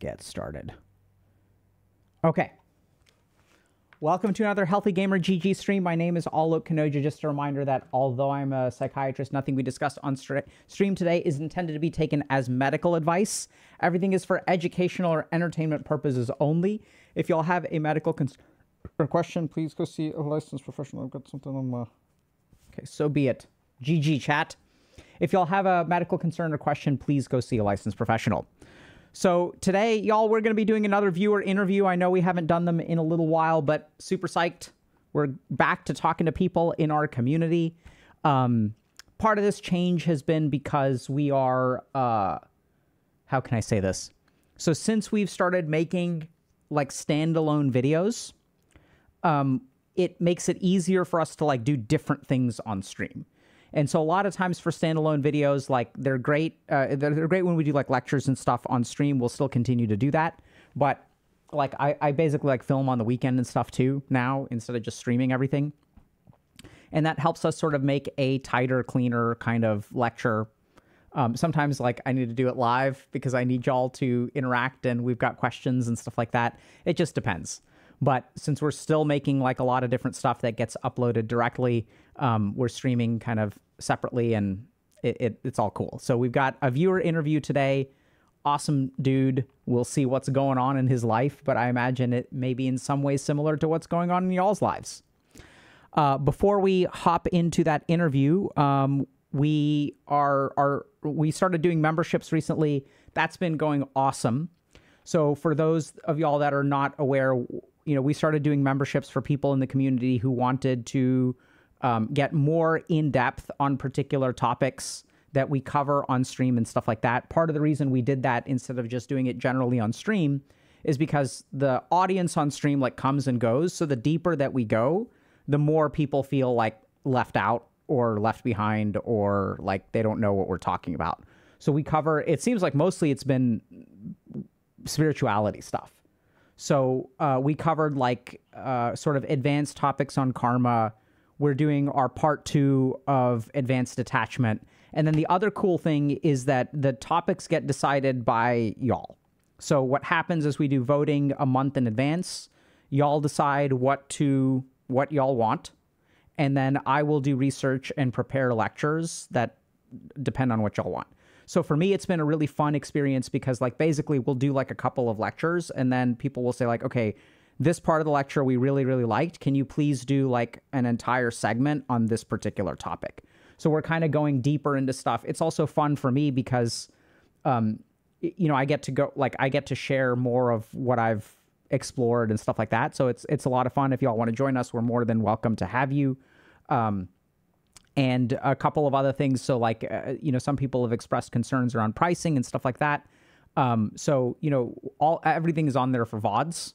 get started. Okay. Welcome to another Healthy Gamer GG stream. My name is Alok Kanojia. Just a reminder that although I'm a psychiatrist, nothing we discussed on stream today is intended to be taken as medical advice. Everything is for educational or entertainment purposes only. If y'all have a medical question, please go see a licensed professional. I've got something on my. Okay, so be it. GG chat. If y'all have a medical concern or question, please go see a licensed professional. So today, y'all, we're going to be doing another viewer interview. I know we haven't done them in a little while, but super psyched. We're back to talking to people in our community. Um, part of this change has been because we are, uh, how can I say this? So since we've started making like standalone videos, um, it makes it easier for us to like do different things on stream. And so a lot of times for standalone videos, like they're great. Uh, they're, they're great when we do like lectures and stuff on stream. We'll still continue to do that, but like I, I basically like film on the weekend and stuff too now instead of just streaming everything. And that helps us sort of make a tighter, cleaner kind of lecture. Um, sometimes like I need to do it live because I need y'all to interact and we've got questions and stuff like that. It just depends. But since we're still making like a lot of different stuff that gets uploaded directly, um, we're streaming kind of separately and it, it, it's all cool. So we've got a viewer interview today. Awesome dude. We'll see what's going on in his life, but I imagine it may be in some ways similar to what's going on in y'all's lives. Uh, before we hop into that interview, um, we are are we started doing memberships recently. That's been going awesome. So for those of y'all that are not aware, you know, we started doing memberships for people in the community who wanted to um, get more in depth on particular topics that we cover on stream and stuff like that. Part of the reason we did that instead of just doing it generally on stream is because the audience on stream like comes and goes. So the deeper that we go, the more people feel like left out or left behind or like they don't know what we're talking about. So we cover. It seems like mostly it's been spirituality stuff. So uh, we covered like uh, sort of advanced topics on karma. We're doing our part two of advanced Detachment. And then the other cool thing is that the topics get decided by y'all. So what happens is we do voting a month in advance. Y'all decide what to what y'all want, and then I will do research and prepare lectures that depend on what y'all want. So for me, it's been a really fun experience because like basically we'll do like a couple of lectures, and then people will say like, okay, this part of the lecture we really really liked. Can you please do like an entire segment on this particular topic? So we're kind of going deeper into stuff. It's also fun for me because, um, you know, I get to go like I get to share more of what I've explored and stuff like that. So it's it's a lot of fun. If y'all want to join us, we're more than welcome to have you. Um, and a couple of other things. So like, uh, you know, some people have expressed concerns around pricing and stuff like that. Um, so you know, all everything is on there for VODs.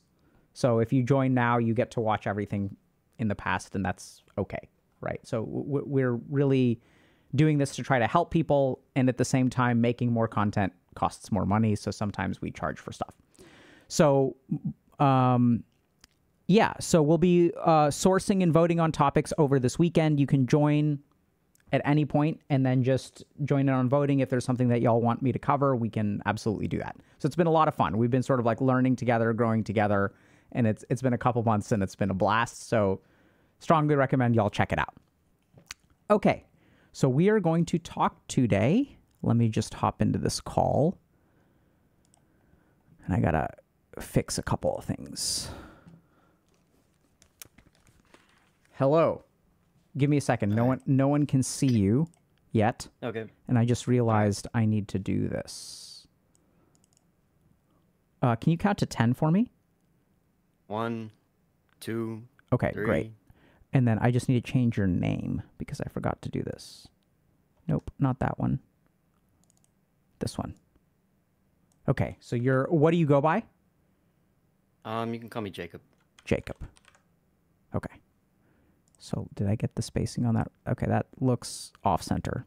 So if you join now, you get to watch everything in the past, and that's okay right? So we're really doing this to try to help people, and at the same time, making more content costs more money. So sometimes we charge for stuff. So, um, yeah, so we'll be uh, sourcing and voting on topics over this weekend. You can join at any point and then just join in on voting. If there's something that y'all want me to cover, we can absolutely do that. So it's been a lot of fun. We've been sort of like learning together, growing together, and it's it's been a couple months and it's been a blast. So strongly recommend y'all check it out. Okay, so we are going to talk today. Let me just hop into this call. And I gotta fix a couple of things. Hello. Give me a second. No one no one can see you yet. Okay. And I just realized I need to do this. Uh, can you count to 10 for me? One, two. Okay, three, great. And then I just need to change your name because I forgot to do this. Nope, not that one. This one. Okay, so you're what do you go by? Um, you can call me Jacob. Jacob. Okay. So did I get the spacing on that? Okay, that looks off center.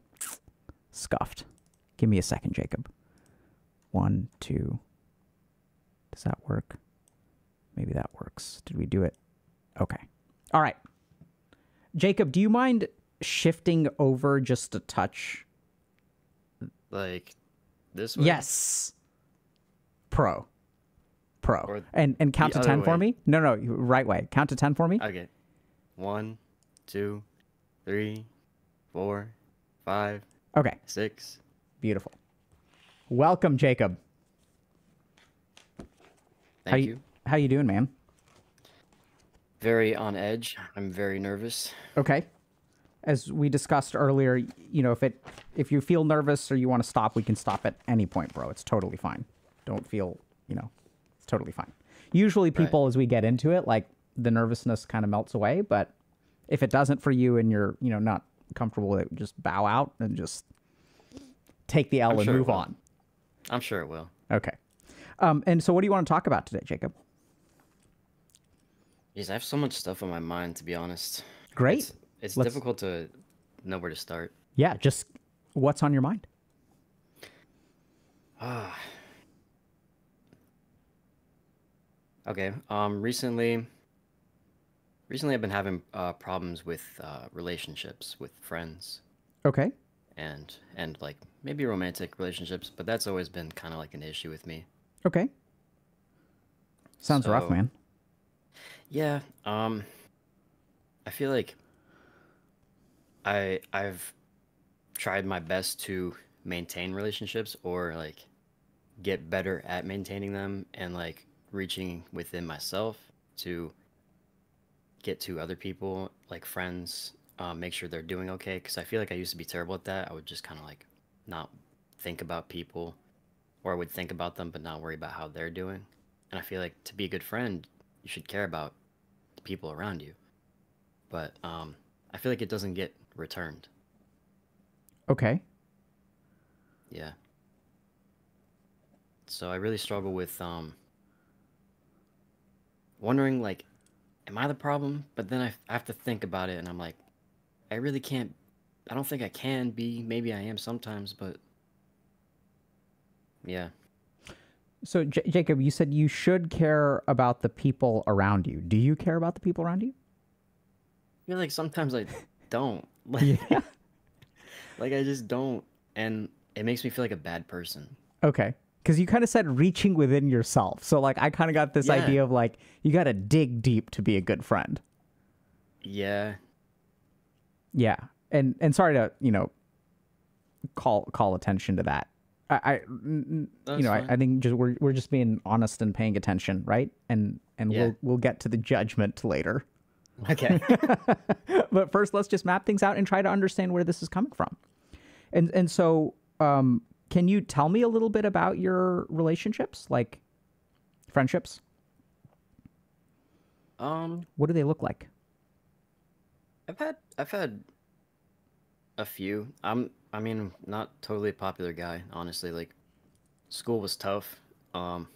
Scuffed. Give me a second, Jacob. One, two. Does that work? Maybe that works. Did we do it? Okay. All right. Jacob, do you mind shifting over just a touch? Like this way? Yes. Pro. Pro. Or and and count to 10 other for me? No, no, right way. Count to 10 for me? Okay. One, two, three, four, five, Okay. six. Beautiful. Welcome, Jacob. Thank how you. How you doing, man? Very on edge. I'm very nervous. Okay. As we discussed earlier, you know, if it if you feel nervous or you want to stop, we can stop at any point, bro. It's totally fine. Don't feel, you know, it's totally fine. Usually people as we get into it, like the nervousness kind of melts away, but if it doesn't for you and you're, you know, not comfortable with it, just bow out and just take the L and sure move on. I'm sure it will. Okay. Um, and so what do you want to talk about today, Jacob? Jeez, I have so much stuff on my mind, to be honest. Great. It's, it's Let's- difficult to know where to start. Yeah, just what's on your mind? Ah. Okay. Um, recently, recently I've been having uh, problems with uh, relationships with friends Okay. and and like maybe romantic relationships, but that's always been kind of like an issue with me. Okay. Sounds rough, man. Yeah. Um, I feel like I I've tried my best to maintain relationships or like get better at maintaining them and like reaching within myself to get to other people like friends um, make sure they're doing okay. Because i feel like i used to be terrible at that. I would just kind of like not think about people or i would think about them but not worry about how they're doing. And i feel like to be a good friend you should care about the people around you but um, i feel like it doesn't get returned Okay. Yeah. So I really struggle with um wondering like am I the problem? But then I, I have to think about it and I'm like I really can't I don't think I can be. Maybe I am sometimes, but yeah. So, J- Jacob, you said you should care about the people around you. Do you care about the people around you? I feel like sometimes I don't. Like, Yeah. like I just don't, and it makes me feel like a bad person. Okay. Because you kind of said reaching within yourself. So, like, I kind of got this Yeah. idea of like, you got to dig deep to be a good friend. Yeah, Yeah. And, and sorry to, you know, call, call attention to that. I, I n- n- you know, I. I think just we're, we're just being honest and paying attention, right? And, and Yeah. we'll, we'll get to the judgment later. okay. but first let's just map things out and try to understand where this is coming from and and so um can you tell me a little bit about your relationships like friendships um, what do they look like I've had I've had a few. I'm I mean not totally a popular guy, honestly. Like school was tough. Um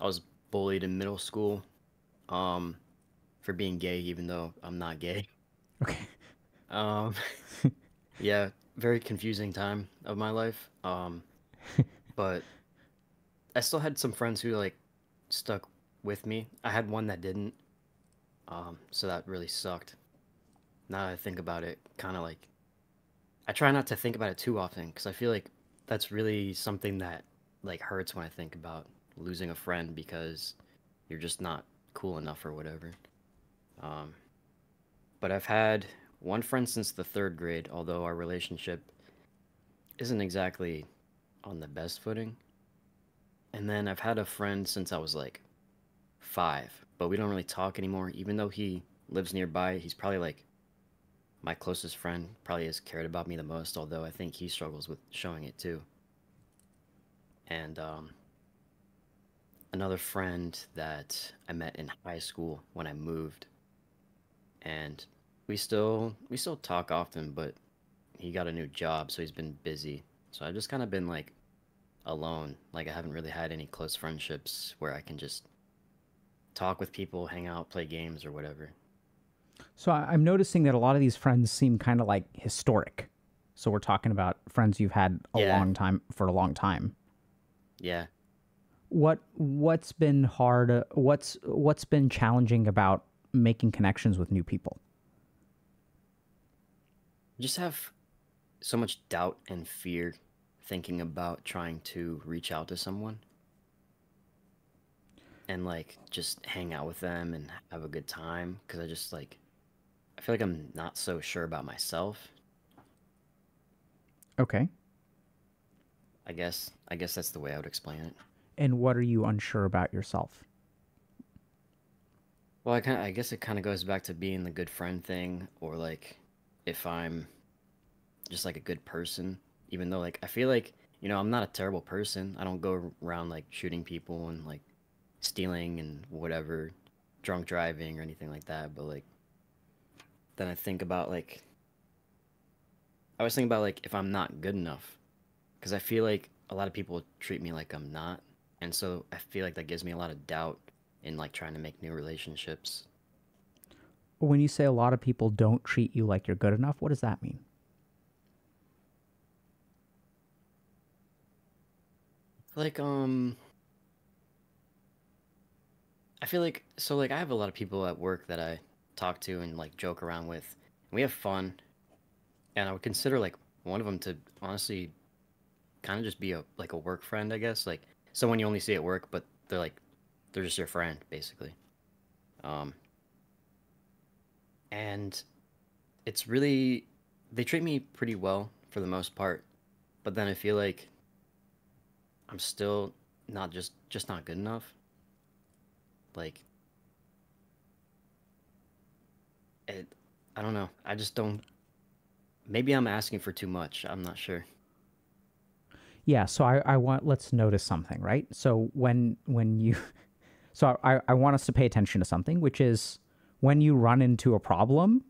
I was bullied in middle school um for being gay even though I'm not gay. okay Um yeah, very confusing time of my life. Um but I still had some friends who like stuck with me. I had one that didn't. Um so that really sucked. Now that I think about it, kind of like I try not to think about it too often because I feel like that's really something that like hurts when I think about losing a friend because you're just not cool enough or whatever. Um, but I've had one friend since the third grade, although our relationship isn't exactly on the best footing. And then I've had a friend since I was like five, but we don't really talk anymore. Even though he lives nearby, he's probably like my closest friend, probably has cared about me the most, although I think he struggles with showing it too. And um, another friend that I met in high school when I moved, and we still we still talk often, but he got a new job, so he's been busy. So I've just kind of been like alone. Like I haven't really had any close friendships where I can just talk with people, hang out, play games, or whatever. So i'm noticing that a lot of these friends seem kind of like historic. So we're talking about friends you've had a Yeah. long time for a long time. Yeah. what what's been hard uh, what's what's been challenging about making connections with new people? Just have so much doubt and fear thinking about trying to reach out to someone. And like just hang out with them and have a good time. Because I just like I feel like I'm not so sure about myself. okay I guess I guess that's the way I would explain it. and what are you unsure about yourself Well, I kind I guess it kind of goes back to being the good friend thing or like if I'm just like a good person even though like I feel like you know I'm not a terrible person. I don't go around like shooting people and like stealing and whatever, drunk driving or anything like that, but like then I think about like I was thinking about like if I'm not good enough cuz I feel like a lot of people treat me like I'm not and so I feel like that gives me a lot of doubt in like trying to make new relationships. when you say a lot of people don't treat you like you're good enough what does that mean Like um I feel like so like I have a lot of people at work that I talk to and like joke around with. We have fun. And I would consider like one of them to honestly kind of just be a like a work friend, I guess, like someone you only see at work, but they're like they're just your friend basically. Um and it's really they treat me pretty well for the most part, but then I feel like I'm still not just just not good enough. Like it I don't know. I just don't maybe I'm asking for too much. I'm not sure. Yeah, so I, I want let's notice something, right? So when when you so I, I want us to pay attention to something, which is when you run into a problem,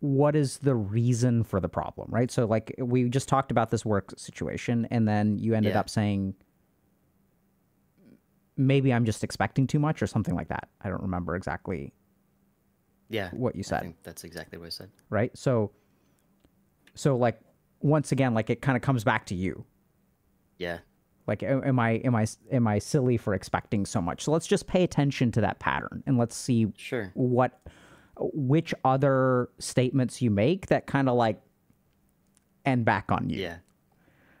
what is the reason for the problem, right? So like we just talked about this work situation and then you ended Yeah. up saying maybe I'm just expecting too much or something like that. I don't remember exactly Yeah. what you I said, think that's exactly what I said. right? So, so like once again, like it kind of comes back to you. Yeah. Like, am I am I am I silly for expecting so much? So let's just pay attention to that pattern and let's see Sure. what which other statements you make that kind of like end back on you. Yeah.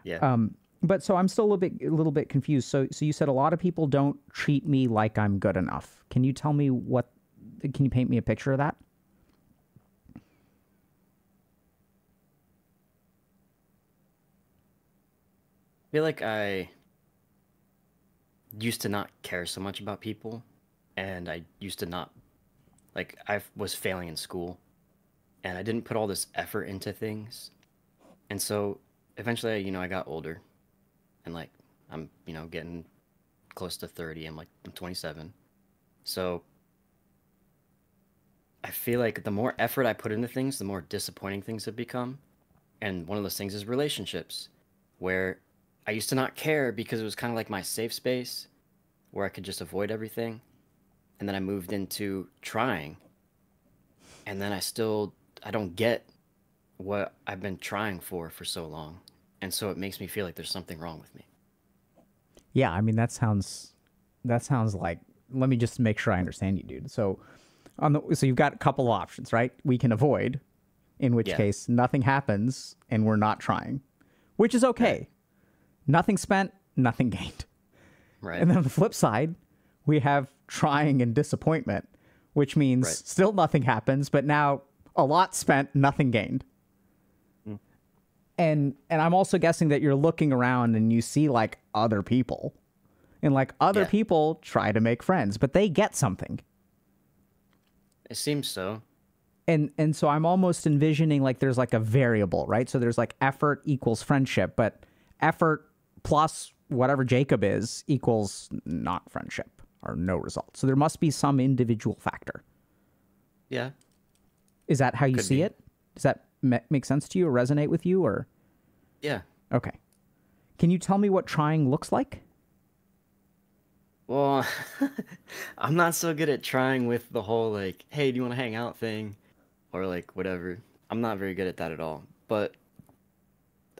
Yeah. Um, but so I'm still a little bit a little bit confused. So so you said a lot of people don't treat me like I'm good enough. Can you tell me what? Can you paint me a picture of that? I feel like I used to not care so much about people, and I used to not like I was failing in school, and I didn't put all this effort into things, and so eventually, you know, I got older, and like I'm, you know, getting close to thirty. I'm like I'm 27, so I feel like the more effort I put into things, the more disappointing things have become, and one of those things is relationships, where I used to not care because it was kind of like my safe space where I could just avoid everything. And then I moved into trying. And then I still I don't get what I've been trying for for so long. And so it makes me feel like there's something wrong with me. Yeah, I mean that sounds that sounds like. Let me just make sure I understand you, dude. So on the so you've got a couple of options, right? We can avoid, in which Yeah. case nothing happens and we're not trying, which is okay. Nothing spent, nothing gained. Right? And then on the flip side, we have trying and disappointment, which means Right. still nothing happens, but now a lot spent, nothing gained. And and I'm also guessing that you're looking around and you see like other people. And like other Yeah. people try to make friends, but they get something. it seems so. And and so I'm almost envisioning like there's like a variable, right? So there's like effort equals friendship, but effort plus whatever Jacob is equals not friendship or no result. So there must be some individual factor. Yeah. Is that how you Could see be. it? Does that ma- make sense to you or resonate with you or Yeah. okay? Can you tell me what trying looks like? Well, I'm not so good at trying with the whole like, hey, do you want to hang out thing or like whatever. I'm not very good at that at all. But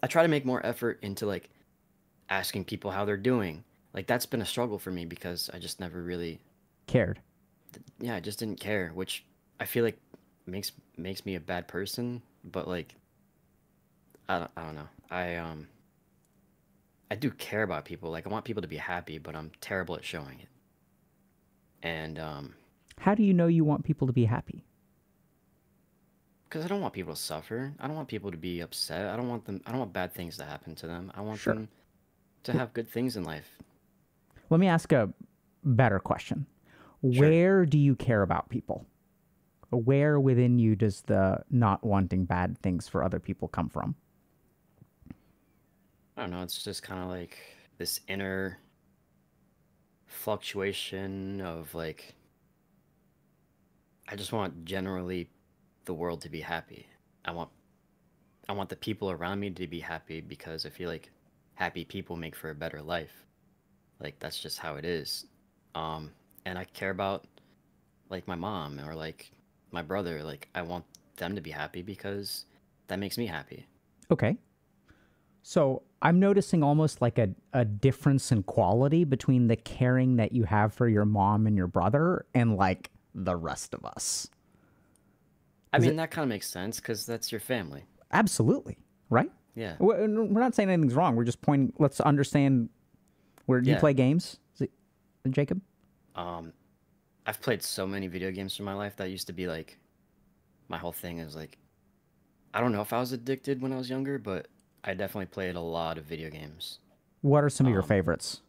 I try to make more effort into like asking people how they're doing. Like that's been a struggle for me because I just never really Cared. yeah, I just didn't care, which I feel like makes makes me a bad person, but like I don't, I don't know. I um I do care about people. Like I want people to be happy, but I'm terrible at showing it. And um How do you know you want people to be happy? because I don't want people to suffer. I don't want people to be upset. I don't want them I don't want bad things to happen to them. I want Sure. them to have good things in life. Let me ask a better question. Sure. Where do you care about people? Where within you does the not wanting bad things for other people come from? I don't know, it's just kind of like this inner fluctuation of like I just want generally the world to be happy. I want I want the people around me to be happy because I feel like happy people make for a better life. Like that's just how it is. Um and I care about like my mom or like my brother, like I want them to be happy because that makes me happy. Okay. So I'm noticing almost like a, a difference in quality between the caring that you have for your mom and your brother and like the rest of us. I mean, it- that kind of makes sense because that's your family. Absolutely. Right? Yeah. We're we're not saying anything's wrong. We're just pointing, let's understand where do you play games, Jacob? Um, I've played so many video games in my life that used to be like, my whole thing is like, I don't know if I was addicted when I was younger, but I definitely played a lot of video games. What are some of your Um, favorites?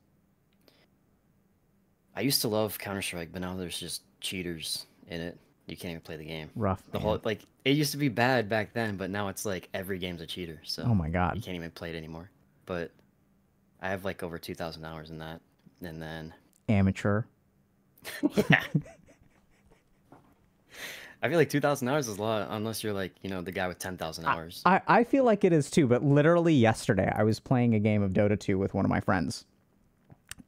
I used to love Counter Strike, but now there's just cheaters in it. You can't even play the game. Rough. The man. whole like it used to be bad back then, but now it's like every game's a cheater. So Oh my god, you can't even play it anymore. But I have like over two thousand hours in that, and then Amateur. Yeah. I feel like 2,000 hours is a lot, unless you're like, you know, the guy with 10,000 hours. I, I feel like it is too, but literally yesterday I was playing a game of Dota 2 with one of my friends.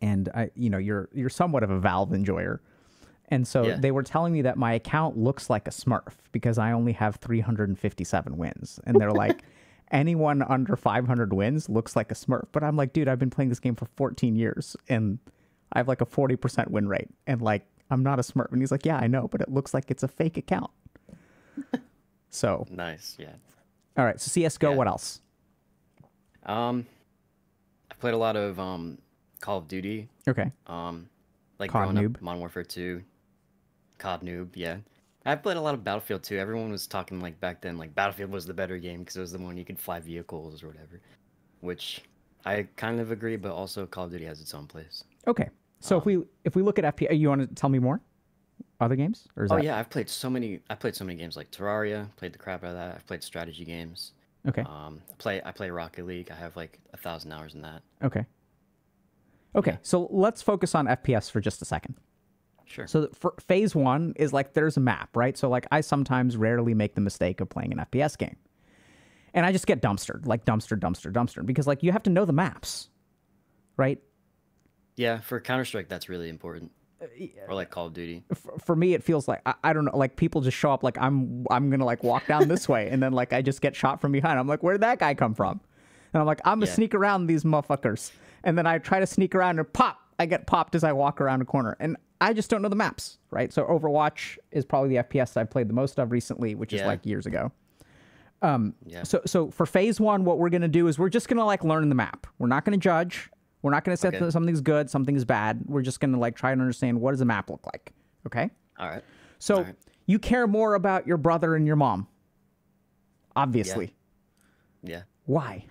And I you know, you're you're somewhat of a Valve enjoyer. And so Yeah. they were telling me that my account looks like a Smurf because I only have 357 wins. And they're like, anyone under 500 wins looks like a Smurf. But I'm like, dude, I've been playing this game for 14 years and I have like a 40% win rate. And like, I'm not a Smurf. And he's like, yeah, I know, but it looks like it's a fake account. so, Nice. Yeah. all right. So CSGO, Yeah. what else? Um, I played a lot of um Call of Duty. Okay. Um, like COD growing noob. up, Modern Warfare 2, COD noob. Yeah. I played a lot of Battlefield too. Everyone was talking like back then, like Battlefield was the better game because it was the one you could fly vehicles or whatever. Which I kind of agree, but also Call of Duty has its own place. Okay. So if we if we look at FPS, you want to tell me more? Other games? Or is Oh that yeah, I've played so many. I played so many games like Terraria. Played the crap out of that. I've played strategy games. okay? Um, I play I play Rocket League. I have like a thousand hours in that. Okay. Okay. So let's focus on FPS for just a second. Sure. So for phase one is like there's a map, right? So like I sometimes rarely make the mistake of playing an FPS game, and I just get dumpstered, like dumpster, dumpster, dumpster, because like you have to know the maps, right? Yeah, for Counter Strike, that's really important. Uh, Or like Call of Duty. F- for me, it feels like I, I don't know, like people just show up, like I'm I'm gonna like walk down this way, and then like I just get shot from behind. I'm like, where did that guy come from? And I'm like, I'm gonna Yeah. sneak around these motherfuckers, and then I try to sneak around and pop. I get popped as I walk around a corner, and I just don't know the maps, right? So Overwatch is probably the FPS I've played the most of recently, which is like years ago. Yeah. So so for phase one, what we're gonna do is we're just gonna like learn the map. We're not gonna judge. We're not gonna say Okay. that something's good, something's bad. We're just gonna like try and understand what does a map look like. Okay. All right. So Alright. you care more about your brother and your mom. Obviously. Yeah. Why?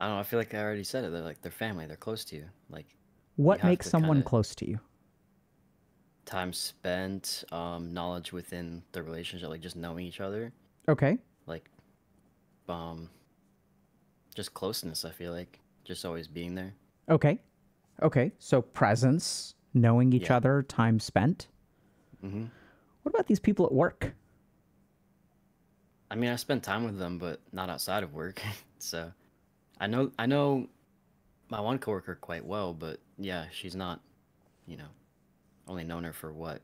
I don't know. I feel like I already said it. They're like they're family. They're close to you. Like What have makes someone close to you? time spent, um, knowledge within the relationship, like just knowing each other, Okay. like, um, just closeness. I feel like just always being there. Okay. Okay. So presence, knowing each Yeah. other, time spent. hmm What about these people at work? I mean, I spend time with them, but not outside of work. so, I know I know my one coworker quite well, but yeah, she's not. You know, only known her for what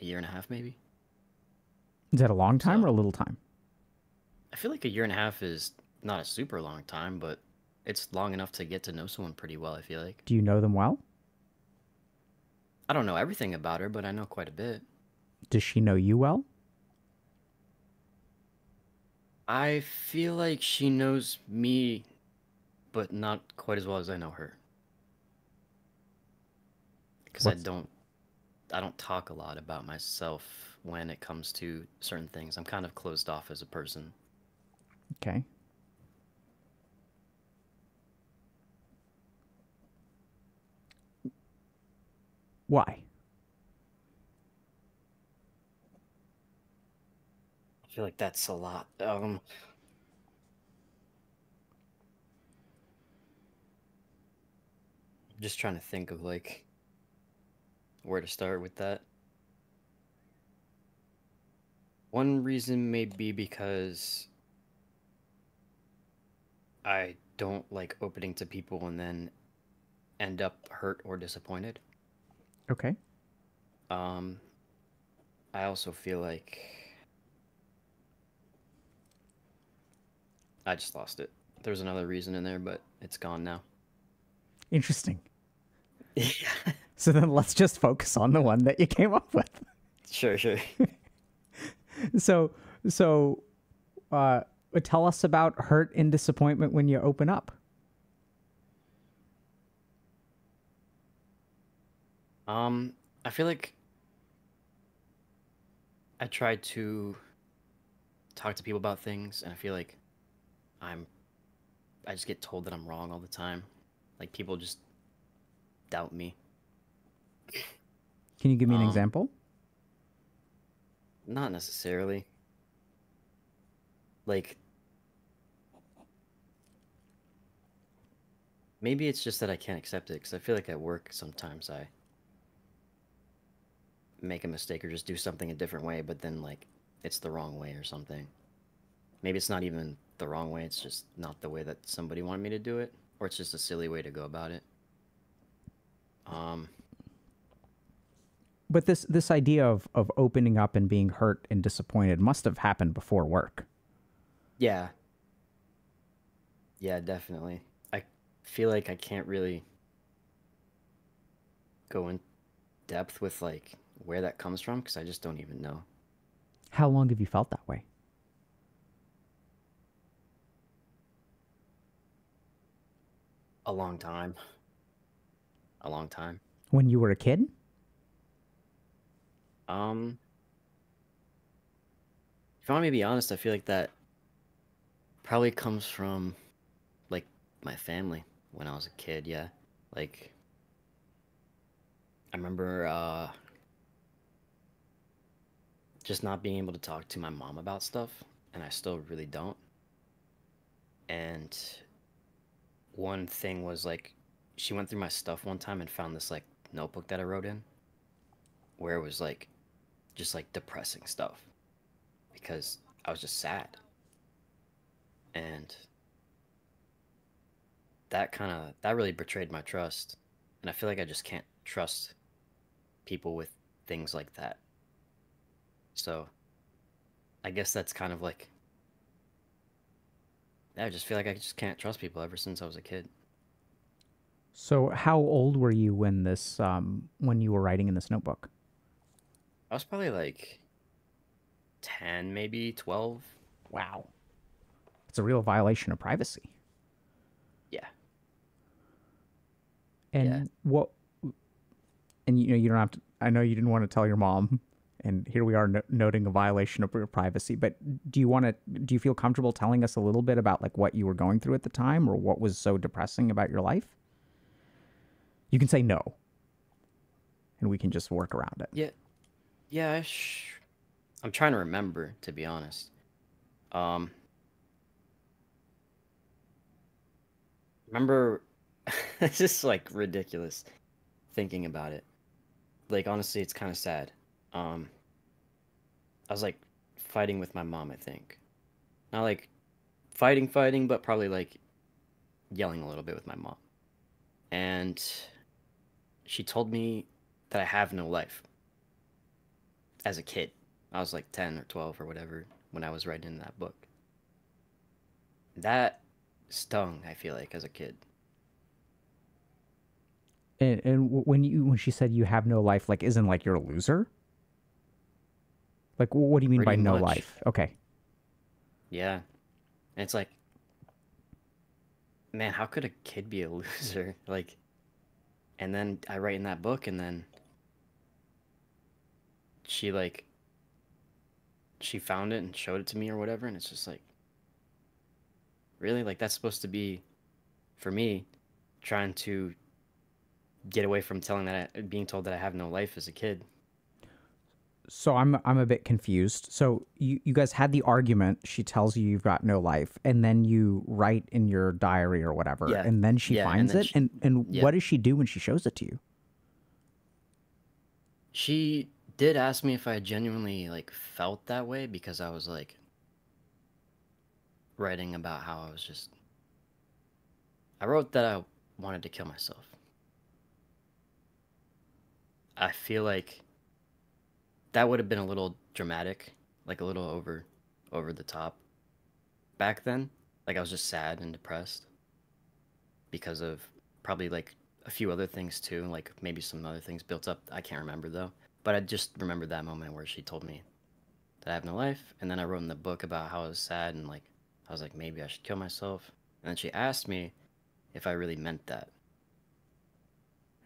a year and a half, maybe. Is that a long time So- or a little time? I feel like a year and a half is not a super long time, but it's long enough to get to know someone pretty well. I feel like Do you know them well? I don't know everything about her, but I know quite a bit. Does she know you well? I feel like she knows me, but not quite as well as I know her. Because I don't, I don't talk a lot about myself when it comes to certain things. I'm kind of closed off as a person. Okay. Why? I feel like that's a lot. Um, just trying to think of like where to start with that. One reason may be because I don't like opening to people and then end up hurt or disappointed. Okay. Um, I also feel like I just lost it. There was another reason in there, but it's gone now. Interesting. yeah. So then let's just focus on the one that you came up with. Sure, sure. So so uh tell us about hurt and disappointment when you open up. Um, I feel like I try to talk to people about things, and I feel like I'm. I just get told that I'm wrong all the time. Like people just doubt me. Can you give me an Um, example? Not necessarily. Like maybe it's just that I can't accept it because I feel like at work sometimes I make a mistake or just do something a different way, but then like it's the wrong way or something. Maybe it's not even the wrong way, it's just not the way that somebody wanted me to do it, or it's just a silly way to go about it. Um, But this this idea of of opening up and being hurt and disappointed must have happened before work. yeah. Yeah, definitely. I feel like I can't really go in depth with like where that comes from because I just don't even know. How long have you felt that way? A long time. A long time. When you were a kid? Um, if I want me to be honest, I feel like that probably comes from like my family when I was a kid. Yeah, like I remember uh, just not being able to talk to my mom about stuff, and I still really don't. And one thing was like she went through my stuff one time and found this like notebook that I wrote in where it was like just like depressing stuff because I was just sad. And that kind of that really betrayed my trust. And I feel like I just can't trust people with things like that. So I guess that's kind of like I just feel like I just can't trust people ever since I was a kid. So how old were you when this um when you were writing in this notebook? I was probably like 10, maybe 12. Wow. It's a real violation of privacy. Yeah. And Yeah. what and you know you don't have to I know you didn't want to tell your mom and here we are no- noting a violation of your privacy, but do you want to do you feel comfortable telling us a little bit about like what you were going through at the time or what was so depressing about your life? You can say no. And we can just work around it. Yeah. Yeah, sh- I'm trying to remember, to be honest. Um, remember, it's just like ridiculous thinking about it. Like, honestly, it's kind of sad. Um, I was like fighting with my mom, I think. Not like fighting, fighting, but probably like yelling a little bit with my mom. And she told me that I have no life as a kid. I was like 10 or 12 or whatever when I was writing in that book. That stung, I feel like, as a kid. And, and when you when she said you have no life, like isn't like you're a loser? Like what do you mean by no much. life? Okay. Yeah. And it's like, man, how could a kid be a loser? Like, and then I write in that book, and then she, like, she found it and showed it to me or whatever, and it's just like, really? Like, that's supposed to be, for me, trying to get away from telling that I, being told that I have no life as a kid. So I'm I'm a bit confused. So you you guys had the argument. She tells you you've got no life, and then you write in your diary or whatever, Yeah. and then she Yeah, and finds then it. she- and and yeah. what does she do when she shows it to you? She did ask me if I genuinely like felt that way because I was like writing about how I was just I wrote that I wanted to kill myself. I feel like that would have been a little dramatic, like a little over over the top back then. Like I was just sad and depressed because of probably like a few other things too, like maybe some other things built up. I can't remember though. But I just remember that moment where she told me that I have no life, and then I wrote in the book about how I was sad and like I was like maybe I should kill myself. And then she asked me if I really meant that.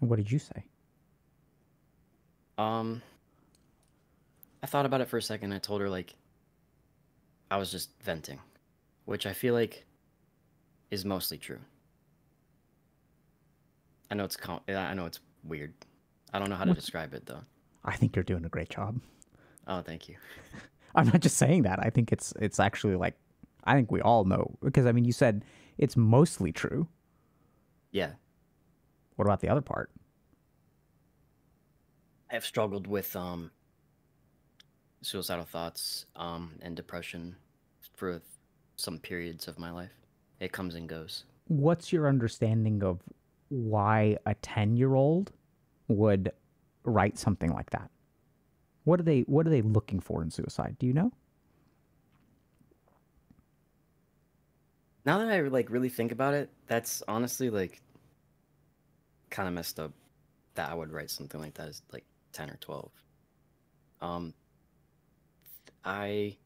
And what did you say? Um, I thought about it for a second. I told her like I was just venting, which I feel like is mostly true. I know it's com- I know it's weird. I don't know how to describe it though. I think you're doing a great job. Oh, thank you. I'm not just saying that. I think it's it's actually like I think we all know because I mean you said it's mostly true. Yeah, What about the other part? I have struggled with um suicidal thoughts um and depression for some periods of my life. It comes and goes. What's your understanding of why a 10 year old would write something like that? What are they what are they looking for in suicide? Do you know? Now that I like really think about it, that's honestly like kind of messed up that I would write something like that as like 10 or 12. Um I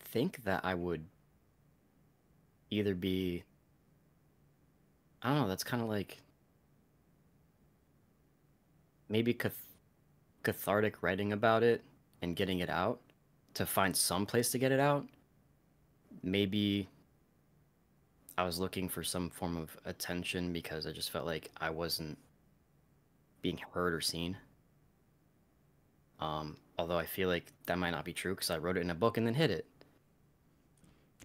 think that I would either be I don't know, that's kind of like maybe cath- cathartic writing about it and getting it out to find some place to get it out. Maybe I was looking for some form of attention because I just felt like I wasn't being heard or seen. Um, although I feel like that might not be true because I wrote it in a book and then hid it.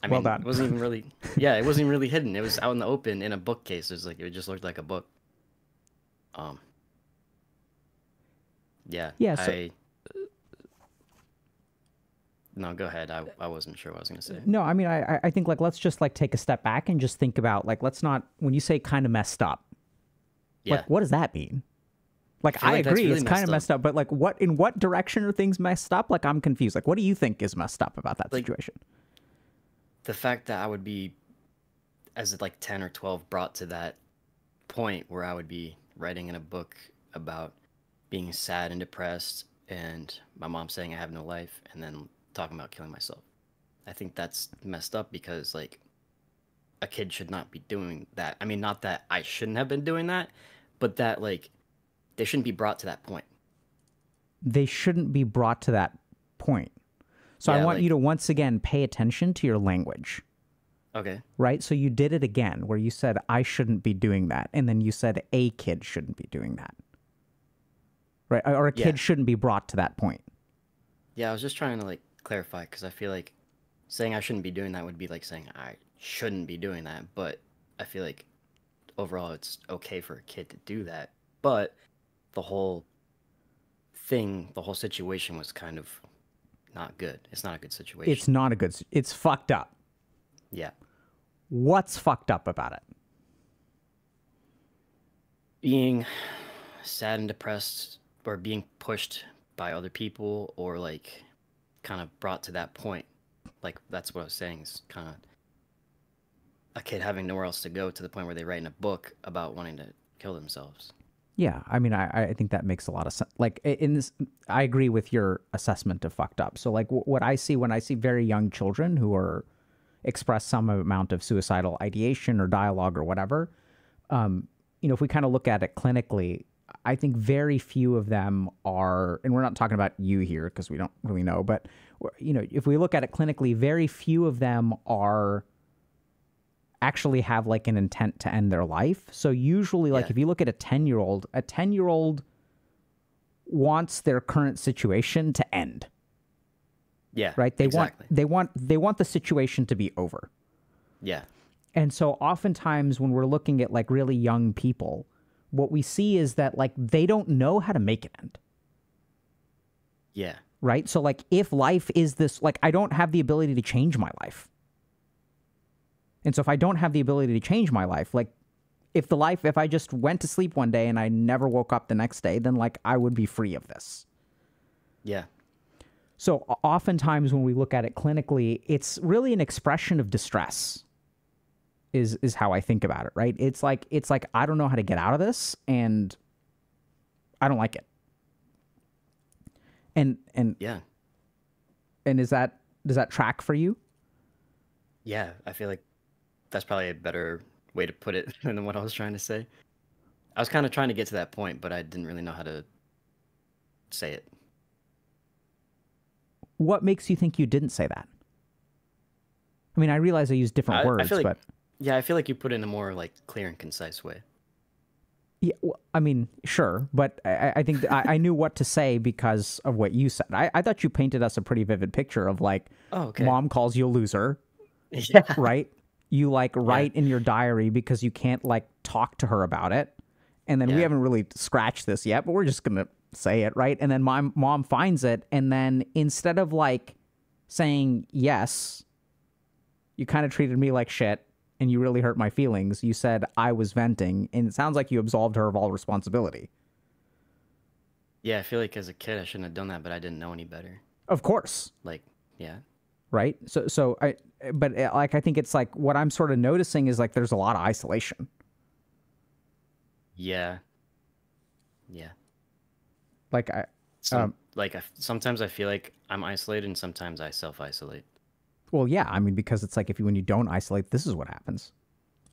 I Well mean, done. it wasn't even really, yeah, it wasn't really hidden. It was out in the open in a bookcase. It was like it just looked like a book. Um. Yeah. Yeah, so- I, no, go ahead. I I wasn't sure what I was gonna say. No, I mean, I I- I think like let's just like take a step back and just think about like let's not when you say kind of messed up, Yeah. like what does that mean? Like feel I, like agree, really it's kind of messed up, but like what in what direction are things messed up? Like I'm confused. Like what do you think is messed up about that Like- situation? the fact that I would be, as like 10 or 12, brought to that point where I would be writing in a book about being sad and depressed, and my mom saying I have no life, and then talking about killing myself. I think that's messed up because, like, a kid should not be doing that. I mean, not that I shouldn't have been doing that, but that, like, they shouldn't be brought to that point. They shouldn't be brought to that point. So I Yeah, want you to once again pay attention to your language. Okay. right? So you did it again where you said, I shouldn't be doing that. And then you said, a kid shouldn't be doing that. Right? Or a Yeah. kid shouldn't be brought to that point. Yeah, I was just trying to like clarify because I feel like saying I shouldn't be doing that would be like saying I shouldn't be doing that, but I feel like overall it's okay for a kid to do that. But the whole thing, the whole situation was kind of not good. It's not a good situation. It's not a good, it's fucked up. yeah. What's fucked up about it? Being sad and depressed or being pushed by other people or like kind of brought to that point. Like that's what I was saying is kind of a kid having nowhere else to go to the point where they write in a book about wanting to kill themselves. Yeah, I mean, I, I think that makes a lot of sense. Like in this, I agree with your assessment of fucked up. So like w- what I see when I see very young children who are express some amount of suicidal ideation or dialogue or whatever, um, you know, if we kind of look at it clinically, I think very few of them are, and we're not talking about you here because we don't really know, but you know, if we look at it clinically, very few of them are actually have like an intent to end their life. So usually like Yeah. if you look at a 10-year-old, a 10-year-old wants their current situation to end, Yeah. right? They exactly. want they want they want the situation to be over. Yeah. And so oftentimes when we're looking at like really young people, what we see is that like they don't know how to make it end. Yeah. right? So like if life is this like I don't have the ability to change my life. And so if I don't have the ability to change my life, like if the life if I just went to sleep one day and I never woke up the next day, then like I would be free of this. Yeah. So oftentimes when we look at it clinically, it's really an expression of distress. Is is how I think about it, right? It's like it's like I don't know how to get out of this and I don't like it. And and Yeah. and is that does that track for you? Yeah. I feel like that's probably a better way to put it than what I was trying to say. I was kind of trying to get to that point, but I didn't really know how to say it. What makes you think you didn't say that? I mean, I realize I use different I- I words, feel like- but Yeah, I feel like you put it in a more like clear and concise way. yeah, well, I mean, sure, but I, I- I think I, I knew what to say because of what you said. I, I thought you painted us a pretty vivid picture of like, Oh, okay. mom calls you a loser, Yeah. right? You like write in your diary because you can't like talk to her about it. And then we haven't really scratched this yet, but we're just going to say it, right? And then my mom finds it. And then instead of like saying yes, you kind of treated me like shit and you really hurt my feelings. You said I was venting. And it sounds like you absolved her of all responsibility. Yeah, I feel like as a kid I shouldn't have done that, but I didn't know any better. Of course, Like, yeah. Right? So so I but uh, like I think it's like what I'm sort of noticing is like there's a lot of isolation. Yeah. Yeah. Like I Some, Um, like I, sometimes I feel like I'm isolated and sometimes I self-isolate. well yeah, I mean because it's like if you when you don't isolate, this is what happens.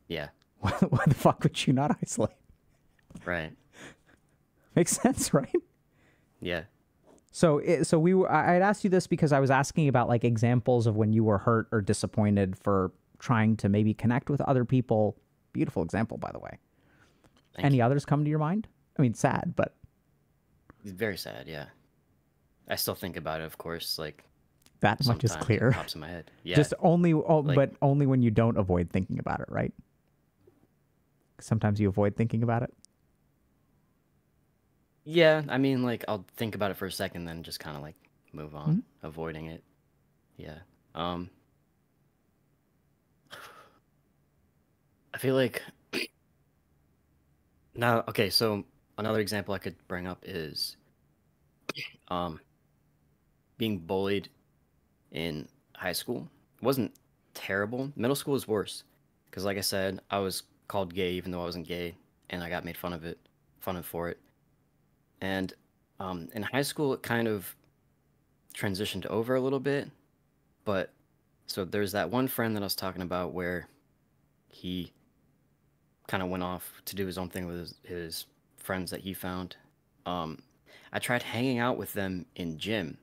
Yeah. Why, why the fuck would you not isolate? Right. Makes sense, right? Yeah. So, it, so we, were- I I'd asked you this because I was asking about like examples of when you were hurt or disappointed for trying to maybe connect with other people. Beautiful example, by the way. Thank Any others come to your mind? I mean, sad, but It's very sad, yeah. I still think about it, of course, like that much is clear. pops in my head. Yeah. Just only, oh, Like- but only when you don't avoid thinking about it, right? Sometimes you avoid thinking about it. Yeah, I mean, like I'll think about it for a second, then just kind of like move on, Mm-hmm. avoiding it. Yeah. Um. I feel like now. Okay, so another example I could bring up is, um, being bullied in high school. It wasn't terrible. Middle school was worse, because like I said, I was called gay even though I wasn't gay, and I got made fun of it, fun of for it. And um, in high school, it kind of transitioned over a little bit. But so there's that one friend that I was talking about where he kind of went off to do his own thing with his, his friends that he found. Um, I tried hanging out with them in gym,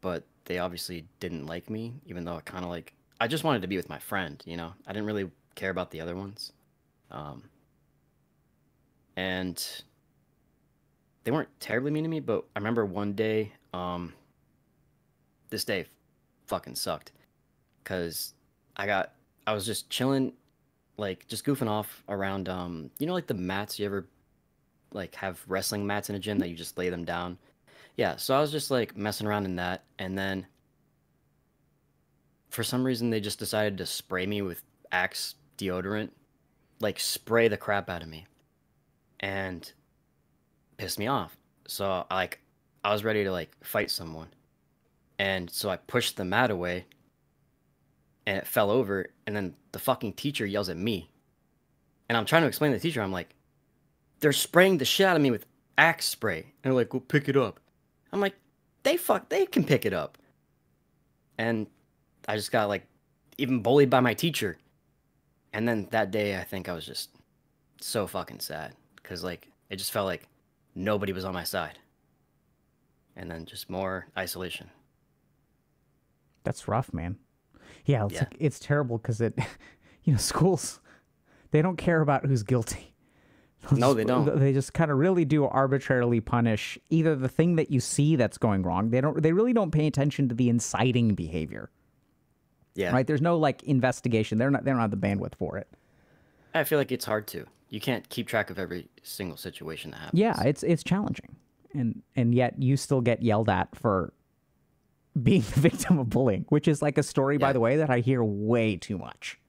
but they obviously didn't like me, even though I kind of like, I just wanted to be with my friend, you know? I didn't really care about the other ones. Um, and they weren't terribly mean to me, but I remember one day, um, this day fucking sucked because I got, I was just chilling, like just goofing off around, um, you know, like the mats you ever like have wrestling mats in a gym that you just lay them down. Yeah, so I was just like messing around in that, and then for some reason they just decided to spray me with Axe deodorant, like spray the crap out of me, and pissed me off. So like I was ready to like fight someone. And so I pushed the mat away and it fell over and then the fucking teacher yells at me. And I'm trying to explain to the teacher, I'm like, they're spraying the shit out of me with axe spray. And they're like, go pick it up. I'm like, they fuck they can pick it up. And I just got like even bullied by my teacher. And then that day I think I was just so fucking sad. Cause like it just felt like nobody was on my side. And then just more isolation. That's rough, man. Yeah, it's Yeah. like, it's terrible because it, you know, schools, they don't care about who's guilty. They'll No, just- they don't. They just kind of really do arbitrarily punish either the thing that you see that's going wrong. They don't. They really don't pay attention to the inciting behavior. Yeah. Right? There's no like investigation. They're not. They don't have the bandwidth for it. I feel like it's hard to. You can't keep track of every single situation that happens. Yeah, it's it's challenging, and and yet you still get yelled at for being the victim of bullying, which is like a story, by the way, that I hear way too much.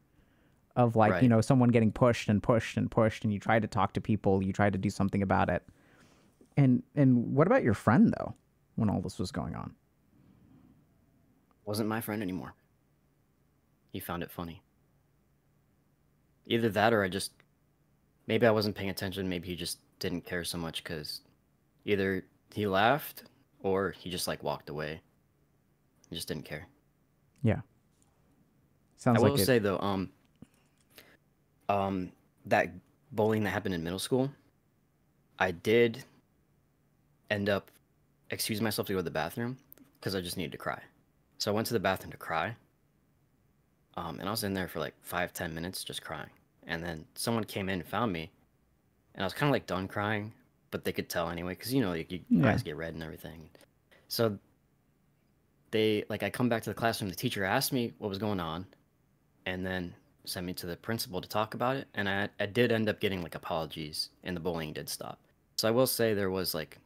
Of like you know someone getting pushed and pushed and pushed, and you try to talk to people, you try to do something about it, and and what about your friend though, when all this was going on? Wasn't my friend anymore. He found it funny. Either that or I just. Maybe I wasn't paying attention. Maybe he just didn't care so much because either he laughed or he just like walked away. He just didn't care. Yeah, sounds I like will it, say though, um, um, that bullying that happened in middle school, I did end up excusing myself to go to the bathroom because I just needed to cry. So I went to the bathroom to cry. Um, and I was in there for like five, ten minutes just crying. And then someone came in and found me, and I was kind of like done crying, but they could tell anyway because you know like, your Yeah. eyes get red and everything. So they like I come back to the classroom. The teacher asked me what was going on, and then sent me to the principal to talk about it. And I I did end up getting like apologies, and the bullying did stop. So I will say there was like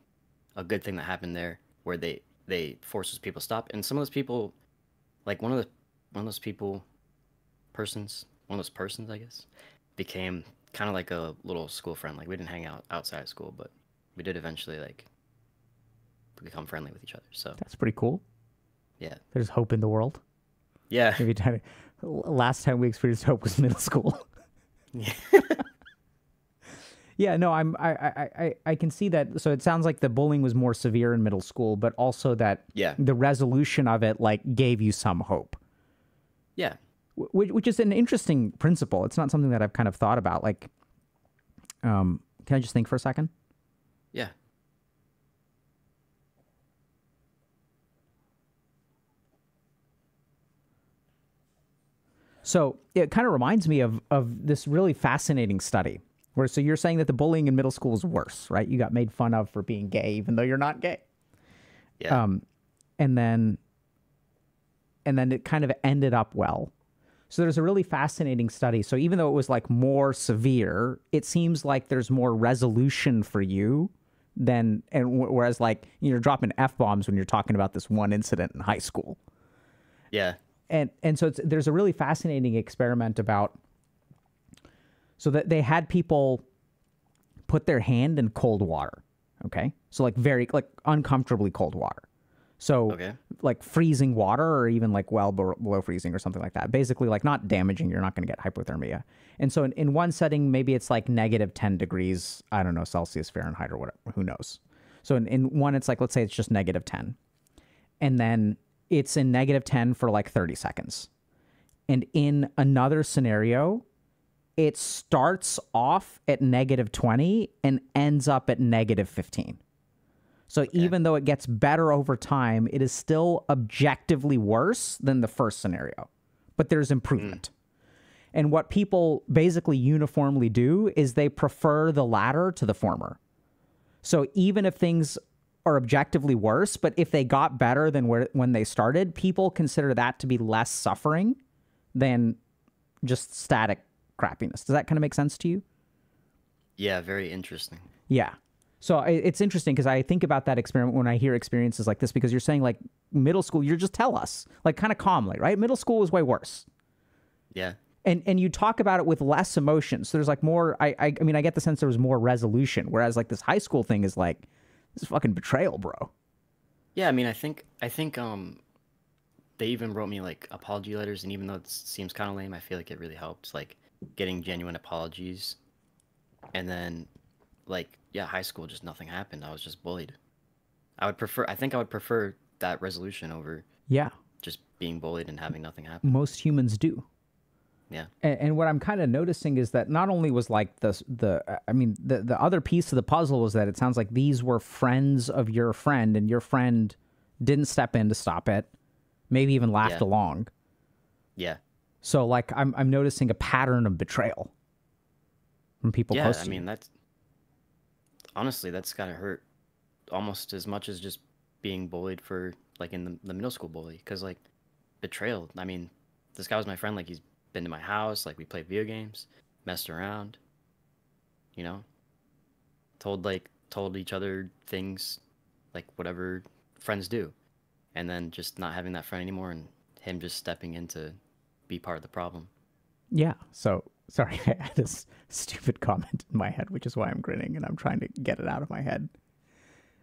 a good thing that happened there where they they forced those people to stop, and some of those people, like one of the one of those people, persons, one of those persons, I guess, became kind of like a little school friend. Like we didn't hang out outside of school, but we did eventually like become friendly with each other. So That's pretty cool. yeah, There's hope in the world. yeah, Maybe time, last time we experienced hope was middle school. yeah. Yeah, no, I'm I, I I I can see that. So it sounds like the bullying was more severe in middle school, but also that Yeah. the resolution of it like gave you some hope, yeah. Which which is an interesting principle. It's not something that I've kind of thought about. Like, um, can I just think for a second? Yeah. So it kind of reminds me of of this really fascinating study where so you're saying that the bullying in middle school is worse, right? You got made fun of for being gay, even though you're not gay. Yeah. um, and then and then it kind of ended up well. So there's a really fascinating study. So even though it was like more severe, it seems like there's more resolution for you than and wh- whereas like you're dropping f bombs when you're talking about this one incident in high school. yeah. And and so it's, there's a really fascinating experiment about so that they had people put their hand in cold water. Okay, so like very like uncomfortably cold water. So Okay. like freezing water or even like well below, freezing or something like that. Basically, like not damaging. You're not going to get hypothermia. And so in, in one setting, maybe it's like negative 10 degrees, I don't know, Celsius, Fahrenheit, or whatever. Who knows? So in, in one, it's like, let's say it's just negative 10. And then it's in negative 10 for like 30 seconds. And in another scenario, it starts off at negative 20 and ends up at negative 15. So even though it gets better over time, it is still objectively worse than the first scenario, but there's improvement. Mm. And what people basically uniformly do is they prefer the latter to the former. So even if things are objectively worse, but if they got better than where when they started, people consider that to be less suffering than just static crappiness. Does that kind of make sense to you? Yeah. Very interesting. Yeah. So it's interesting because I think about that experiment when I hear experiences like this because you're saying like middle school, you just tell us like kind of calmly, right? Middle school was way worse. Yeah. And and you talk about it with less emotion. So there's like more I, I I mean I get the sense there was more resolution. Whereas like this high school thing is like this is fucking betrayal, bro. Yeah, I mean, I think I think um, they even wrote me like apology letters, and even though it seems kind of lame, I feel like it really helps, like getting genuine apologies, and then, like, yeah, high school just nothing happened. I was just bullied. I would prefer. I think I would prefer that resolution over Yeah. just being bullied and having nothing happen. Most humans do. Yeah. And, and what I'm kind of noticing is that not only was like the the uh, I mean the the other piece of the puzzle was that it sounds like these were friends of your friend and your friend didn't step in to stop it, maybe even laughed Yeah. along. Yeah. So like I'm I'm noticing a pattern of betrayal from people Yeah. close I mean, you. that's honestly that's gotta hurt almost as much as just being bullied for like in the, the middle school bully because like betrayal. I mean, this guy was my friend. Like he's been to my house. Like we played video games, messed around. You know, told like told each other things, like whatever friends do, and then just not having that friend anymore and him just stepping in to be part of the problem. Yeah. So sorry, I had this stupid comment in my head, which is why I'm grinning and I'm trying to get it out of my head.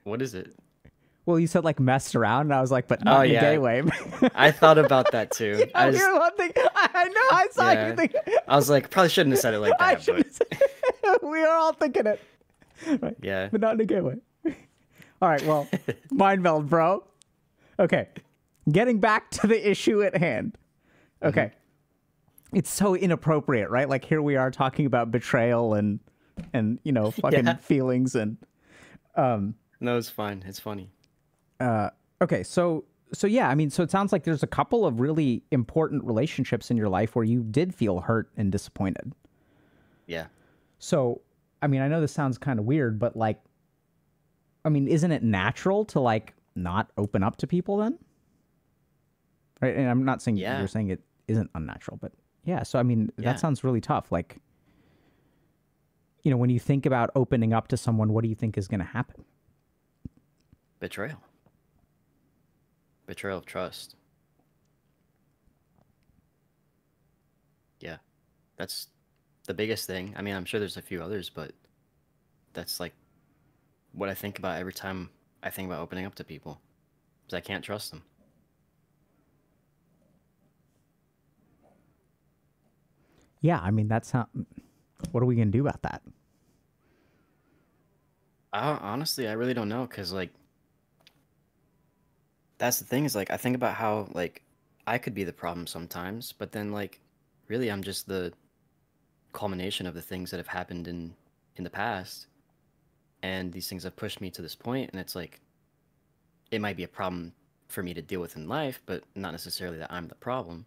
What is it? Well, you said like messed around, and I was like, but not Oh, in a yeah. gay way. I thought about that too. I I just, one thing. I know. I saw Yeah. you think. I was like, probably shouldn't have said it like that, but we are all thinking it, right? yeah. but not in a gay way. All right. Well, mind meld, bro. Okay. Getting back to the issue at hand. Okay. Mm-hmm. It's so inappropriate, right? Like here we are talking about betrayal and and you know fucking Yeah. feelings and um No, it's fine. It's funny. okay so so yeah i mean so it sounds like there's a couple of really important relationships in your life where you did feel hurt and disappointed Yeah. so i mean i know this sounds kind of weird but like i mean isn't it natural to like not open up to people then right and i'm not saying Yeah. you're saying it isn't unnatural but yeah so i mean Yeah. that sounds really tough like you know when you think about opening up to someone what do you think is going to happen Betrayal. Betrayal of trust. Yeah. That's the biggest thing. I mean, I'm sure there's a few others, but that's like what I think about every time I think about opening up to people because I can't trust them. Yeah, I mean that's how. What are we gonna do about that? Honestly, I really don't know because like that's the thing is like I think about how like I could be the problem sometimes, but then like really I'm just the culmination of the things that have happened in in the past and these things have pushed me to this point and it's like it might be a problem for me to deal with in life, but not necessarily that I'm the problem.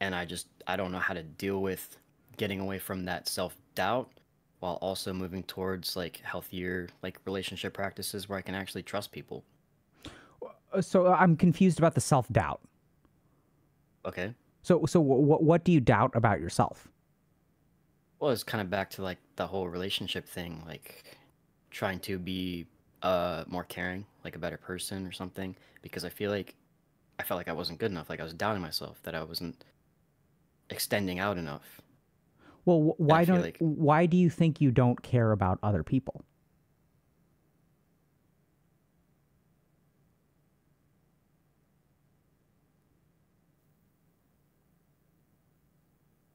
And I just I don't know how to deal with getting away from that self-doubt while also moving towards like healthier like relationship practices where I can actually trust people. Uh, So I'm confused about the self doubt. Okay. So so what what do you doubt about yourself? Well, it's kind of back to like the whole relationship thing, like trying to be uh more caring, like a better person or something, because I feel like I felt like I wasn't good enough, like I was doubting myself that I wasn't extending out enough. Well, wh- why don't like- why do you think you don't care about other people?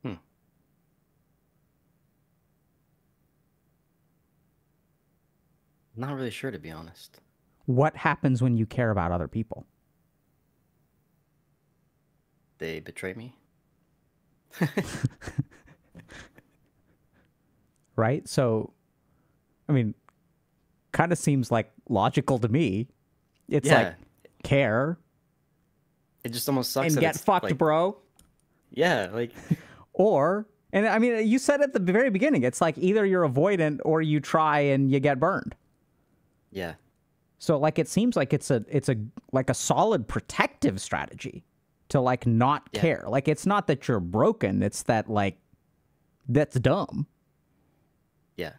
Hmm. Not really sure to be honest. What happens when you care about other people? They betray me. Right? So I mean kind of seems like logical to me. It's yeah. like care it just almost sucks and get fucked, like, bro. Yeah, like Or and I mean you said at the very beginning it's like either you're avoidant or you try and you get burned. yeah. So like it seems like it's a it's a like a solid protective strategy to like not Yeah. care. Like it's not that you're broken, it's that like that's dumb, Yeah.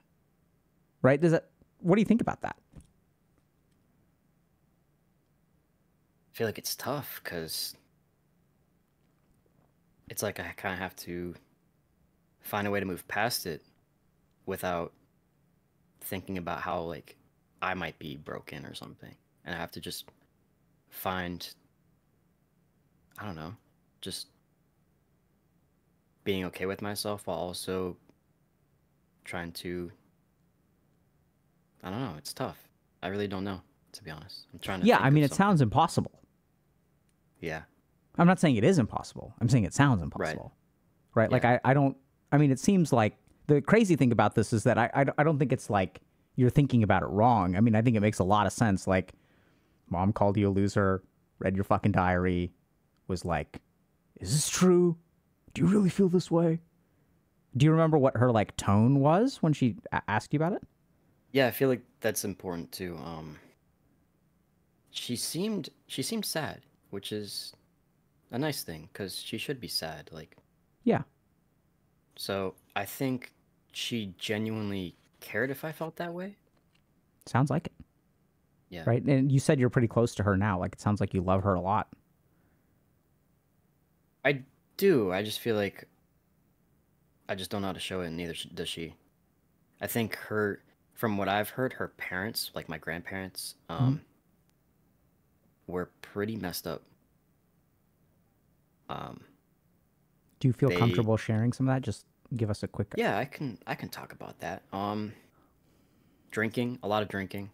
right? Does it what do you think about that? I feel like it's tough because it's like I kind of have to find a way to move past it without thinking about how like I might be broken or something, and I have to just find I don't know, just being okay with myself while also trying to I don't know, it's tough. I really don't know, to be honest. I'm trying to Yeah, I mean it something. sounds impossible. Yeah. I'm not saying it is impossible. I'm saying it sounds impossible. Right? Right. Like I, I don't I mean it seems like the crazy thing about this is that I, I I don't think it's like you're thinking about it wrong. I mean, I think it makes a lot of sense like mom called you a loser, read your fucking diary, was like, "Is this true? Do you really feel this way?" Do you remember what her like tone was when she a- asked you about it? Yeah, I feel like that's important too. Um, she seemed she seemed sad, which is a nice thing because she should be sad. Like, Yeah. so I think she genuinely cared if I felt that way. Sounds like it. Yeah. Right? And you said you're pretty close to her now. Like it sounds like you love her a lot. I do. I just feel like I just don't know how to show it, and neither does she. I think her, from what I've heard, her parents, like my grandparents, um, were pretty messed up. Um, Do you feel They- comfortable sharing some of that? Just give us a quick Yeah, I can I can talk about that. Um drinking, a lot of drinking.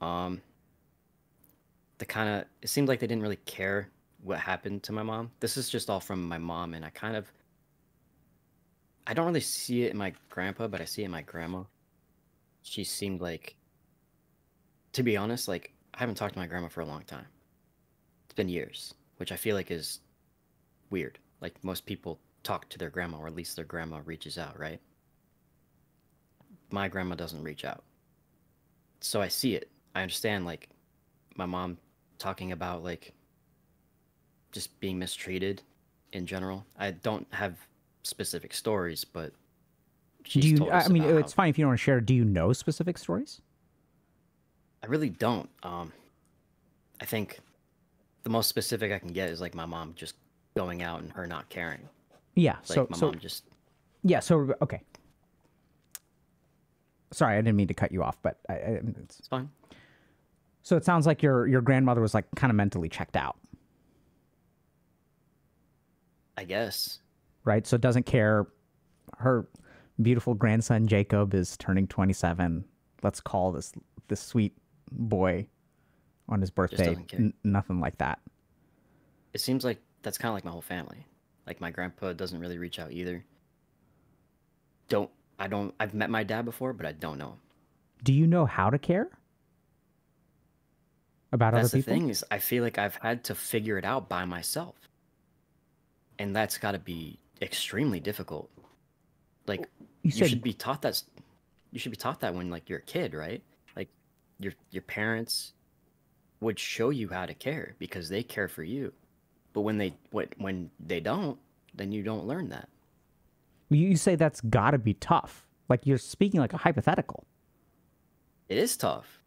Um the kind of it seemed like they didn't really care what happened to my mom. This is just all from my mom and I kind of I don't really see it in my grandpa, but I see it in my grandma. She seemed like to be honest, like I haven't talked to my grandma for a long time. It's been years, which I feel like is weird. Like most people talk to their grandma, or at least their grandma reaches out, right? My grandma doesn't reach out. So I see it. I understand, like, my mom talking about, like, just being mistreated in general. I don't have specific stories, but she's do you I mean it's fine if you don't want to share. Do you know specific stories? I really don't. Um, I think the most specific I can get is like my mom just going out and her not caring. Yeah. Like so my so mom just yeah, so okay. sorry, I didn't mean to cut you off, but I, I, it's, It's fine. so it sounds like your your grandmother was like kind of mentally checked out, I guess. right? So doesn't care. Her beautiful grandson Jacob is turning 27. Let's call this this sweet boy on his birthday. N- nothing like that. It seems like that's kind of like my whole family. Like my grandpa doesn't really reach out either. Don't I don't I've met my dad before, but I don't know him. Do you know how to care about That's other the people? thing is I feel like I've had to figure it out by myself. And that's got to be extremely difficult. Like You you, should be taught that you should be taught that when like you're a kid, right? Like your your parents would show you how to care because they care for you. But when they when, when they don't, then you don't learn that. you you say that's got to be tough. Like you're speaking like a hypothetical. It is tough.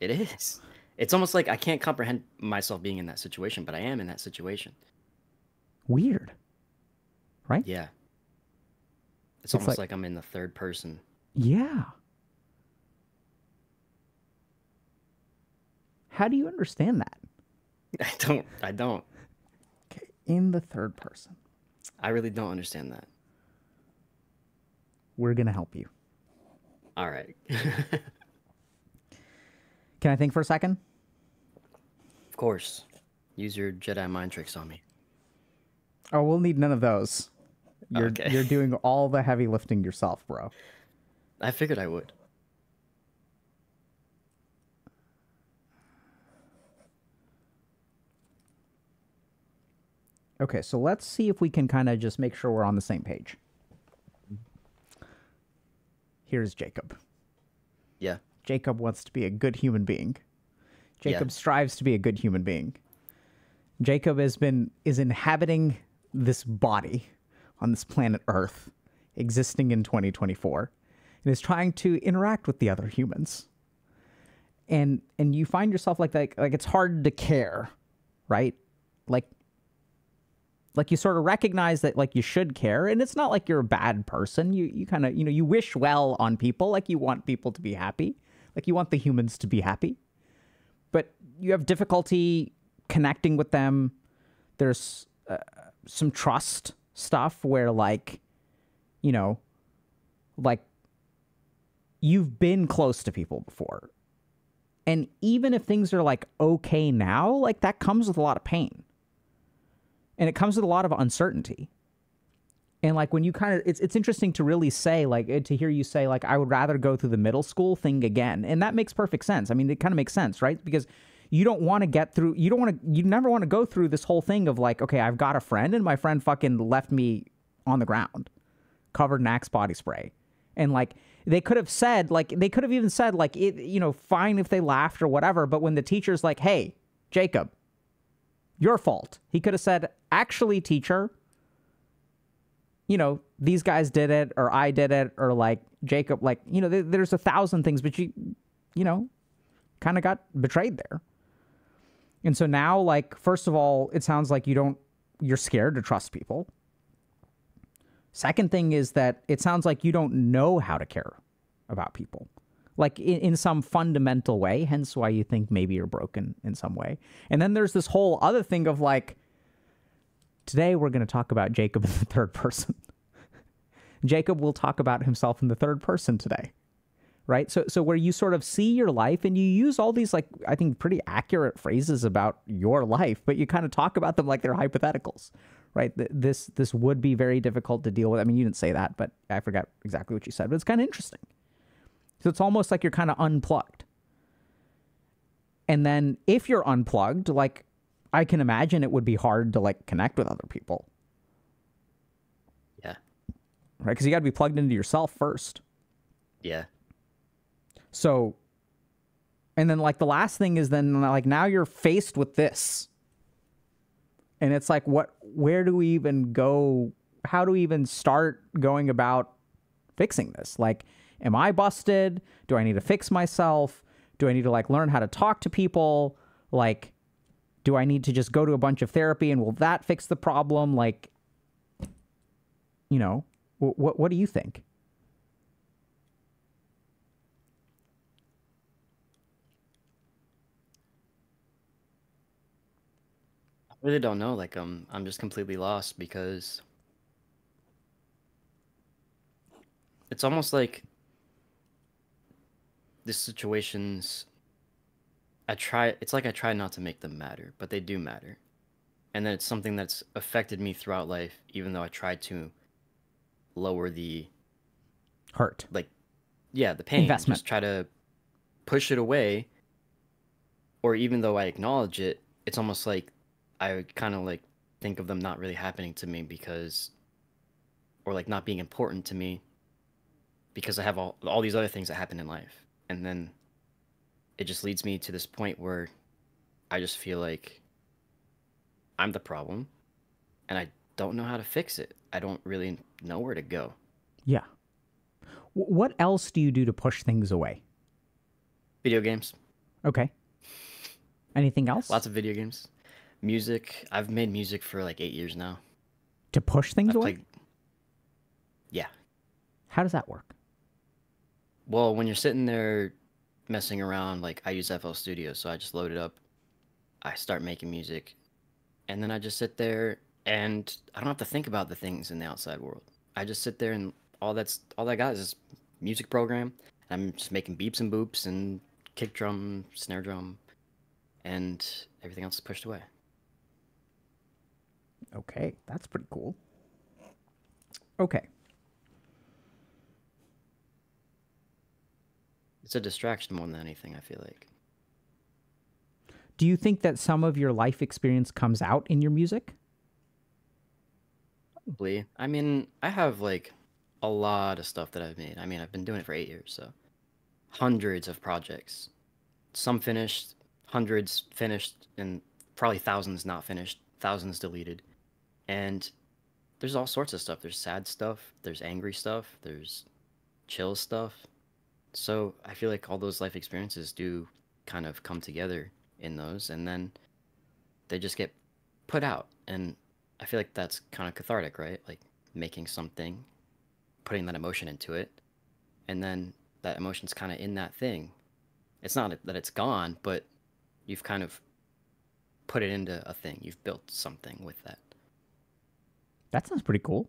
It is. It's almost like I can't comprehend myself being in that situation, but I am in that situation. Weird, right? Yeah. It's, It's almost like- like, I'm in the third person. Yeah. How do you understand that? I don't I don't. Okay, in the third person. I really don't understand that. We're gonna help you. All right. Can I think for a second? of course. Use your Jedi mind tricks on me. Oh, we'll need none of those. You're Okay. you're doing all the heavy lifting yourself, bro. I figured I would. Okay, so let's see if we can kind of just make sure we're on the same page. Here's Jacob. Yeah. Jacob wants to be a good human being. Jacob Yeah. strives to be a good human being. Jacob has been is inhabiting this body on this planet Earth, existing in 2024, and is trying to interact with the other humans. And and you find yourself like like like it's hard to care, right? Like like you sort of recognize that like you should care and it's not like you're a bad person you you kind of you know you wish well on people like you want people to be happy like you want the humans to be happy but you have difficulty connecting with them there's uh, some trust stuff where like you know like you've been close to people before. And even if things are like okay now like that comes with a lot of pain. And it comes with a lot of uncertainty. And like when you kind of it's, it's interesting to really say like eh, to hear you say like i would rather go through the middle school thing again. And that makes perfect sense. I mean it kind of makes sense right? Because you don't want to get through you don't want to you never want to go through this whole thing of like okay i've got a friend and my friend fucking left me on the ground covered in axe body spray and like they could have said like they could have even said like it you know fine if they laughed or whatever but when the teacher's like hey jacob your fault. He could have said, actually, teacher, you know, these guys did it, or I did it, or like Jacob, like, you know, th- there's a thousand things, but you, you know, kind of got betrayed there. And so now, like, first of all, it sounds like you don't, you're scared to trust people. Second thing is that it sounds like you don't know how to care about people like in, in some fundamental way hence why you think maybe you're broken in some way. And then there's this whole other thing of like today we're going to talk about jacob in the third person. Jacob will talk about himself in the third person today right so so where you sort of see your life and you use all these like i think pretty accurate phrases about your life but you kind of talk about them like they're hypotheticals right this this would be very difficult to deal with i mean you didn't say that but i forgot exactly what you said but it's kind of interesting so it's almost like you're kind of unplugged. And then if you're unplugged, like I can imagine it would be hard to like connect with other people, Yeah. right? Because you got to be plugged into yourself first. Yeah. So, and then like the last thing is then like now you're faced with this. And it's like, what, where do we even go? How do we even start going about fixing this? Like, am I busted? Do I need to fix myself? Do I need to like learn how to talk to people? Like, do I need to just go to a bunch of therapy and will that fix the problem? Like, you know, what, what do you think? Really don't know. Like um I'm just completely lost because it's almost like the situations I try it's like I try not to make them matter, but they do matter. And then it's something that's affected me throughout life, even though I tried to lower the Hurt. like yeah, the pain. Investment. Just try to push it away. Or even though I acknowledge it, it's almost like I kind of like think of them not really happening to me because or like not being important to me because I have all all these other things that happen in life. And then it just leads me to this point where I just feel like I'm the problem and I don't know how to fix it. I don't really know where to go. Yeah. W- what else do you do to push things away? Video games. Okay. Anything else? Lots of video games. Music. I've made music for like eight years now. to push things I've away? played. Yeah. How does that work? Well, when you're sitting there messing around, like I use FL Studio, so I just load it up. I start making music, and then I just sit there and I don't have to think about the things in the outside world. I just sit there and all that's all I got is this music program. I'm just making beeps and boops and kick drum, snare drum, and everything else is pushed away. Okay, that's pretty cool. Okay. It's a distraction more than anything. I feel like. Do you think that some of your life experience comes out in your music? Probably. I mean, I have like a lot of stuff that I've made. I mean, I've been doing it for eight years, so hundreds of projects. Some finished, hundreds finished, and probably thousands not finished, thousands deleted. And there's all sorts of stuff. There's sad stuff, there's angry stuff, there's chill stuff. So I feel like all those life experiences do kind of come together in those, and then they just get put out. And I feel like that's kind of cathartic, right? Like making something, putting that emotion into it, and then that emotion's kind of in that thing. It's not that it's gone, but you've kind of put it into a thing. You've built something with that. That sounds pretty cool.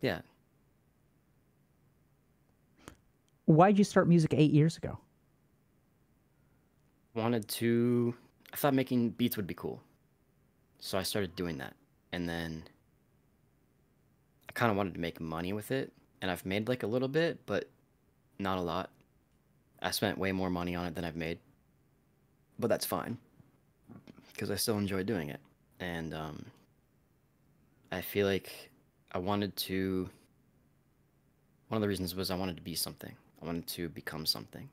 Yeah. Why'd you start music eight years ago? Wanted to I thought making beats would be cool. So I started doing that. And then I kind of wanted to make money with it, and I've made like a little bit, but not a lot. I spent way more money on it than I've made. But that's fine because I still enjoy doing it. And um I feel like I wanted to one of the reasons was I wanted to be something. I wanted to become something.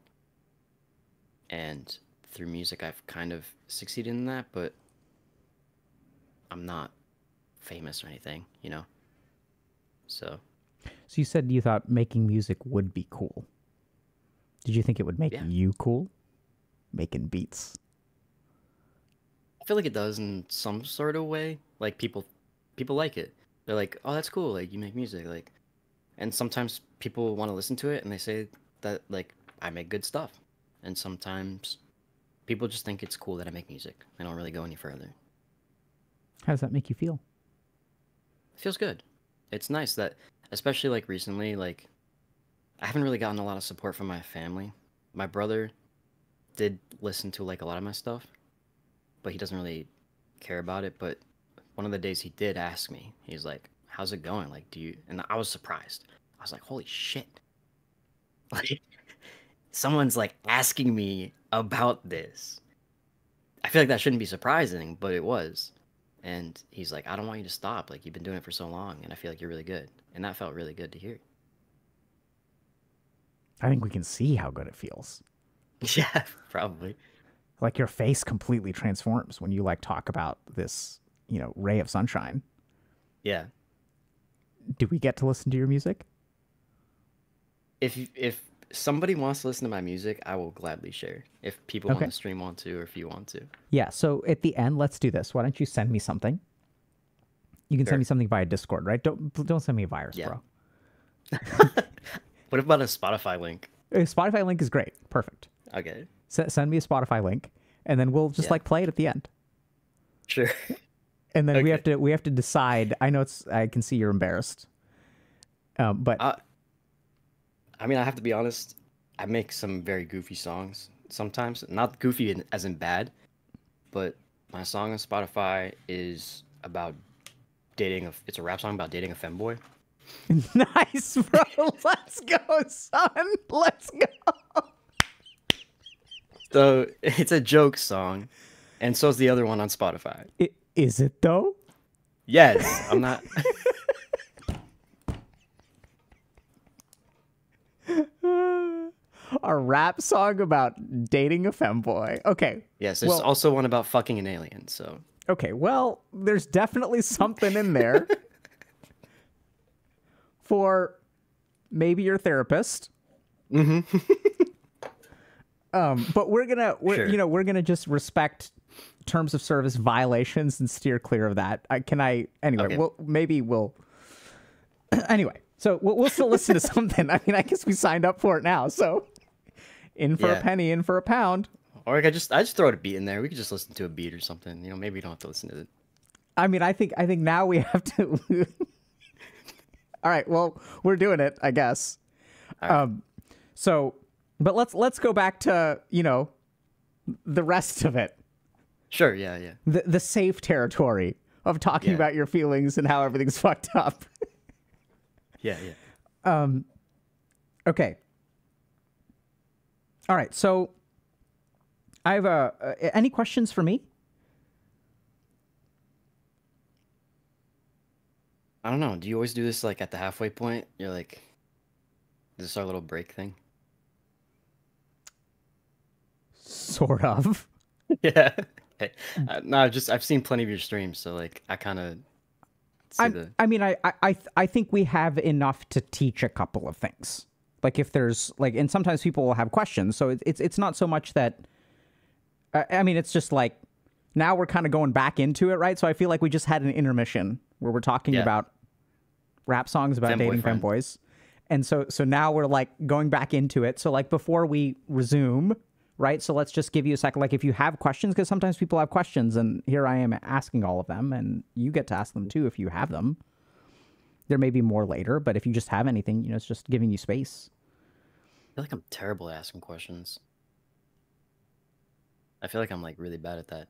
And through music I've kind of succeeded in that, but I'm not famous or anything, you know. So, So you said you thought making music would be cool. Did you think it would make Yeah. you cool? Making beats. I feel like it does in some sort of way. Like people people like it. They're like, "Oh, that's cool. Like you make music." Like and sometimes people want to listen to it and they say that like I make good stuff. And sometimes people just think it's cool that I make music. They don't really go any further. How does that make you feel? It feels good. It's nice that especially like recently like I haven't really gotten a lot of support from my family. My brother did listen to like a lot of my stuff, but he doesn't really care about it, but one of the days he did ask me. He's like, "How's it going? Like, do you?" And I was surprised. I was like, "Holy shit!" Like, someone's like asking me about this. I feel like that shouldn't be surprising, but it was. And he's like, "I don't want you to stop. Like, you've been doing it for so long, and I feel like you're really good." And that felt really good to hear. I think we can see how good it feels. Yeah, probably. Like your face completely transforms when you like talk about this, you know, ray of sunshine. Yeah. Do we get to listen to your music? If if somebody wants to listen to my music, I will gladly share. If people Okay. on the stream want to, or if you want to. Yeah, so at the end, let's do this. Why don't you send me something? You can Sure. send me something via Discord, right? Don't don't send me a virus, Yeah. bro. What about a Spotify link? A Spotify link is great. Perfect. Okay. S- send me a Spotify link, and then we'll just Yeah. like play it at the end. Sure. and then we have to we have to decide. I know it's. I can see you're embarrassed. Um, but Uh, I mean, I have to be honest. I make some very goofy songs sometimes. Not goofy in- as in bad, but my song on Spotify is about dating. A, it's a rap song about dating a femboy. nice, bro. Let's go, son. Let's go. So it's a joke song, and so is the other one on Spotify. I- Is it though? Yes, I'm not. A rap song about dating a femboy. Okay. Yes, there's Well- also one about fucking an alien. So Okay. Well, there's definitely something in there for maybe your therapist. Mm-hmm. um, but we're gonna, we're, Sure. you know, we're gonna just respect terms of service violations and steer clear of that. I, can I? Anyway, Okay. well, maybe we'll. anyway, so we'll, we'll still listen to something. I mean, I guess we signed up for it now, so in for a penny, in for a pound. or I could just I just throw a beat in there. We could just listen to a beat or something. You know, maybe you don't have to listen to it. I mean, I think I think now we have to. All right. Well, we're doing it, I guess. Um, so, but let's let's go back to you know the rest of it, Sure. Yeah. Yeah. the the safe territory of talking Yeah. about your feelings and how everything's fucked up. Yeah. Yeah. Um, okay. All right. So, I have a uh, any questions for me? I don't know. Do you always do this like at the halfway point? You're like, is this our little break thing? Sort of. yeah. Uh, no, just I've seen plenty of your streams, so like I kind of I, the I mean, I, I, I think we have enough to teach a couple of things. Like if there's like, and sometimes people will have questions, so it's it's not so much that. I I mean, it's just like now we're kind of going back into it, right? So I feel like we just had an intermission where we're talking Yeah. about rap songs about dating friend. femboys, and so so now we're like going back into it. So like before we resume, right? So let's just give you a second. Like if you have questions, because sometimes people have questions, and here I am asking all of them, and you get to ask them too if you have them. There may be more later, but if you just have anything, you know, it's just giving you space. I feel like I'm terrible at asking questions. I feel like I'm like really bad at that.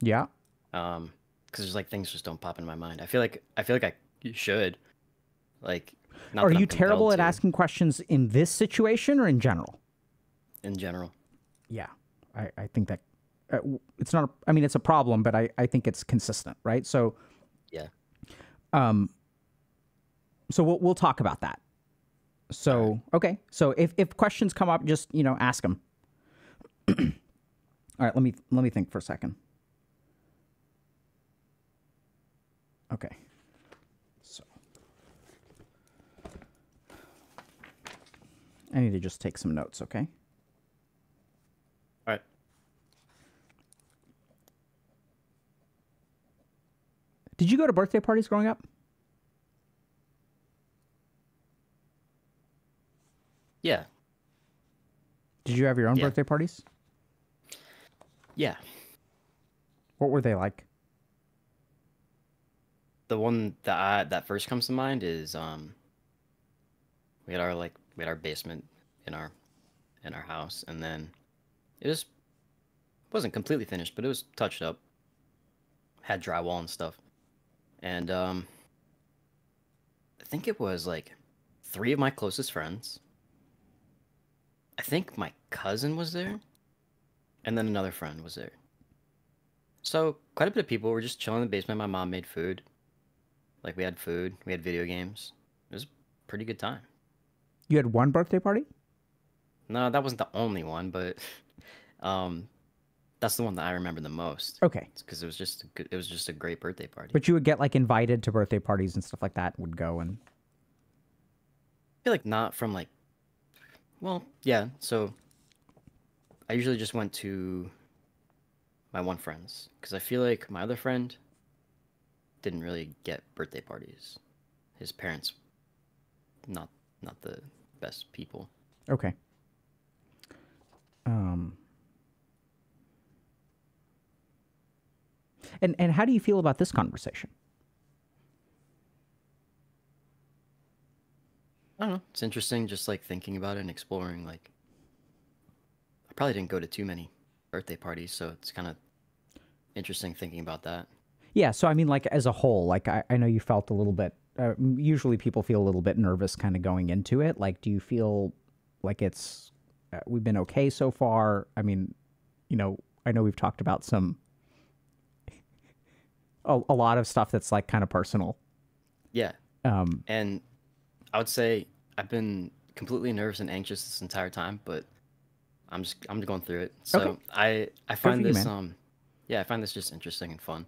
Yeah. Um, because there's like things just don't pop in my mind. I feel like I feel like I should, like. Not Are that I'm you terrible at to, asking questions in this situation or in general? in general? Yeah, I, I think that uh, it's not. A, I mean, it's a problem, but I, I think it's consistent, right? So, Yeah. um, so we'll we'll talk about that. So okay, so if if questions come up, just you know ask them. All right, let me let me think for a second. Okay. So I need to just take some notes, okay? All right. Did you go to birthday parties growing up? Yeah. Did you have your own Yeah. birthday parties? Yeah. What were they like? The one that I, that first comes to mind is um. We had our like we had our basement in our in our house, and then it was wasn't completely finished, but it was touched up. Had drywall and stuff, and um. I think it was like three of my closest friends. I think my cousin was there, and then another friend was there. So quite a bit of people were just chilling in the basement. My mom made food. Like we had food, we had video games. It was a pretty good time. You had one birthday party? No, that wasn't the only one, but um, that's the one that I remember the most. Okay. because it was just a good, it was just a great birthday party. But you would get like invited to birthday parties and stuff like that, would go and I feel like not from like, well, yeah. So I usually just went to my one friend's because I feel like my other friend didn't really get birthday parties. His parents, not not the best people. Okay. Um And and how do you feel about this conversation? I don't know. It's interesting just like thinking about it and exploring like I probably didn't go to too many birthday parties, so it's kind of interesting thinking about that. Yeah, so I mean like as a whole, like I, I know you felt a little bit uh, usually people feel a little bit nervous kind of going into it. Like do you feel like it's uh, we've been okay so far? I mean, you know, I know we've talked about some a, a lot of stuff that's like kind of personal. Yeah. Um, And I would say I've been completely nervous and anxious this entire time, but I'm just I'm going through it. So Okay. I I find this man. um yeah, I find this just interesting and fun.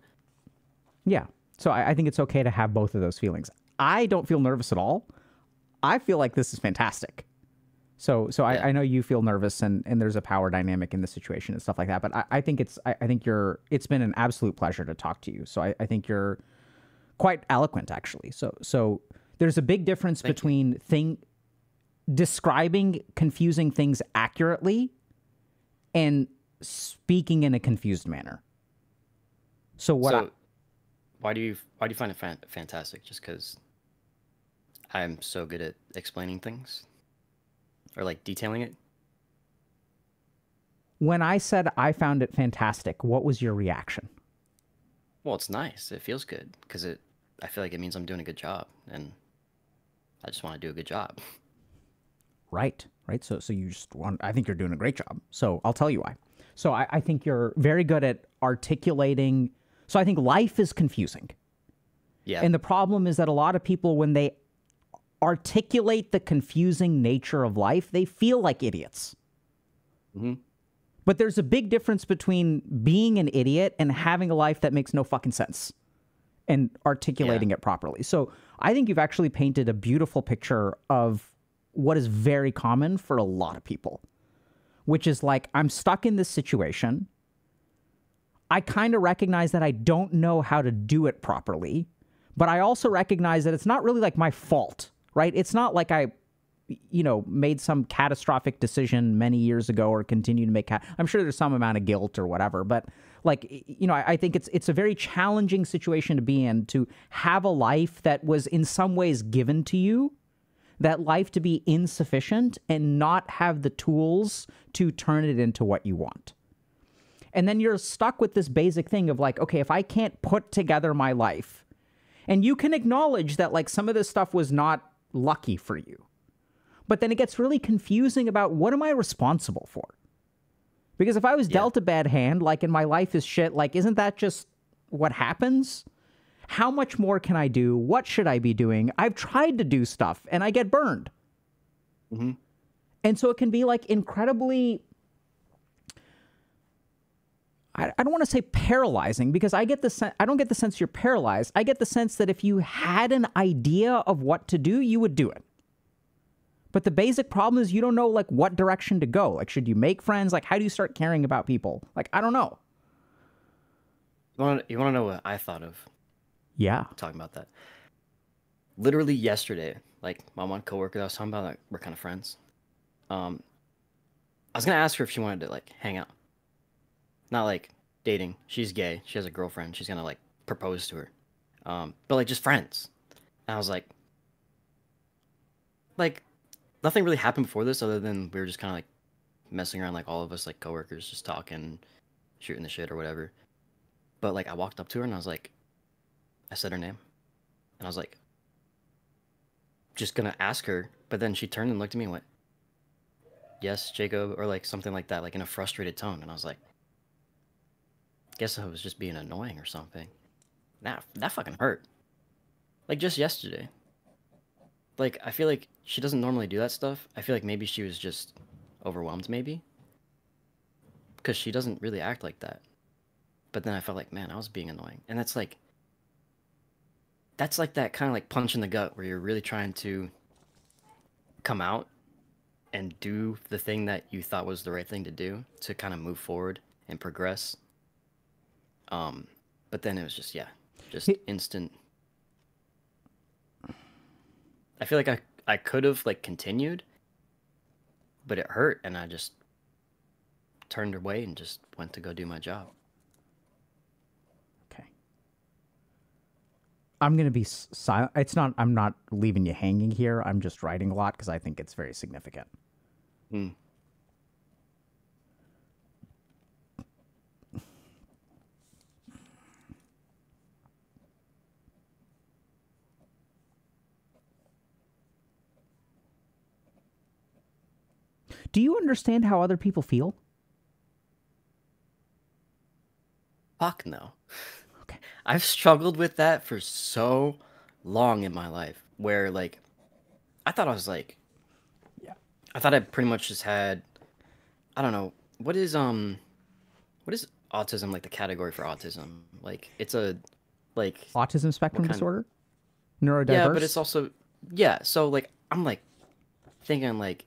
Yeah. So I, I think it's okay to have both of those feelings. I don't feel nervous at all. I feel like this is fantastic. So so Yeah. I, I know you feel nervous and, and there's a power dynamic in the situation and stuff like that. But I, I think it's I, I think you're it's been an absolute pleasure to talk to you. So I, I think you're quite eloquent actually. So so there's a big difference Thank you. between thing describing confusing things accurately and speaking in a confused manner. So what I, why do you why do you find it fan- fantastic? Just because I'm so good at explaining things or like detailing it? When I said I found it fantastic, what was your reaction? Well, it's nice. It feels good because it. I feel like it means I'm doing a good job, and I just want to do a good job. Right, right. So, so you just want. I think you're doing a great job. So I'll tell you why. So I, I think you're very good at articulating. So I think life is confusing, Yeah. and the problem is that a lot of people, when they articulate the confusing nature of life, they feel like idiots. Mhm. But there's a big difference between being an idiot and having a life that makes no fucking sense and articulating it properly. So I think you've actually painted a beautiful picture of what is very common for a lot of people, which is like, I'm stuck in this situation. I kind of recognize that I don't know how to do it properly, but I also recognize that it's not really like my fault, right? It's not like I you know, made some catastrophic decision many years ago or continue to make. Ca- I'm sure there's some amount of guilt or whatever, but like, you know, I, I think it's it's a very challenging situation to be in to have a life that was in some ways given to you, that life to be insufficient and not have the tools to turn it into what you want. And then you're stuck with this basic thing of like, okay, if I can't put together my life, and you can acknowledge that like some of this stuff was not lucky for you. But then it gets really confusing about what am I responsible for? Because if I was dealt a bad hand, like in my life is shit, like isn't that just what happens? How much more can I do? What should I be doing? I've tried to do stuff and I get burned. Mhm. And so it can be like incredibly I, I don't want to say paralyzing because I get the sen- I don't get the sense you're paralyzed. I get the sense that if you had an idea of what to do, you would do it. But the basic problem is you don't know like what direction to go. Like should you make friends? Like how do you start caring about people? Like I don't know. You want you want to know what I thought of Yeah. talking about that? Literally yesterday, like my one coworker that I was talking about, like we're kind of friends. Um, I was gonna ask her if she wanted to like hang out, not like dating. She's gay. She has a girlfriend. She's gonna like propose to her, um, but like just friends. And I was like, like nothing really happened before this other than we were just kind of like messing around, like all of us like coworkers, just talking, shooting the shit or whatever. But like I walked up to her and I was like, I said her name, and I was like, just gonna ask her. But then she turned and looked at me and went, "Yes, Jacob," or like something like that, like in a frustrated tone. And I was like, guess I was just being annoying or something. That that fucking hurt. Like just yesterday. Like I feel like she doesn't normally do that stuff. I feel like maybe she was just overwhelmed, maybe. Because she doesn't really act like that. But then I felt like, man, I was being annoying, and that's like. That's like that kind of like punch in the gut where you're really trying to come out and do the thing that you thought was the right thing to do to kind of move forward and progress. Um, but then it was just yeah, just He- instant. I feel like I I could have like continued, but it hurt, and I just turned away and just went to go do my job. Okay. I'm gonna be silent. It's not. I'm not leaving you hanging here. I'm just writing a lot because I think it's very significant. Hmm. Do you understand how other people feel? Fuck no. Okay. I've struggled with that for so long in my life where like I thought I was like Yeah. I thought I pretty much just had I don't know, what is um what is autism like the category for autism? Like it's a like Autism spectrum kind of- disorder, neurodiverse. Yeah, but it's also yeah, so like I'm like thinking like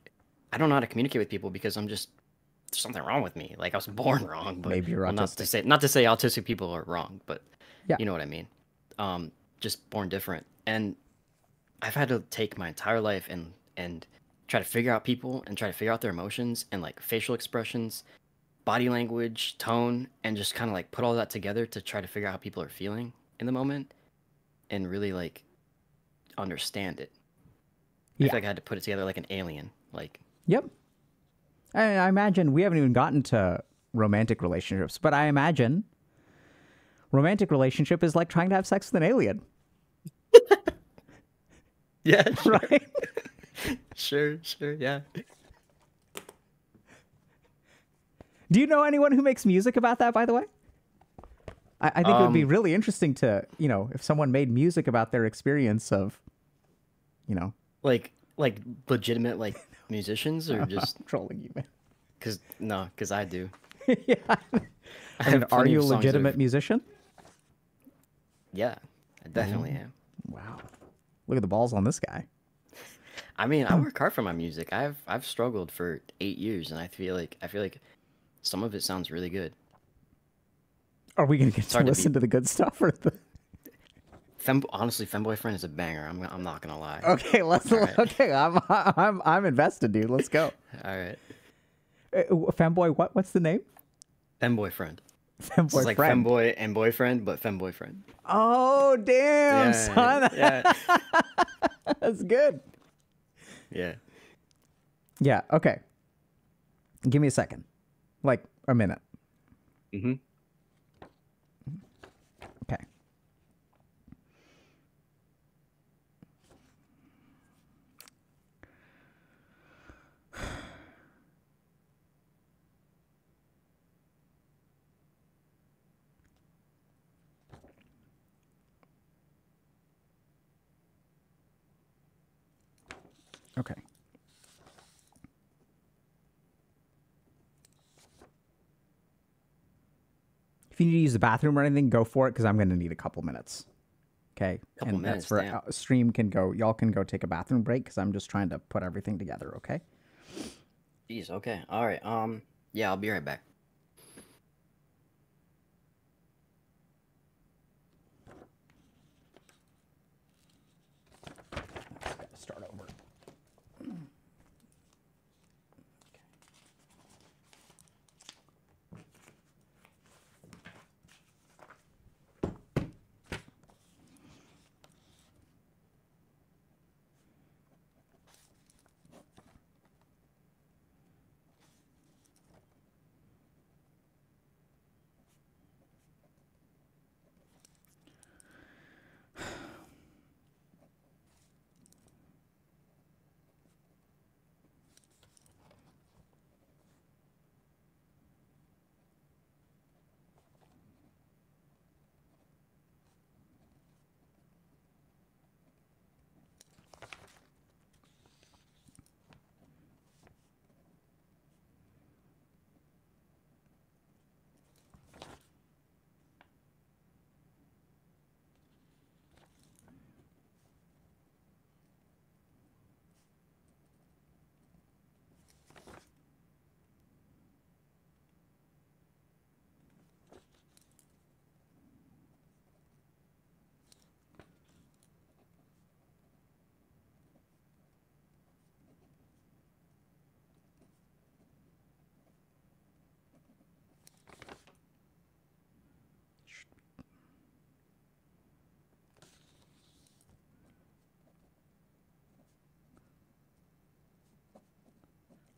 I don't know how to communicate with people because I'm just there's something wrong with me. Like I was born wrong, but Maybe you're well, not to say not to say autistic people are wrong, but Yeah. you know what I mean. Um, just born different, and I've had to take my entire life and and try to figure out people and try to figure out their emotions and like facial expressions, body language, tone, and just kind of like put all that together to try to figure out how people are feeling in the moment, and really like understand it. I Yeah. feel like I had to put it together like an alien. Like Yep. I, I imagine we haven't even gotten to romantic relationships, but I imagine romantic relationship is like trying to have sex with an alien, yeah, right? sure, sure, yeah. Do you know anyone who makes music about that? By the way, I, I think it would be Um, really interesting to you know if someone made music about their experience of, you know, Like like legitimate like musicians or just trolling you, man. because no, because I do. yeah. I mean, are you a of songs that legitimate musician? Yeah, I definitely Mm. am. Wow. Look at the balls on this guy. I mean, I work hard for my music. I've I've struggled for eight years, and I feel like I feel like some of it sounds really good. Are we going to get to hard to listen to the good stuff or the? Fem, honestly, Femboyfriend is a banger. I'm I'm not gonna lie. Okay, let's. right. Okay, I'm I'm I'm invested, dude. Let's go. All right, Uh, femboy, what? What's the name? Femboyfriend. Femboy It's like friend. femboy and boyfriend, but femboyfriend. Oh damn, Yeah, son, yeah, that's good. yeah. Yeah. Okay. Give me a second, like a minute. Mm-hmm. Okay. Okay. If you need to use the bathroom or anything, go for it because I'm going to need a couple minutes. Okay. Couple and minutes, that's for damn. stream can go. Y'all can go take a bathroom break because I'm just trying to put everything together. Okay. Jeez. Okay. All right. Um. Yeah, I'll be right back.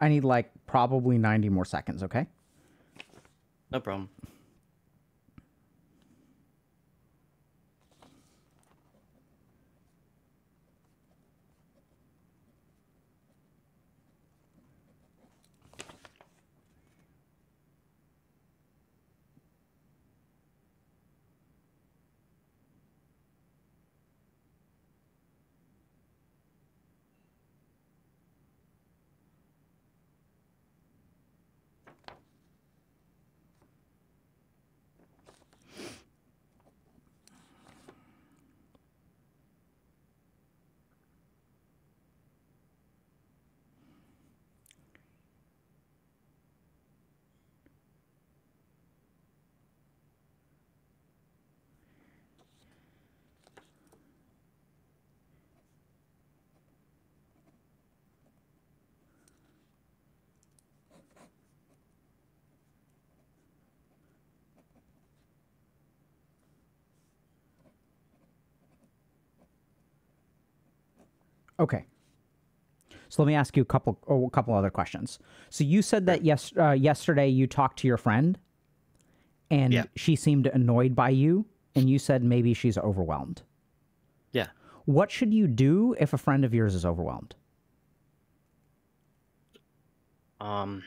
I need like probably 90 more seconds, okay? No problem. Okay. So let me ask you a couple oh, a couple other questions. So you said that yes uh, yesterday you talked to your friend and Yeah. she seemed annoyed by you and you said maybe she's overwhelmed. Yeah. What should you do if a friend of yours is overwhelmed? Um,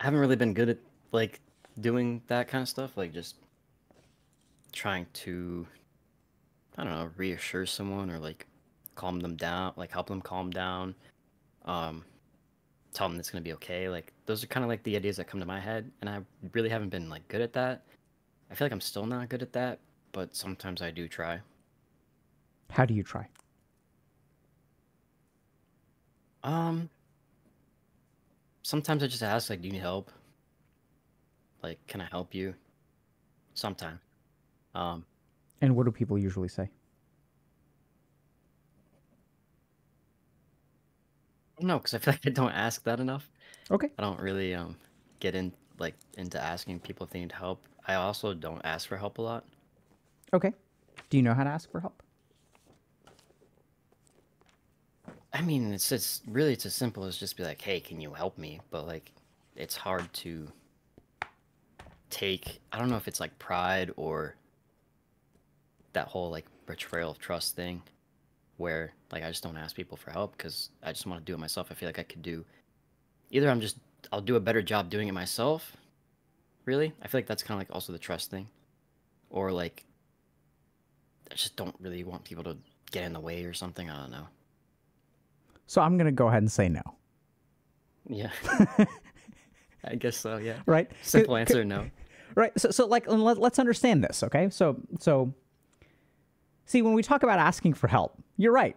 I haven't really been good at like doing that kind of stuff, like just trying to, I don't know, reassure someone or like calm them down, like help them calm down. Um, tell them it's gonna be okay. Like those are kind of like the ideas that come to my head, and I really haven't been like good at that. I feel like I'm still not good at that, but sometimes I do try. How do you try? Um, sometimes I just ask, like, do you need help? Like, can I help you? Sometimes. Um, And what do people usually say? No, because I feel like I don't ask that enough. Okay. I don't really um get in like into asking people if they need help. I also don't ask for help a lot. Okay. Do you know how to ask for help? I mean, it's it's really it's as simple as just be like, "Hey, can you help me?" But like, it's hard to take. I don't know if it's like pride or that whole like betrayal of trust thing, where like I just don't ask people for help because I just want to do it myself. I feel like I could do. Either I'm just I'll do a better job doing it myself. Really, I feel like that's kind of like also the trust thing, or like I just don't really want people to get in the way or something. I don't know. So I'm going to go ahead and say no. Yeah. I guess so, yeah. Right? Simple answer, no. Right. So, so like, let, let's understand this, okay? So, so, see, when we talk about asking for help, you're right.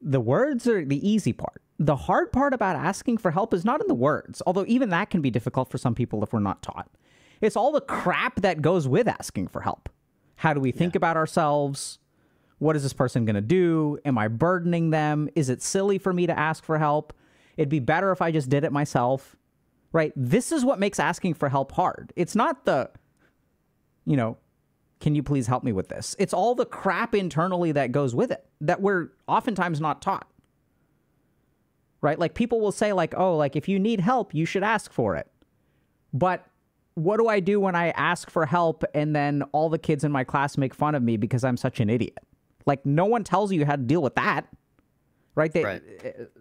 The words are the easy part. The hard part about asking for help is not in the words, although even that can be difficult for some people if we're not taught. It's all the crap that goes with asking for help. How do we think about ourselves? What is this person going to do? Am I burdening them? Is it silly for me to ask for help? It'd be better if I just did it myself. Right? This is what makes asking for help hard. It's not the, you know, can you please help me with this? It's all the crap internally that goes with it that we're oftentimes not taught. Right? Like people will say, like, oh, like if you need help, you should ask for it. But what do I do when I ask for help and then all the kids in my class make fun of me because I'm such an idiot? Like no one tells you how to deal with that. Right? They, Right.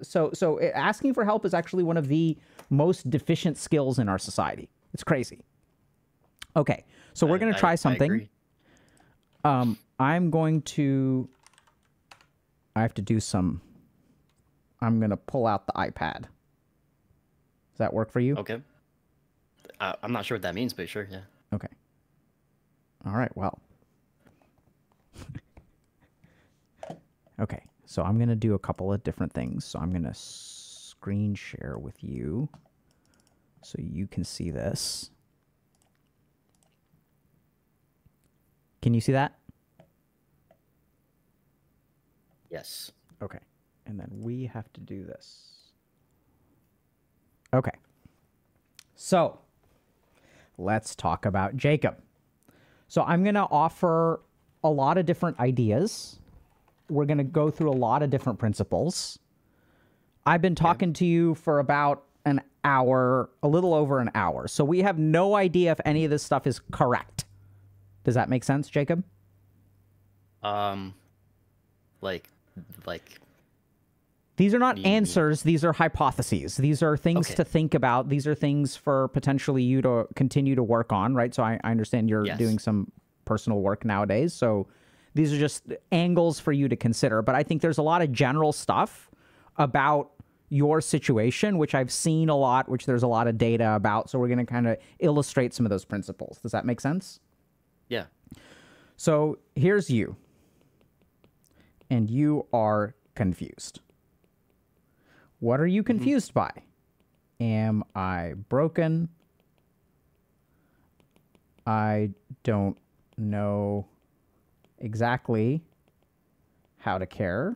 So so uh, asking for help is actually one of the most deficient skills in our society. It's crazy. Okay. So we're going to try I something. agree. Um, I'm going to. I have to do some. I'm going to pull out the iPad. Does that work for you? Okay. Uh, I'm not sure what that means, but sure, yeah. Okay. All right. Well. okay. So I'm going to do a couple of different things. So I'm going to screen share with you so you can see this. Can you see that? Yes. Okay. And then we have to do this. Okay. So let's talk about Jacob. So I'm going to offer a lot of different ideas. We're going to go through a lot of different principles. I've been talking to you for about an hour, a little over an hour. So we have no idea if any of this stuff is correct. Does that make sense, Jacob? Um, like, like, These are not answers, these are hypotheses. These are things Okay. to think about. These are things for potentially you to continue to work on, right? So I, I understand you're Yes. doing some personal work nowadays. So these are just angles for you to consider. But I think there's a lot of general stuff about your situation, which I've seen a lot, which there's a lot of data about. So we're going to kind of illustrate some of those principles. Does that make sense? yeah, So here's you. And you are confused. What are you mm-hmm. confused by? Am I broken? I don't know exactly how to care.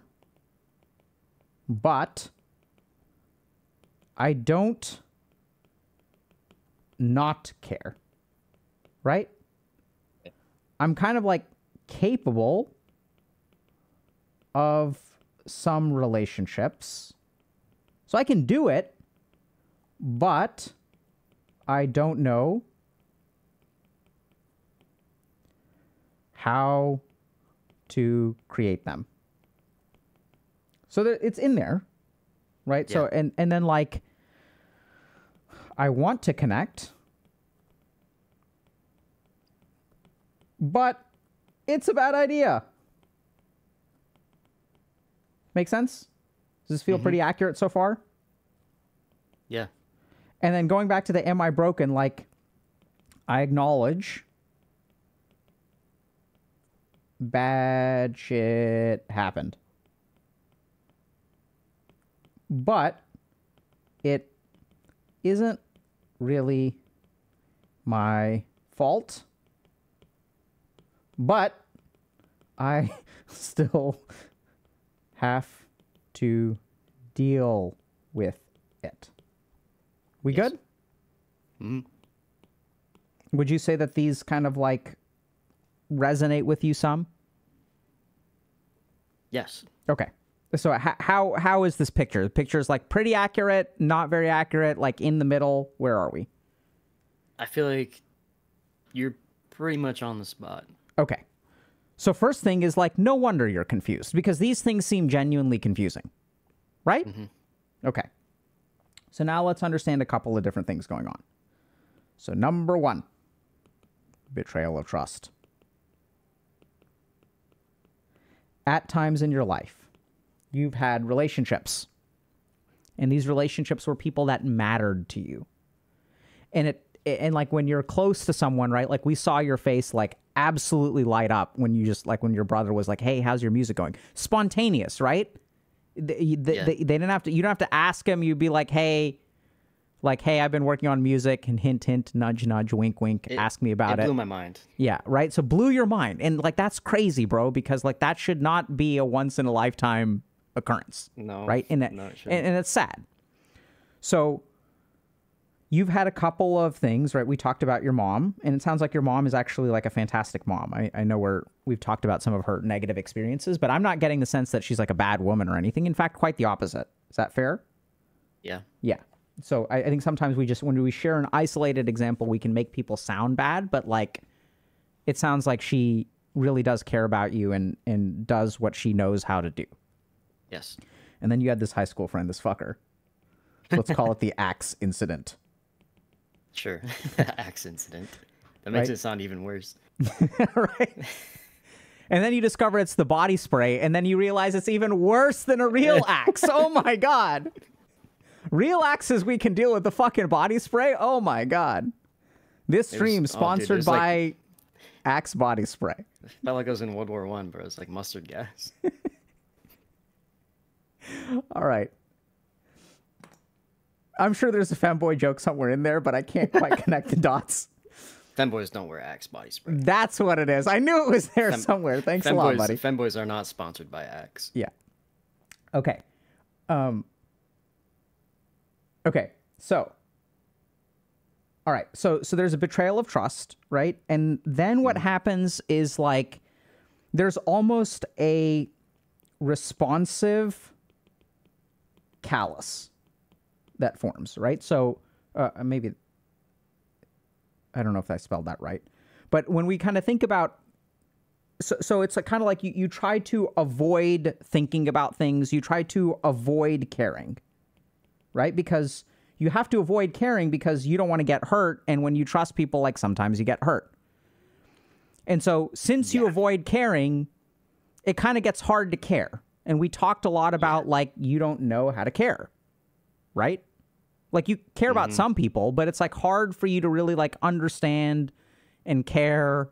But I don't not care. Right? I'm kind of like capable of some relationships. So I can do it, but I don't know how to create them. So there, it's in there, right? So and and then like I want to connect, but it's a bad idea. Make sense? Does this feel mm-hmm. pretty accurate so far? yeah, And then going back to the am I broken, like I acknowledge bad shit happened. But it isn't really my fault. But I still have to deal with it. We Yes. good? Mhm. Would you say that these kind of like resonate with you some? yes. Okay. So how how, how is this picture? The picture is like pretty accurate, not very accurate, like in the middle. Where are we? I feel like you're pretty much on the spot. Okay. So first thing is like no wonder you're confused because these things seem genuinely confusing. Right? Mm-hmm. Okay. So now let's understand a couple of different things going on. So number 1, betrayal of trust. At times in your life, you've had relationships. And these relationships were people that mattered to you and it and like when you're close to someone right like we saw your face like absolutely light up when you just like when your brother was like hey how's your music going spontaneous right they, they, Yeah. they, they didn't have to you don't have to ask him you'd be like hey like hey i've been working on music and hint hint nudge nudge wink wink It- ask me about it it blew my mind. yeah, right. So blew your mind, and like that's crazy, bro. Because like that should not be a once in a lifetime occurrence, No, right? And it, no, it and, and it's sad. So you've had a couple of things, right? We talked about your mom, and it sounds like your mom is actually like a fantastic mom. I, I know we're we've talked about some of her negative experiences, but I'm not getting the sense that she's like a bad woman or anything. In fact, quite the opposite. Is that fair? Yeah, Yeah. So I, I think sometimes we just when we share an isolated example, we can make people sound bad, but like it sounds like she really does care about you and and does what she knows how to do. yes. And then you had this high school friend, this fucker. Let's call it the axe incident. Sure. Axe incident. That makes Right. it sound even worse. right? And then you discover it's the body spray, and then you realize it's even worse than a real axe. Oh my god. Real axes we can deal with the fucking body spray. Oh my god. This stream oh, dude, sponsored by like- Axe body spray. Felt like I was in World War One, bro. It's like mustard gas. All right. I'm sure there's a femboy joke somewhere in there, but I can't quite connect the dots. Femboys don't wear Axe body spray. That's what it is. I knew it was there Fem- somewhere. Thanks a lot, Femboys, buddy. femboys are not sponsored by Axe. Yeah. Okay. Um Okay. So All right. So so there's a betrayal of trust, right? And then what happens is like there's almost a responsive callus that forms, right? So uh, maybe I don't know if I spelled that right, but when we kind of think about so, so it's kind of like you, you try to avoid thinking about things. You try to avoid caring right? Because you have to avoid caring because you don't want to get hurt and when you trust people like sometimes you get hurt. And so since you avoid caring it kind of gets hard to care. And we talked a lot about like you don't know how to care right like you care about mm-hmm. some people but it's like hard for you to really like understand and care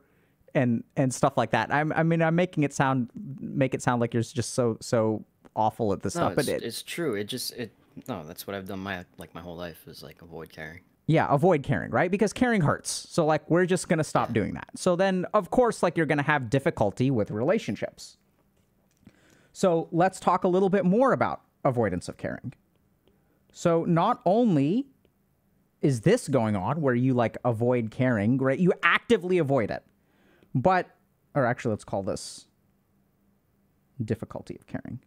and and stuff like that I'm, i mean i'm making it sound make it sound like you're just so so awful at this No, stuff it's, but it, it's true. It just it no, that's what I've done my like my whole life is like avoid caring. Yeah, avoid caring, right? Because caring hurts. So like we're just going to stop doing that. So then of course like you're going to have difficulty with relationships. So let's talk a little bit more about avoidance of caring. So not only is this going on where you like avoid caring, right? You actively avoid it. But or actually let's call this difficulty of caring.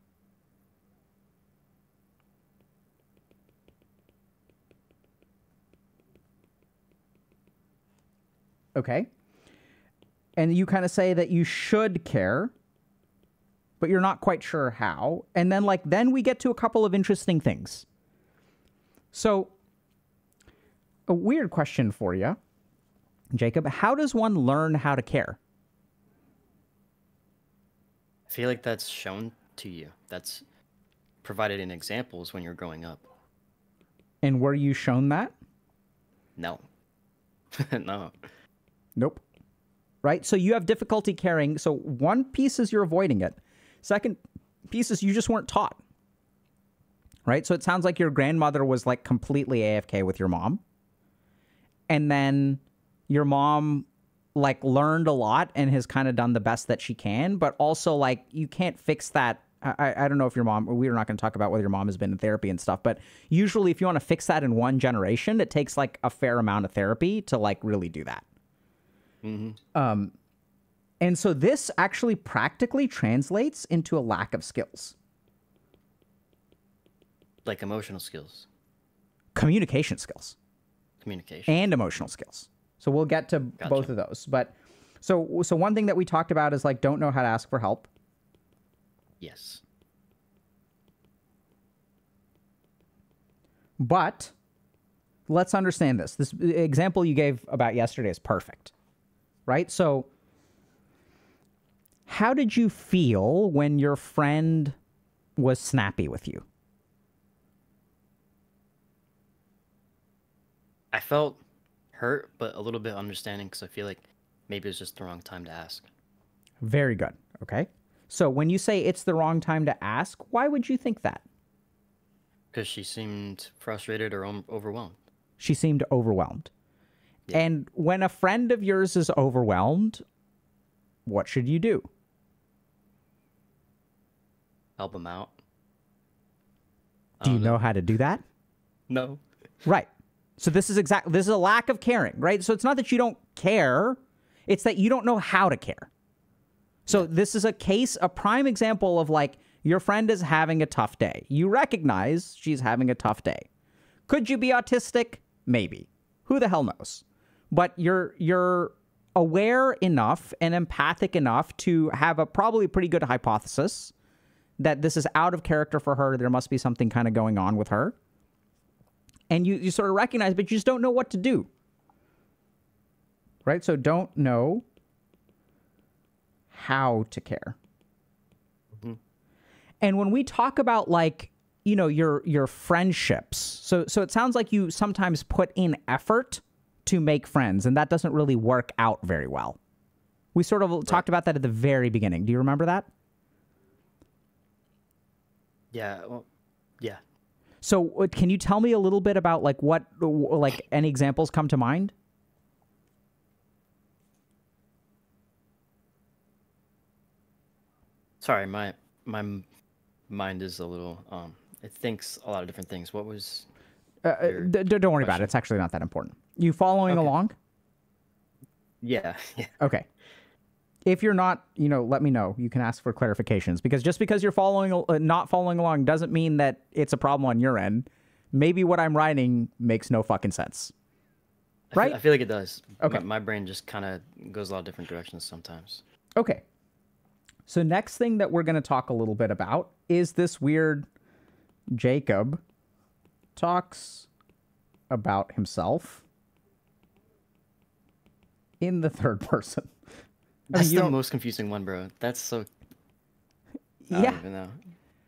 Okay. And you kind of say that you should care, but you're not quite sure how. And then, like, then we get to a couple of interesting things. So, a weird question for you, Jacob. How does one learn how to care? I feel like that's shown to you. That's provided in examples when you're growing up. And were you shown that? No. no. Nope. Right? So you have difficulty caring. So one piece is you're avoiding it. Second piece is you just weren't taught. Right? So it sounds like your grandmother was like completely AFK with your mom. And then your mom like learned a lot and has kind of done the best that she can, but also like you can't fix that. I, I- don't know if your mom, we're not going to talk about whether your mom has been in therapy and stuff, but usually if you want to fix that in one generation, it takes like a fair amount of therapy to like really do that. Um, and so this actually practically translates into a lack of skills, Like emotional skills, communication skills, communication. and emotional skills. So we'll get to both of those. But so so one thing that we talked about is like don't know how to ask for help. yes. But let's understand this. This example you gave about yesterday is perfect. Right? So how did you feel when your friend was snappy with you? I felt hurt, but a little bit understanding because I feel like maybe it's just the wrong time to ask. Very good. Okay. So when you say it's the wrong time to ask, why would you think that? Because she seemed frustrated or overwhelmed. She seemed overwhelmed. Yeah. And when a friend of yours is overwhelmed, what should you do? Help them out. Do you Um, know how to do that? No. Right. So this is exactly this is a lack of caring, right? So it's not that you don't care, it's that you don't know how to care. So this is a case, a prime example of like your friend is having a tough day. You recognize she's having a tough day. Could you be autistic? Maybe. Who the hell knows? But you're you're aware enough and empathic enough to have a probably pretty good hypothesis that this is out of character for her. There must be something kind of going on with her and you, you sort of recognize, but you just don't know what to do. Right? So don't know how to care. Mm-hmm. And when we talk about like, you know, your your friendships, so so it sounds like you sometimes put in effort to make friends, and that doesn't really work out very well. We sort of talked about that at the very beginning. Do you remember that? Yeah. Well, yeah. So uh, can you tell me a little bit about like what like any examples come to mind? Sorry, my my mind is a little um. It thinks a lot of different things. What was? Uh, uh, Your d- d- don't worry about it. It's actually not that important. You following Okay. along? Yeah. Yeah. Okay. If you're not, you know, let me know. You can ask for clarifications because just because you're following, uh, not following along doesn't mean that it's a problem on your end. Maybe what I'm writing makes no fucking sense. I feel- Right? I feel like it does. Okay. My, my brain just kind of goes a lot of different directions sometimes. Okay. So next thing that we're going to talk a little bit about is this weird Jacob talks about himself in the third person. I That's mean, the most confusing one, bro. That's so. I yeah.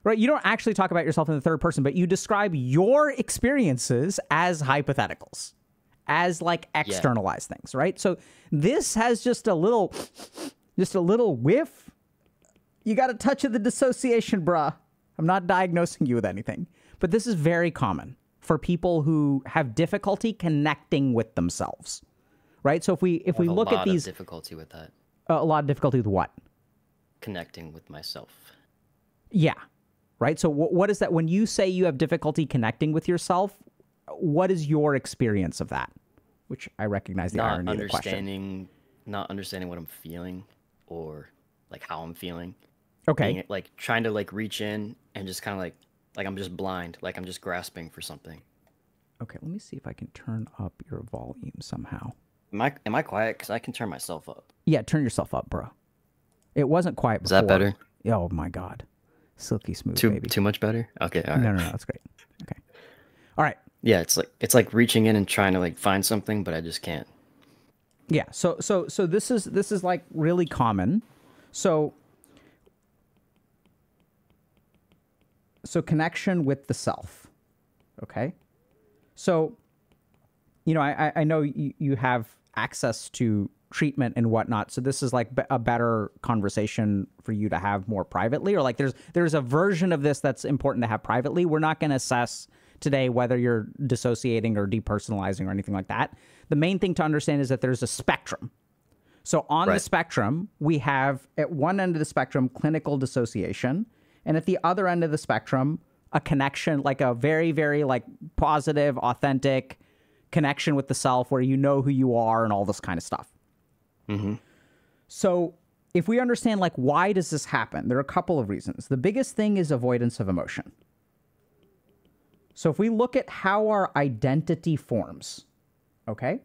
Right, you don't actually talk about yourself in the third person, but you describe your experiences as hypotheticals, as like externalized things, right? So this has just a little just a little whiff. You got a touch of the dissociation, bruh. I'm not diagnosing you with anything, but this is very common for people who have difficulty connecting with themselves. Right? So if we if we I have a look at of these difficulty with that, a lot of difficulty with what? connecting with myself. Yeah. Right. So, wh- what is that? When you say you have difficulty connecting with yourself, what is your experience of that? Which I recognize the Not irony of the question. understanding, not understanding what I'm feeling, or like how I'm feeling. Okay. Being, like trying to like reach in and just kind of like like I'm just blind, like I'm just grasping for something. Okay. Let me see if I can turn up your volume somehow. Am I am I quiet? Because I can turn myself up. Yeah. Turn yourself up, bro. It wasn't quiet Is that better? Oh my God. Silky smooth, Too baby. too much better? Okay, all right. No, no, no. That's great. Okay. All right. Yeah, it's like it's like reaching in and trying to like find something, but I just can't. Yeah. So so so this is this is like really common. So so connection with the self. Okay. So you know, I I- I know you, you have access to treatment and whatnot. So this is like a better conversation for you to have more privately, or like there's there's a version of this that's important to have privately. We're not going to assess today whether you're dissociating or depersonalizing or anything like that. The main thing to understand is that there's a spectrum. So on the spectrum, we have at one end of the spectrum clinical dissociation, and at the other end of the spectrum, a connection like a very very like positive, authentic connection with the self where you know who you are and all this kind of stuff. Mm-hmm. So if we understand like why does this happen, there are a couple of reasons. The biggest thing is avoidance of emotion. So if we look at how our identity forms, okay?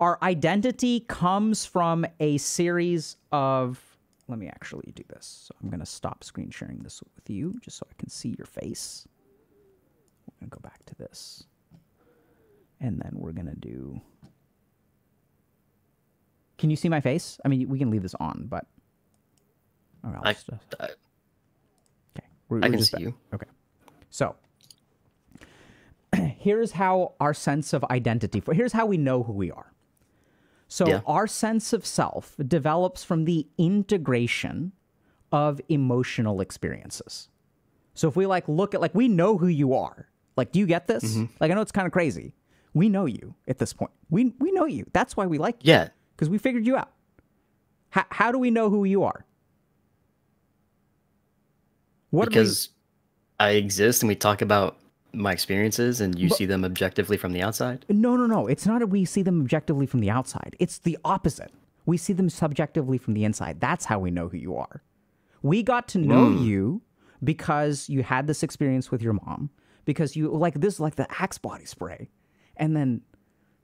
Our identity comes from a series of let me actually do this. So I'm going to stop screen sharing this with you just so I can see your face. We're going to go back to this. And then we're going to do Can you see my face? I mean, we can leave this on, but okay, I'll I, just, uh, I, okay. We're, I we're can see you. Okay. So here's how our sense of identity, for, here's how we know who we are. So Yeah. our sense of self develops from the integration of emotional experiences. So if we like look at like we know who you are. Like do you get this? Mm-hmm. Like I know it's kind of crazy. We know you at this point. We we know you. That's why we like you yeah, because we figured you out. How, how do we know who you are? What did we- because I exist and we talk about my experiences and you see them objectively from the outside. No, no, no. It's not that we see them objectively from the outside. It's the opposite. We see them subjectively from the inside. That's how we know who you are. We got to know hmm. you because you had this experience with your mom, because you like this is like the Axe body spray. And then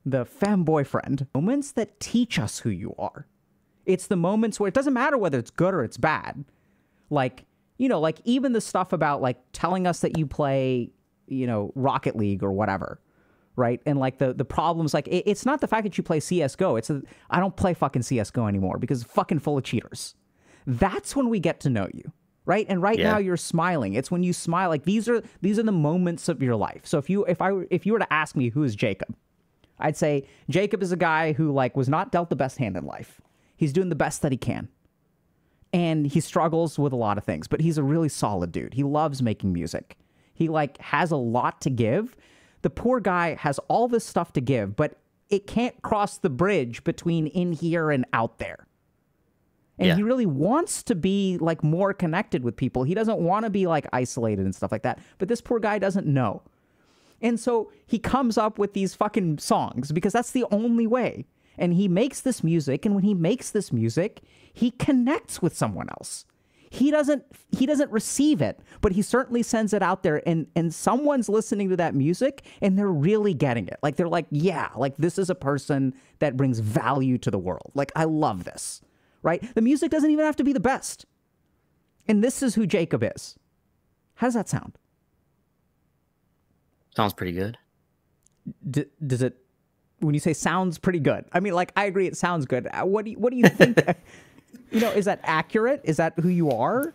the femboy friend, moments that teach us who you are. It's the moments where it doesn't matter whether it's good or it's bad. Like, you know, like even the stuff about like telling us that you play, you know, Rocket League or whatever, right? And like the the problems, like it, it's not the fact that you play CS:GO. It's I don't play fucking CS:GO anymore because it's fucking full of cheaters. That's when we get to know you, right? And right Yeah. now you're smiling. It's when you smile. Like these are these are the moments of your life. So if you if I if you were to ask me who is Jacob, I'd say Jacob is a guy who like was not dealt the best hand in life. He's doing the best that he can. And he struggles with a lot of things, but he's a really solid dude. He loves making music. He like has a lot to give. The poor guy has all this stuff to give, but it can't cross the bridge between in here and out there. And Yeah. he really wants to be like more connected with people. He doesn't want to be like isolated and stuff like that. But this poor guy doesn't know. And so he comes up with these fucking songs because that's the only way. And he makes this music, and when he makes this music, he connects with someone else. He doesn't he doesn't receive it, but he certainly sends it out there and and someone's listening to that music and they're really getting it. Like they're like, "Yeah, like this is a person that brings value to the world. Like I love this." Right? The music doesn't even have to be the best. And this is who Jacob is. How does that sound? Sounds pretty good. D- does it when you say sounds pretty good? I mean, like I agree, it sounds good. Uh, What do you, what do you think? you know, is that accurate? Is that who you are?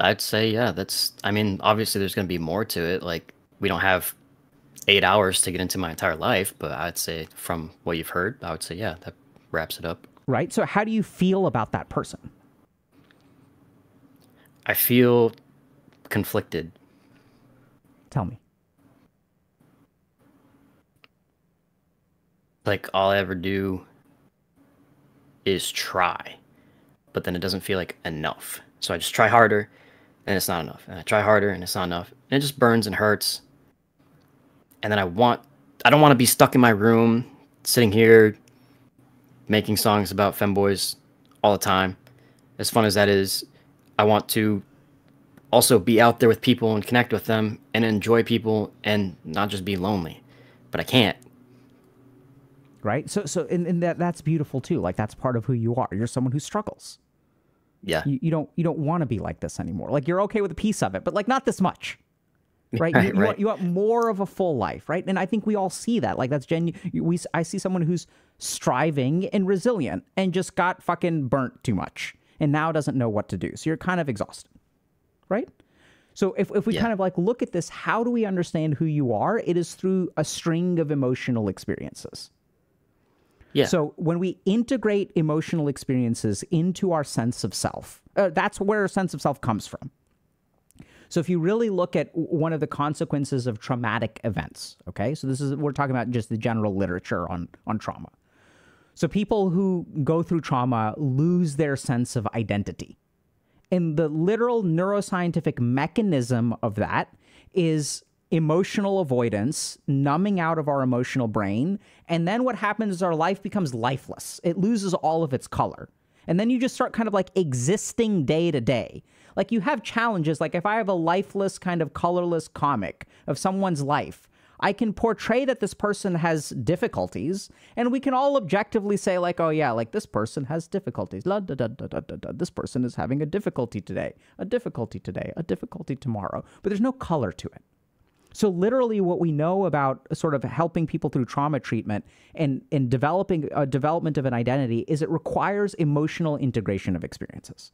I'd say yeah. That's. I mean, obviously, there's going to be more to it. Like we don't have eight hours to get into my entire life, but I'd say from what you've heard, I would say yeah, that wraps it up. Right. So, how do you feel about that person? I feel conflicted. Tell me. Like all I ever do is try, but then it doesn't feel like enough. So I just try harder, and it's not enough. And I try harder, and it's not enough. And it just burns and hurts. And then I want, I don't want to be stuck in my room, sitting here, making songs about femboys all the time. As fun as that is, I want to also be out there with people and connect with them and enjoy people and not just be lonely. But I can't. Right. So, so, and, and that that's beautiful too. Like that's part of who you are. You're someone who struggles. Yeah. You, you don't you don't want to be like this anymore. Like you're okay with a piece of it, but like not this much. Right? Right, you, you. Want, you want more of a full life, right? And I think we all see that. Like that's genuine. we I see someone who's striving and resilient and just got fucking burnt too much and now doesn't know what to do. So you're kind of exhausted. Right? So if, if we Yeah. kind of like look at this, how do we understand who you are? It is through a string of emotional experiences. Yeah. So when we integrate emotional experiences into our sense of self, uh, that's where a sense of self comes from. So if you really look at one of the consequences of traumatic events, okay? So this is we're talking about just the general literature on on trauma. So people who go through trauma lose their sense of identity. And the literal neuroscientific mechanism of that is emotional avoidance, numbing out of our emotional brain. And then what happens is our life becomes lifeless, it loses all of its color. And then you just start kind of like existing day to day. Like you have challenges. Like if I have a lifeless, kind of colorless comic of someone's life, I can portray that this person has difficulties, and we can all objectively say, like, oh yeah, like this person has difficulties. La, da, da, da, da, da, da. This person is having a difficulty today, a difficulty today, a difficulty tomorrow. But there's no color to it. So literally, what we know about uh, sort of helping people through trauma treatment and and developing a development of an identity is it requires emotional integration of experiences.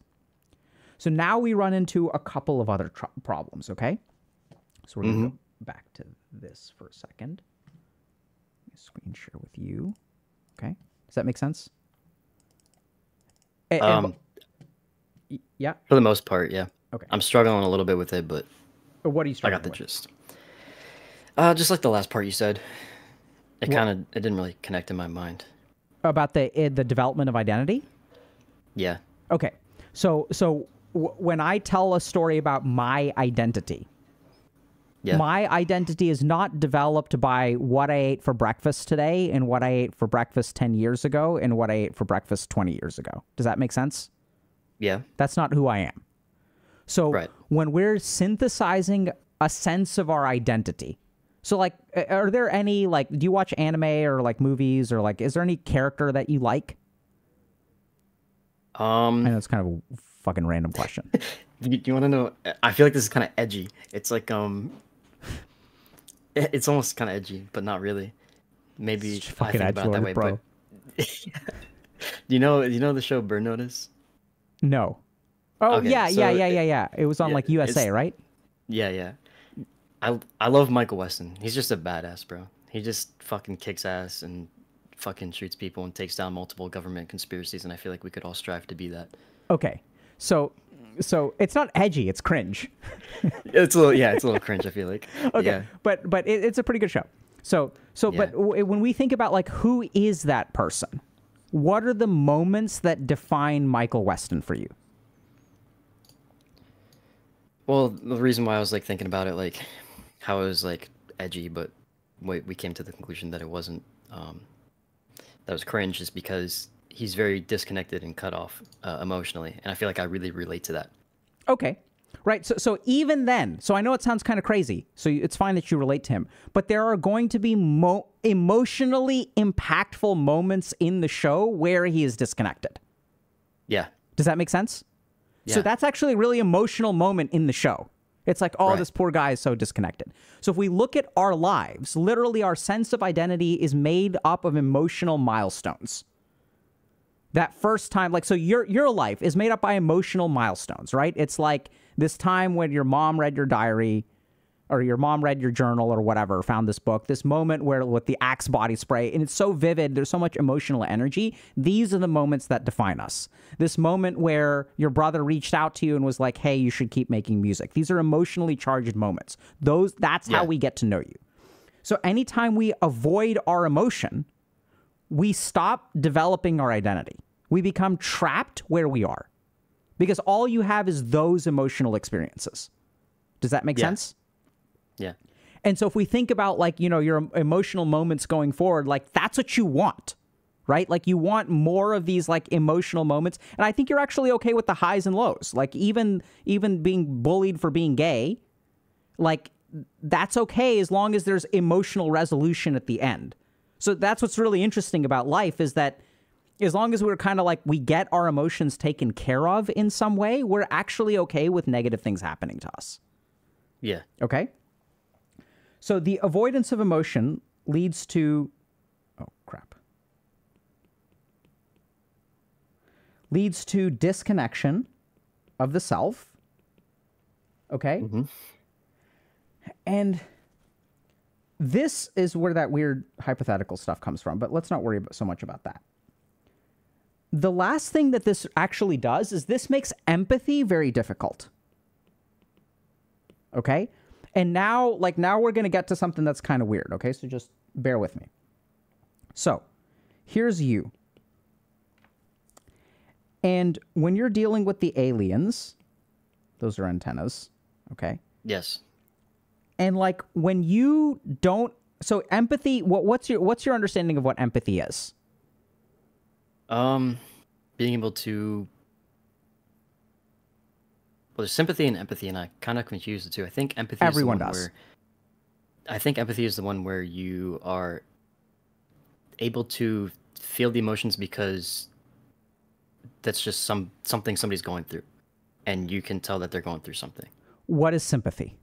So now we run into a couple of other tr- problems. Okay, so we're gonna go back to this for a second. Screen share with you. Okay, does that make sense? And- Um, y- yeah. for the most part, yeah. Okay. I'm struggling a little bit with it, but What are you struggling I got the with? gist. Uh, just like the last part you said, it kind of it didn't really connect in my mind. about the uh, the development of identity? Yeah. Okay. So so w- when I tell a story about my identity, Yeah. my identity is not developed by what I ate for breakfast today and what I ate for breakfast 10 years ago and what I ate for breakfast 20 years ago. Does that make sense? yeah. That's not who I am. So Right. when we're synthesizing a sense of our identity, so like, are there any like, do you watch anime or like movies or like, is there any character that you like? I Um, know it's kind of a fucking random question. you, you want to know? I feel like this is kind of edgy. It's like um, it's almost kind of edgy, but not really. Maybe It's I fucking think about that way, bro. but you know, you know the show Burn Notice. No. Oh Okay, yeah, yeah, so yeah, it- yeah, yeah. It was on yeah, like USA, right? Yeah, yeah. I I love Michael Weston. He's just a badass, bro. He just fucking kicks ass and fucking shoots people and takes down multiple government conspiracies. And I feel like we could all strive to be that. Okay. So so it's not edgy, it's cringe. It's a little, yeah, it's a little cringe. I feel like. Okay. Yeah. But but it, it's a pretty good show. So so but w- when we think about like who is that person? What are the moments that define Michael Weston for you? Well, the reason why I was like thinking about it, like how it was like edgy, but we, we came to the conclusion that it wasn't um, that was cringe is because he's very disconnected and cut off uh, emotionally, and I feel like I really relate to that. Okay. Right. So, so even then, so I know it sounds kind of crazy. So it's fine that you relate to him, but there are going to be mo- emotionally impactful moments in the show where he is disconnected. Yeah. Does that make sense? Yeah. So that's actually a really emotional moment in the show. It's like, oh, Right. this poor guy is so disconnected. So if we look at our lives, literally our sense of identity is made up of emotional milestones. That first time, like, so your your life is made up by emotional milestones, right? It's like this time when your mom read your diary, or your mom read your journal or whatever, found this book, this moment where with the Axe body spray, and it's so vivid, there's so much emotional energy. These are the moments that define us. This moment where your brother reached out to you and was like, "Hey, you should keep making music." These are emotionally charged moments. Those that's how we get to know you. So anytime we avoid our emotion, we stop developing our identity. We become trapped where we are. Because all you have is those emotional experiences. Does that make Yeah. sense? Yeah. And so if we think about like, you know, your emotional moments going forward, like that's what you want, right? Like you want more of these like emotional moments. And I think you're actually okay with the highs and lows. Like even even being bullied for being gay, like that's okay as long as there's emotional resolution at the end. So that's what's really interesting about life is that as long as we're kind of like we get our emotions taken care of in some way, we're actually okay with negative things happening to us. Yeah. Okay. So the avoidance of emotion leads to oh crap. Leads to disconnection of the self. Okay? Mm-hmm. And this is where that weird hypothetical stuff comes from, but let's not worry about, so much about that. The last thing that this actually does is this makes empathy very difficult. Okay? And now like now we're going to get to something that's kind of weird okay? So just bear with me. So here's you. And when you're dealing with the aliens those are antennas okay? Yes. and like when you don't so empathy what, what's your what's your understanding of what empathy is Um, being able to. Well, there's sympathy and empathy, and I kind of confuse the two. I think empathy Everyone is the one does. where. I think empathy is the one where you are able to feel the emotions because that's just some something somebody's going through, and you can tell that they're going through something. what is sympathy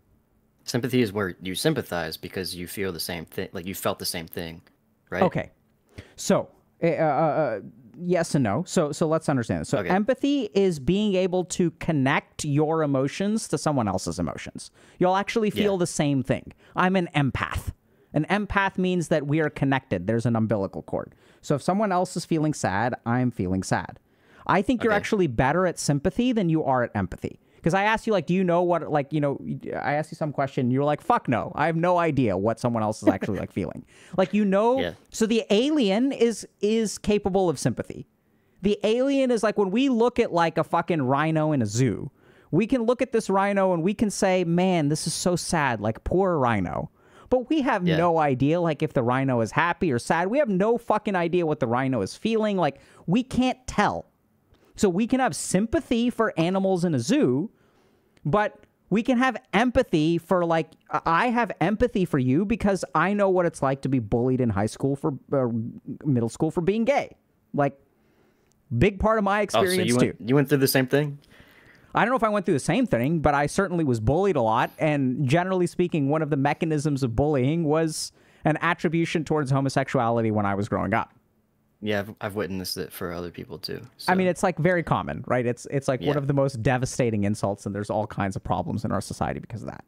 Sympathy is where you sympathize because you feel the same thing, like you felt the same thing, right? Okay. So, uh, uh, uh, yes and no. So, so let's understand this. So, Okay. empathy is being able to connect your emotions to someone else's emotions. You'll actually feel Yeah. the same thing. I'm an empath. An empath means that we are connected. There's an umbilical cord. So, if someone else is feeling sad, I'm feeling sad. I think you're actually better at sympathy than you are at empathy. Because I asked you, like, do you know what, like, you know, I asked you some question, you were like, fuck no, I have no idea what someone else is actually like feeling. Like, you know, Yeah. so the alien is is capable of sympathy. The alien is like when we look at like a fucking rhino in a zoo, we can look at this rhino and we can say, man, this is so sad, like poor rhino. But we have Yeah. no idea like if the rhino is happy or sad. We have no fucking idea what the rhino is feeling. Like we can't tell. So we can have sympathy for animals in a zoo, but we can have empathy for like I have empathy for you because I know what it's like to be bullied in high school for uh, middle school for being gay. Like big part of my Oh, so experience you too. went you went through the same thing? I don't know if I went through the same thing, but I certainly was bullied a lot. And generally speaking, one of the mechanisms of bullying was an attribution towards homosexuality when I was growing up. Yeah, I've, I've witnessed it for other people too. I mean, it's like very common, right? It's it's like one of the most devastating insults, and there's all kinds of problems in our society because of that.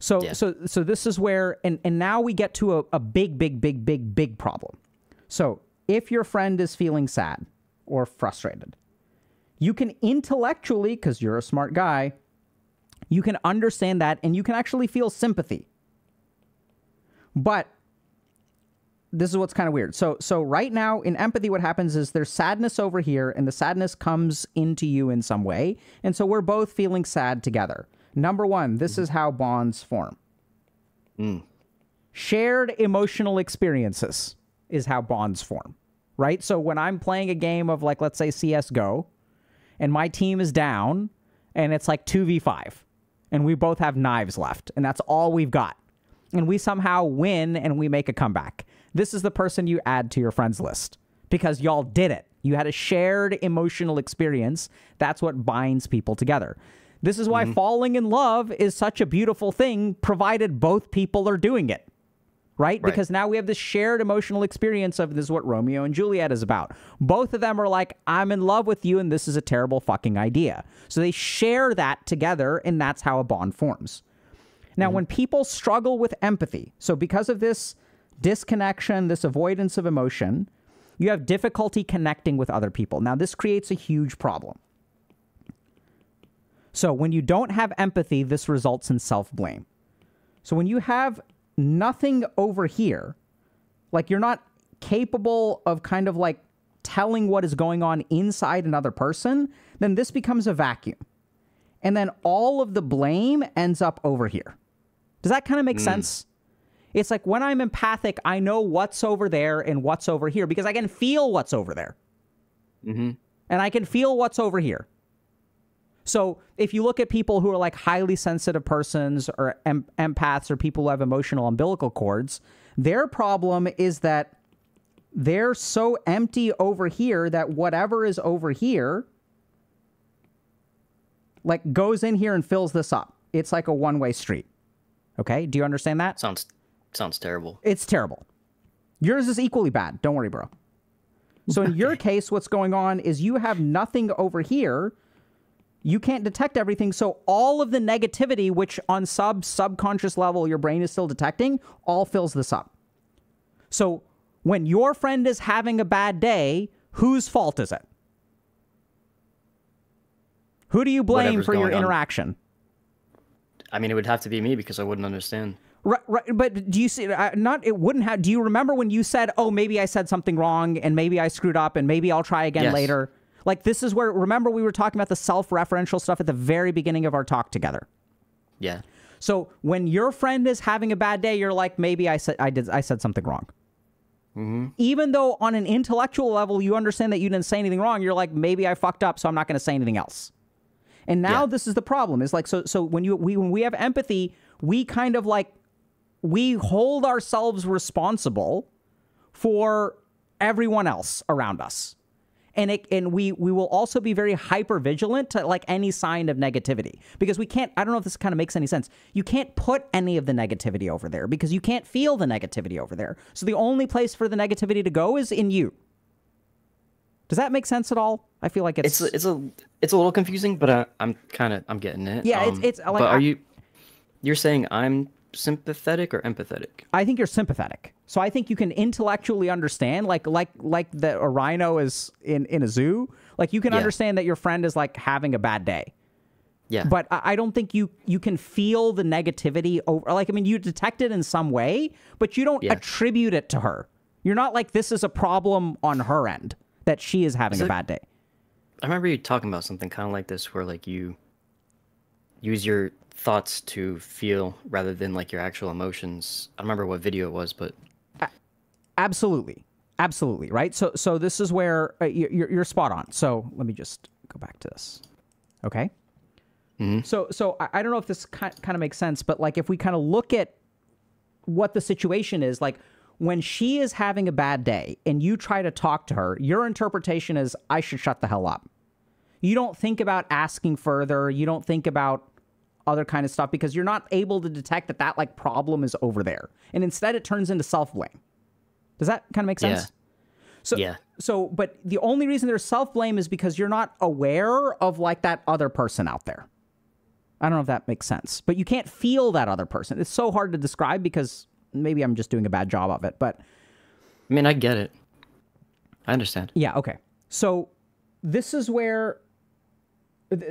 So Yeah. so so this is where, and and now we get to a, a big big big big big problem. So if your friend is feeling sad or frustrated, you can intellectually, because you're a smart guy, you can understand that, and you can actually feel sympathy. But this is what's kind of weird. So so right now in empathy what happens is there's sadness over here and the sadness comes into you in some way. And so we're both feeling sad together. Number 1, this mm-hmm. is how bonds form. Mm. shared emotional experiences is how bonds form, right? So when I'm playing a game of like let's say CS:GO and my team is down and it's like 2v5 and we both have knives left and that's all we've got. And we somehow win and we make a comeback. This is the person you add to your friends list because y'all did it. You had a shared emotional experience. That's what binds people together. This is why mm-hmm. falling in love is such a beautiful thing, provided both people are doing it. Right? Because now we have this shared emotional experience of this is what Romeo and Juliet is about. Both of them are like, I'm in love with you, and this is a terrible fucking idea. So they share that together, and that's how a bond forms. Now, mm-hmm. when people struggle with empathy, so because of this disconnection, this avoidance of emotion, you have difficulty connecting with other people. Now, this creates a huge problem. So, when you don't have empathy, this results in self blame. So, when you have nothing over here, like you're not capable of kind of like telling what is going on inside another person, then this becomes a vacuum. And then all of the blame ends up over here. Does that kind of make hmm. sense? It's like when I'm empathic, I know what's over there and what's over here because I can feel what's over there. Mm-hmm. And I can feel what's over here. So if you look at people who are like highly sensitive persons or em- empaths or people who have emotional umbilical cords, their problem is that they're so empty over here that whatever is over here like goes in here and fills this up. It's like a one-way street. Okay? Do you understand that? Sounds sounds terrible. It's terrible. Yours is equally bad. Don't worry, bro. So in your case, what's going on is you have nothing over here. You can't detect everything. So all of the negativity, which on sub subconscious level your brain is still detecting, all fills this up. So when your friend is having a bad day, whose fault is it? Who do you blame Whatever's for your going on. interaction? I mean, it would have to be me because I wouldn't understand. Right, right, but do you see? Not it wouldn't have. Do you remember when you said, "Oh, maybe I said something wrong, and maybe I screwed up, and maybe I'll try again Yes. later"? Like this is where. Remember, we were talking about the self-referential stuff at the very beginning of our talk together. Yeah. So when your friend is having a bad day, you're like, maybe I said I did I said something wrong. Mm-hmm. Even though on an intellectual level you understand that you didn't say anything wrong, you're like, maybe I fucked up, so I'm not going to say anything else. And now Yeah. this is the problem. Is like so so when you we when we have empathy, we kind of like we hold ourselves responsible for everyone else around us. And it and we we will also be very hyper vigilant to like any sign of negativity because we can't I don't know if this kind of makes any sense. You can't put any of the negativity over there because you can't feel the negativity over there. So the only place for the negativity to go is in you. Does that make sense at all? I feel like it's It's a- it's a it's a little confusing, but I, I'm kind of I'm getting it. Yeah, it's- Um, it's, like, But are I- you you're saying I'm sympathetic or empathetic? I think you're sympathetic. So I think you can intellectually understand, like like like the a rhino is in in a zoo. Like you can Yeah. understand that your friend is like having a bad day. Yeah. But I I don't think you you can feel the negativity over. Like I mean, you detect it in some way, but you don't Yeah. attribute it to her. You're not like this is a problem on her end that she is having a bad day. I remember you talking about something kind of like this, where like you use your thoughts to feel rather than like your actual emotions. I don't remember what video it was, but Absolutely, absolutely, right. So so this is where uh, you- you're you're spot on. So let me just go back to this. Okay. So so I, I don't know if this kind kind of makes sense, but like if we kind of look at what the situation is, like when she is having a bad day and you try to talk to her, your interpretation is I should shut the hell up. You don't think about asking further. You don't think about other kind of stuff because you're not able to detect that that like problem is over there, and instead it turns into self blame. Does that kind of make sense? Yeah. So, Yeah. So, but the only reason there's self blame is because you're not aware of like that other person out there. I don't know if that makes sense, but you can't feel that other person. It's so hard to describe because maybe I'm just doing a bad job of it. But I mean, I get it. I understand. yeah, okay. So this is where.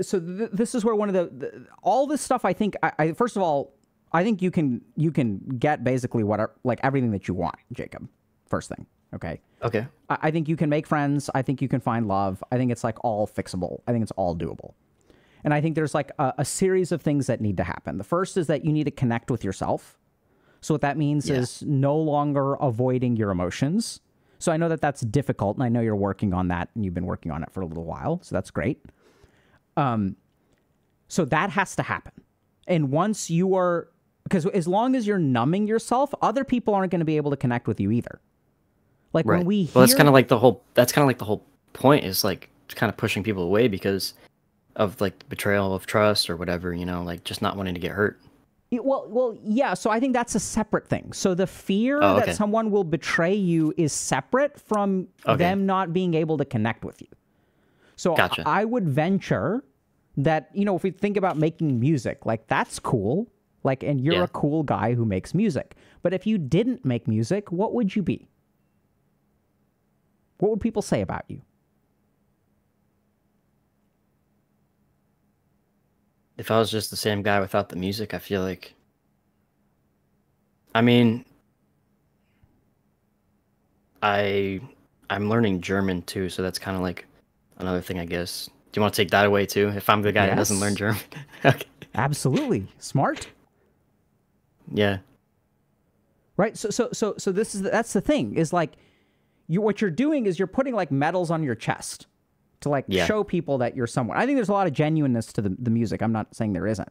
So th- this is where one of the, the all this stuff. I think. I, I first of all, I think you can you can get basically what like everything that you want, Jacob. First thing, okay. Okay. I I think you can make friends. I think you can find love. I think it's like all fixable. I think it's all doable. And I think there's like a, a series of things that need to happen. The first is that you need to connect with yourself. So what that means Yeah. is no longer avoiding your emotions. So I know that that's difficult, and I know you're working on that, and you've been working on it for a little while. So that's great. Um, so that has to happen. And once you are, because as long as you're numbing yourself, other people aren't going to be able to connect with you either. Like when we hear, well, that's kind of like the whole. That's kind of like the whole point is like kind of pushing people away because of like betrayal of trust or whatever. You know, like just not wanting to get hurt. Well, well, yeah. So I think that's a separate thing. So the fear Oh, that someone will betray you is separate from Okay. them not being able to connect with you. So Gotcha. I would venture that you know if we think about making music, like that's cool. Like, and you're Yeah. a cool guy who makes music. But if you didn't make music, what would you be? What would people say about you? if I was just the same guy without the music, I feel like. I mean, I I'm learning German too, so that's kind of like another thing, I guess. Do you want to take that away too? If I'm the guy that doesn't learn German, okay. Absolutely smart. Yeah, right so so so so this is that's the thing is like you what you're doing is you're putting like medals on your chest to like Yeah. show people that you're someone i think there's a lot of genuineness to the, the music i'm not saying there isn't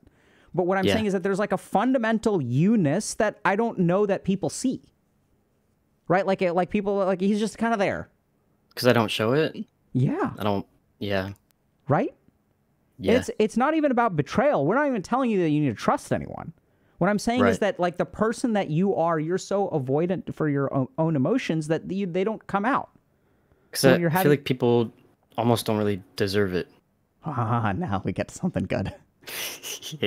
but what i'm Yeah. saying is that there's like a fundamental you-ness that i don't know that people see right like it, like people like he's just kind of there because I don't show it. Yeah I don't. Yeah, right yeah, It's it's not even about betrayal. We're not even telling you that you need to trust anyone. What I'm saying is that like the person that you are, you're so avoidant for your own, emotions that you, they don't come out. because so I, you're I feel like people almost don't really deserve it. Ah, now we get to something good.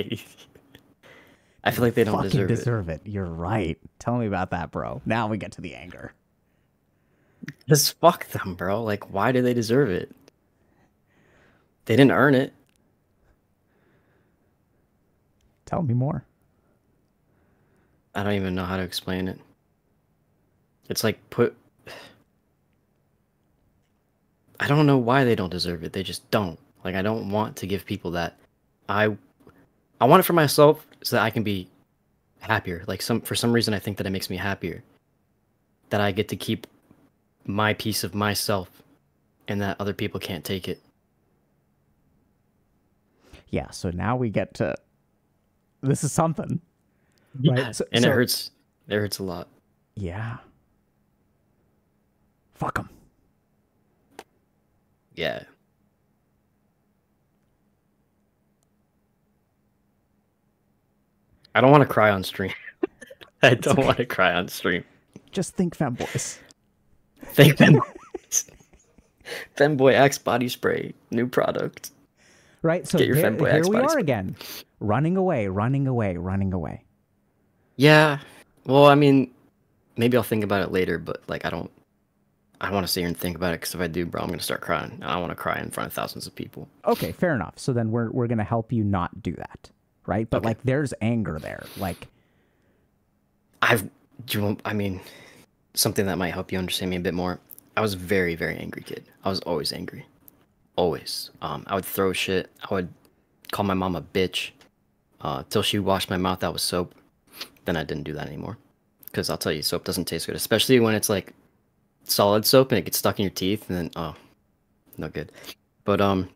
I feel like they don't deserve, deserve it. You're right. Tell me about that, bro. Now we get to the anger. Just fuck them, bro. Like, why do they deserve it? They didn't earn it. Tell me more. I don't even know how to explain it. It's like put. I don't know why they don't deserve it. They just don't. Like I don't want to give people that. I, I want it for myself so that I can be happier. Like some for some reason I think that it makes me happier. That I get to keep my piece of myself, and that other people can't take it. Yeah. So now we get to. This is something. Right. So, and so- it hurts. It hurts a lot. Yeah. Fuck them. Yeah. I don't want to cry on stream. I don't want to cry on stream. Just think, femboys. Thank them. Femboy Axe body spray, new product. Right. So Get your here, femboy here Axe we are spray. again, running away, running away, running away. Yeah. Well, I mean, maybe I'll think about it later, but like I don't. I want to sit here and think about it because if I do, bro, I'm gonna start crying. I don't want to cry in front of thousands of people. Okay, fair enough. So then we're we're gonna help you not do that, right? But Okay. like, there's anger there. Like, I've. Do you want? I mean, something that might help you understand me a bit more. I was a very, very angry kid. I was always angry, always. Um, I would throw shit. I would call my mom a bitch, uh, till she washed my mouth out with soap. Then I didn't do that anymore, because I'll tell you, soap doesn't taste good, especially when it's like solid soap and it gets stuck in your teeth, and then oh, no good. But um,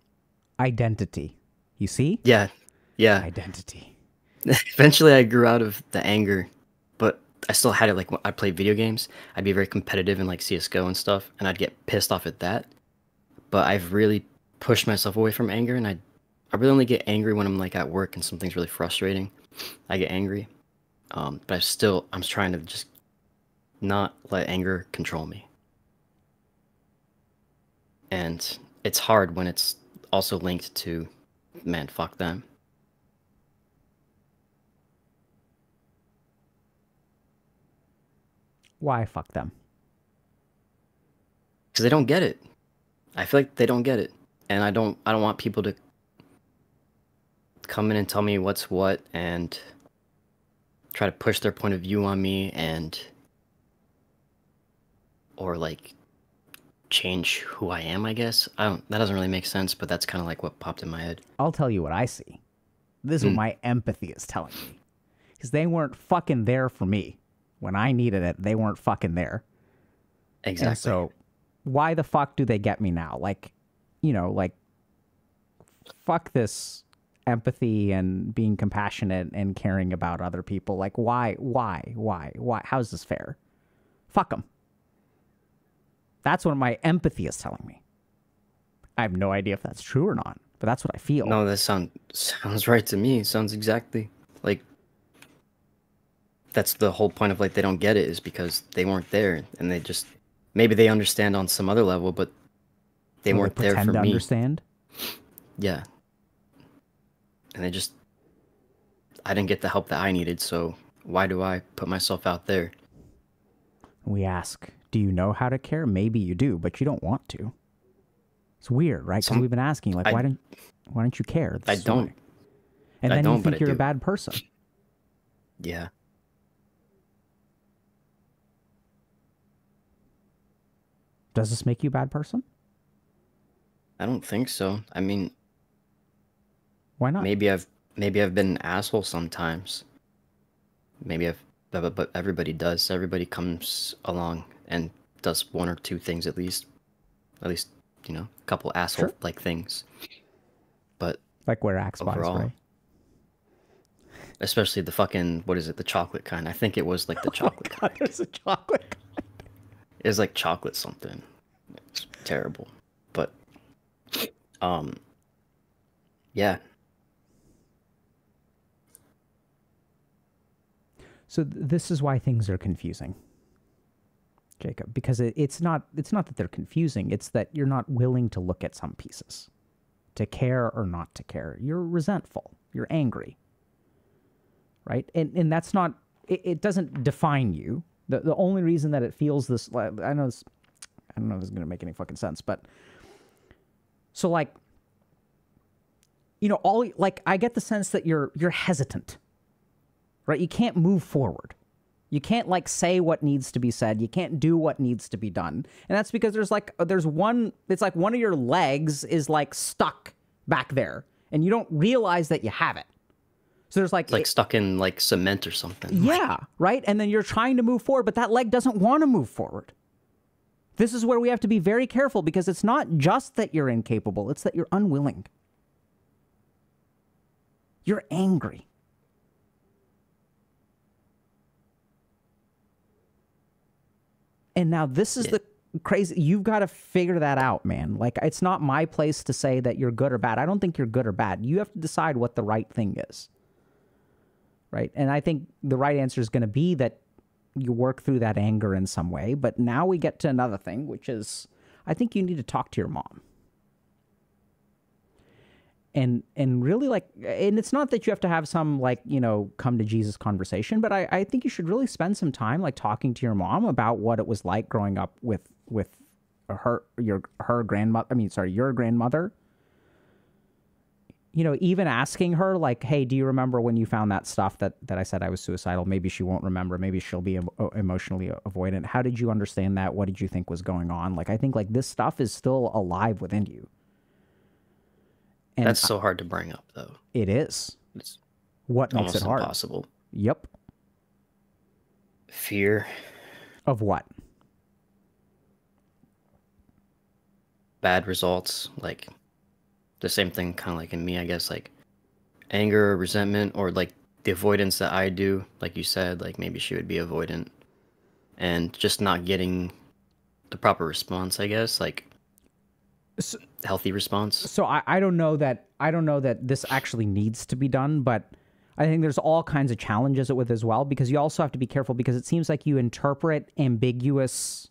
identity. You see? yeah, yeah. Identity. Eventually, I grew out of the anger, I still had it. Like when I played video games, I'd be very competitive in like CS:GO and stuff, and I'd get pissed off at that. But I've really pushed myself away from anger, and I, I really only get angry when I'm like at work and something's really frustrating. I get angry, um, but I still I'm trying to just not let anger control me. And it's hard when it's also linked to, man, fuck them. Why fuck them? because they don't get it. I feel like they don't get it, and I don't. I don't want people to come in and tell me what's what and try to push their point of view on me and or like change who I am. I guess I don't. That doesn't really make sense, but that's kind of like what popped in my head. I'll tell you what I see. This is Hmm. what my empathy is telling me. Because they weren't fucking there for me. When I needed it, they weren't fucking there. Exactly. And so why the fuck do they get me now? Like, you know, like fuck this empathy and being compassionate and caring about other people. Like why why why why how's this fair? Fuck them. That's what my empathy is telling me. I have no idea if that's true or not, but that's what I feel. No, that sound sounds right to me. sounds exactly like that's the whole point of like they don't get it is because they weren't there and they just maybe they understand on some other level, but they weren't they there for to me. understand. Yeah. And they just I didn't get the help that I needed, so why do I put myself out there? We ask, do you know how to care? Maybe you do, but you don't want to. It's weird, right? Because we've been asking, like, I- why don't why don't you care? I This is don't. why. And I then don't, you think you're a bad person. Yeah. Does this make you a bad person? I don't think so. I mean, Why not? maybe I've maybe I've been an asshole sometimes. Maybe I've but, but- everybody does. Everybody comes along and does one or two things at least. At least, you know, a couple asshole like things. But Like where axe Overall, right? especially the fucking what is it, the chocolate kind. I think it was like the oh chocolate kind. God, there's a chocolate. It was like chocolate something. It's terrible. But um yeah. So th- this is why things are confusing, Jacob. Because it, it's not it's not that they're confusing. It's that you're not willing to look at some pieces, to care or not to care. You're resentful. You're angry. Right, and and that's not. It, it doesn't define you. The the only reason that it feels this. I know this. I don't know if this is gonna make any fucking sense, but so like. You know, all like I get the sense that you're you're hesitant right? You can't move forward. You can't like say what needs to be said. You can't do what needs to be done. And that's because there's like there's one it's like one of your legs is like stuck back there and you don't realize that you have it. So there's like, Like stuck in like cement or something. yeah, right? And then you're trying to move forward, but that leg doesn't want to move forward. This is where we have to be very careful because it's not just that you're incapable, it's that you're unwilling. You're angry. And now this is the crazy you've got to figure that out, man. Like it's not my place to say that you're good or bad. I don't think you're good or bad. You have to decide what the right thing is. Right? And I think the right answer is going to be that you work through that anger in some way, but now we get to another thing, which is I think you need to talk to your mom. And and really like and it's not that you have to have some like, you know, come to Jesus conversation, but I, I think you should really spend some time like talking to your mom about what it was like growing up with with her your her grandmother I mean sorry, your grandmother. You know, even asking her like, "Hey, do you remember when you found that stuff that that I said I was suicidal?" Maybe she won't remember. Maybe she'll be emo- uh, emotionally avoidant. How did you understand that? What did you think was going on? Like, I think like this stuff is still alive within you. And That's so hard to bring up though. it is. It's What makes it hard? impossible. Yep. Fear, Of what? bad results, like the same thing kind of like in me, I guess, like anger, or resentment, or like the avoidance that I do, like you said, like maybe she would be avoidant and just not getting the proper response, I guess, like So- healthy response. so I, I don't know that I don't know that this actually needs to be done, but I think there's all kinds of challenges with as well because you also have to be careful because it seems like you interpret ambiguous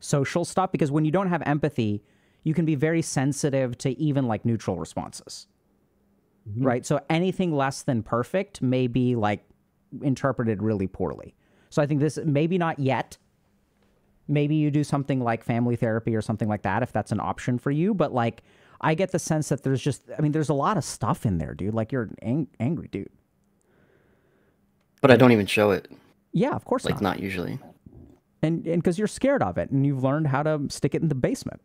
social stuff because when you don't have empathy, you can be very sensitive to even like neutral responses. Mm-hmm. Right? So anything less than perfect may be like interpreted really poorly. So I think this maybe not yet, maybe you do something like family therapy or something like that if that's an option for you but like i get the sense that there's just i mean there's a lot of stuff in there dude like you're an ang- angry dude But I don't even show it, yeah of course like not not usually. and and because you're scared of it and you've learned how to stick it in the basement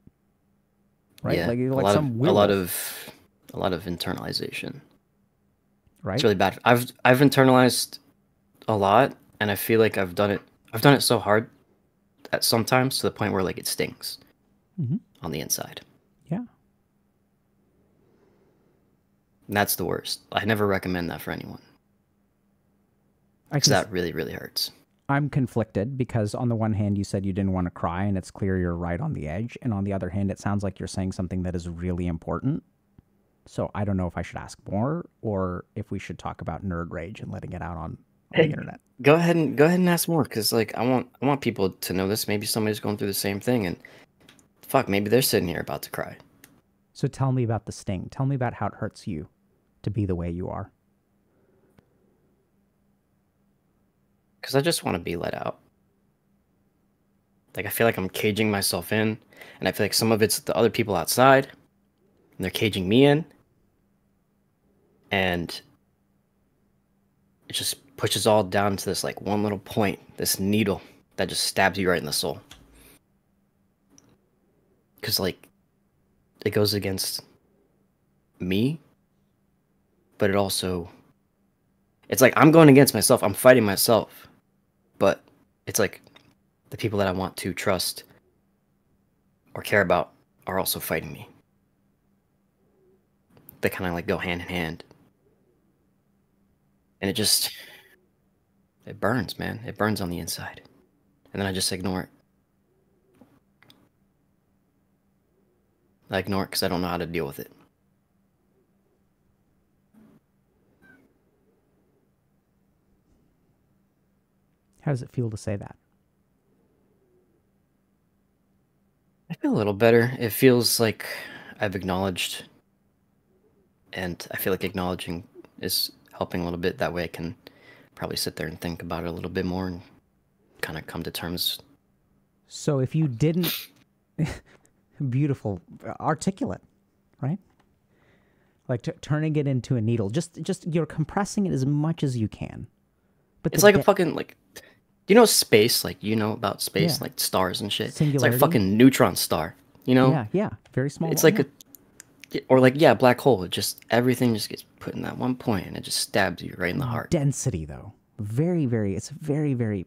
right Yeah, like you're a lot some of, a lot of a lot of internalization. right It's really bad. I've I've internalized a lot, and I feel like I've done it I've done it so hard at sometimes to the point where like it stings Mhm. on the inside. Yeah. And that's the worst. I never recommend that for anyone. Because that really, really hurts. I'm conflicted because on the one hand you said you didn't want to cry and it's clear you're right on the edge and on the other hand it sounds like you're saying something that is really important. So I don't know if I should ask more or if we should talk about nerd rage and letting it out on, on the internet. Go ahead and go ahead and ask more, because like I want I want people to know this. Maybe somebody's going through the same thing, and fuck, maybe they're sitting here about to cry. So tell me about the sting. Tell me about how it hurts you to be the way you are. Because I just want to be let out. Like I feel like I'm caging myself in, and I feel like some of it's the other people outside, and they're caging me in, and it just pushes all down to this like one little point, this needle that just stabs you right in the soul. Because like, it goes against me, but it also, it's like I'm going against myself. I'm fighting myself, it's like the people that I want to trust or care about are also fighting me. They kind of like go hand in hand. And it just it burns, man. It burns on the inside. And then I just ignore it. I ignore it because I don't know how to deal with it. How does it feel to say that? I feel a little better. It feels like I've acknowledged, and I feel like acknowledging is helping a little bit. That way, I can probably sit there and think about it a little bit more and kind of come to terms. So if you didn't, beautiful, articulate, right? Like t- turning it into a needle. Just, just you're compressing it as much as you can. But It's like a fucking like. You know space? Like you know about space, Yeah. like stars and shit. It's like fucking neutron star. You know, yeah, yeah, very small. it's one, like a, or like yeah, black hole. It just everything just gets put in that one point, and it just stabs you right in the heart. density though. Very, very. It's very, very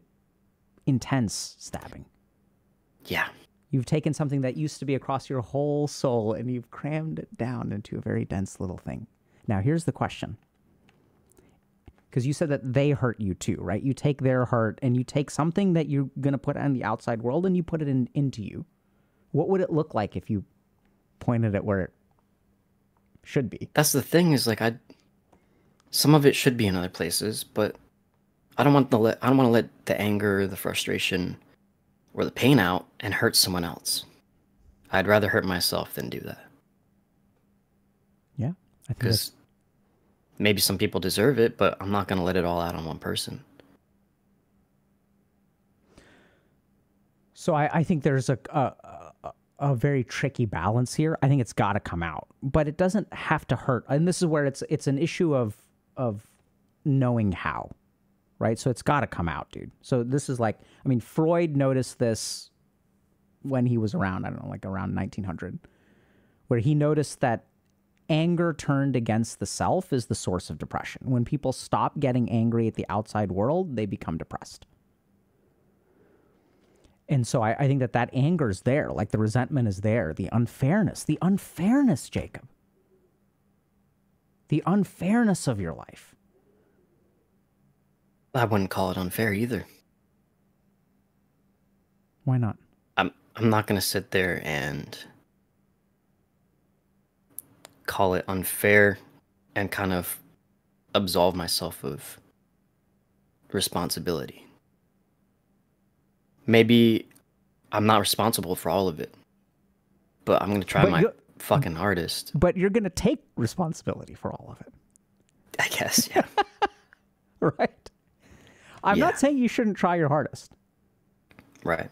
intense stabbing. Yeah, You've taken something that used to be across your whole soul and you've crammed it down into a very dense little thing. Now, here's the question. Because you said that they hurt you too, right? You take their hurt and you take something that you're going to put on the outside world and you put it in, into you. What would it look like if you pointed it where it should be? that's the thing. Is like I, some of it should be in other places, but I don't want to let I don't want to let the anger, the frustration, or the pain out and hurt someone else. I'd rather hurt myself than do that. Yeah. I think that's, maybe some people deserve it, but I'm not gonna let it all out on one person. So I, I think there's a, a a- a very tricky balance here. I think it's got to come out, but it doesn't have to hurt. And this is where it's it's an issue of of knowing how, right? So it's got to come out, dude. So this is like, I mean, Freud noticed this when he was around. I don't know, like around 1900, where he noticed that anger turned against the self is the source of depression. When people stop getting angry at the outside world, they become depressed. And so I, I think that that anger is there, like the resentment is there, the unfairness, the unfairness, Jacob, the unfairness of your life. I wouldn't call it unfair either. Why not? I'm I'm not gonna sit there and call it unfair and kind of absolve myself of responsibility. Maybe I'm not responsible for all of it, but I'm gonna try But my fucking hardest. But you're going to take responsibility for all of it, I guess, yeah. right? I'm Yeah. not saying you shouldn't try your hardest. right.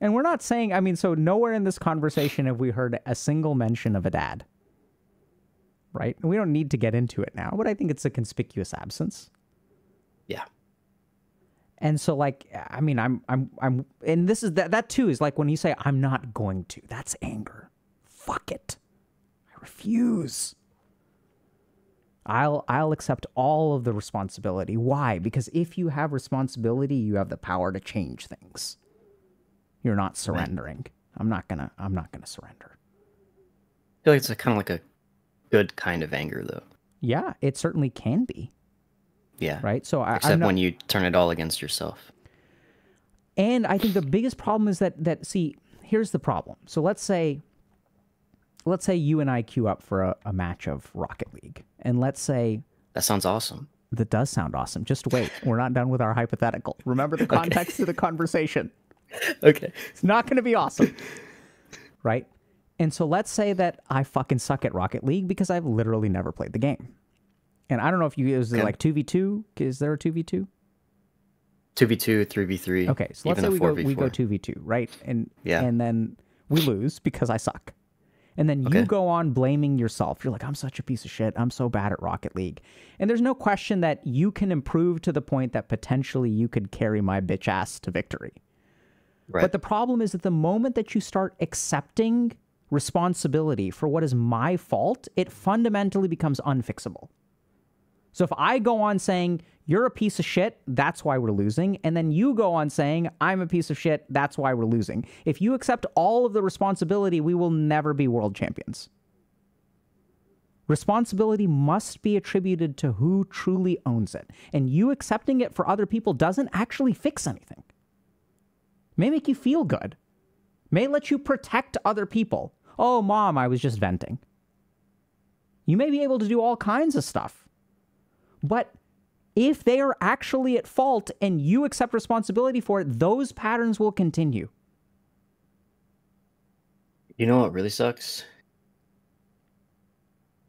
And we're not saying, I mean, so nowhere in this conversation have we heard a single mention of a dad. Right? And we don't need to get into it now, but I think it's a conspicuous absence. Yeah. And so like I mean I'm I'm I'm and this is that that too is like when you say I'm not going to. That's anger. Fuck it. I refuse. I'll I'll accept all of the responsibility. Why? Because if you have responsibility, you have the power to change things. You're not surrendering. I'm not gonna I'm not gonna surrender. I feel like it's kind of like a good kind of anger, though. Yeah, it certainly can be. Yeah. Right. So I, Except not, when you turn it all against yourself. And I think the biggest problem is that that see, here's the problem. So let's say let's say you and I queue up for a, a match of Rocket League. And let's say That sounds awesome. that does sound awesome. Just wait. We're not done with our hypothetical. Remember the context of the conversation. Okay. It's not going to be awesome. Right? And so let's say that I fucking suck at Rocket League because I've literally never played the game. And I don't know if you is it Okay. like 2v2? Is there a 2v2? 2v2, 3v3. Okay, so let's say we go we go two v two, right? And Yeah. and then we lose because I suck. And then you go on blaming yourself. You're like, I'm such a piece of shit. I'm so bad at Rocket League. And there's no question that you can improve to the point that potentially you could carry my bitch ass to victory. Right. But the problem is that the moment that you start accepting responsibility for what is my fault, it fundamentally becomes unfixable. So if I go on saying, you're a piece of shit, that's why we're losing, and then you go on saying, I'm a piece of shit, that's why we're losing. If you accept all of the responsibility, we will never be world champions. Responsibility must be attributed to who truly owns it. And you accepting it for other people doesn't actually fix anything. May make you feel good. May let you protect other people. Oh, mom, I was just venting. You may be able to do all kinds of stuff. But if they are actually at fault and you accept responsibility for it, those patterns will continue. You know what really sucks?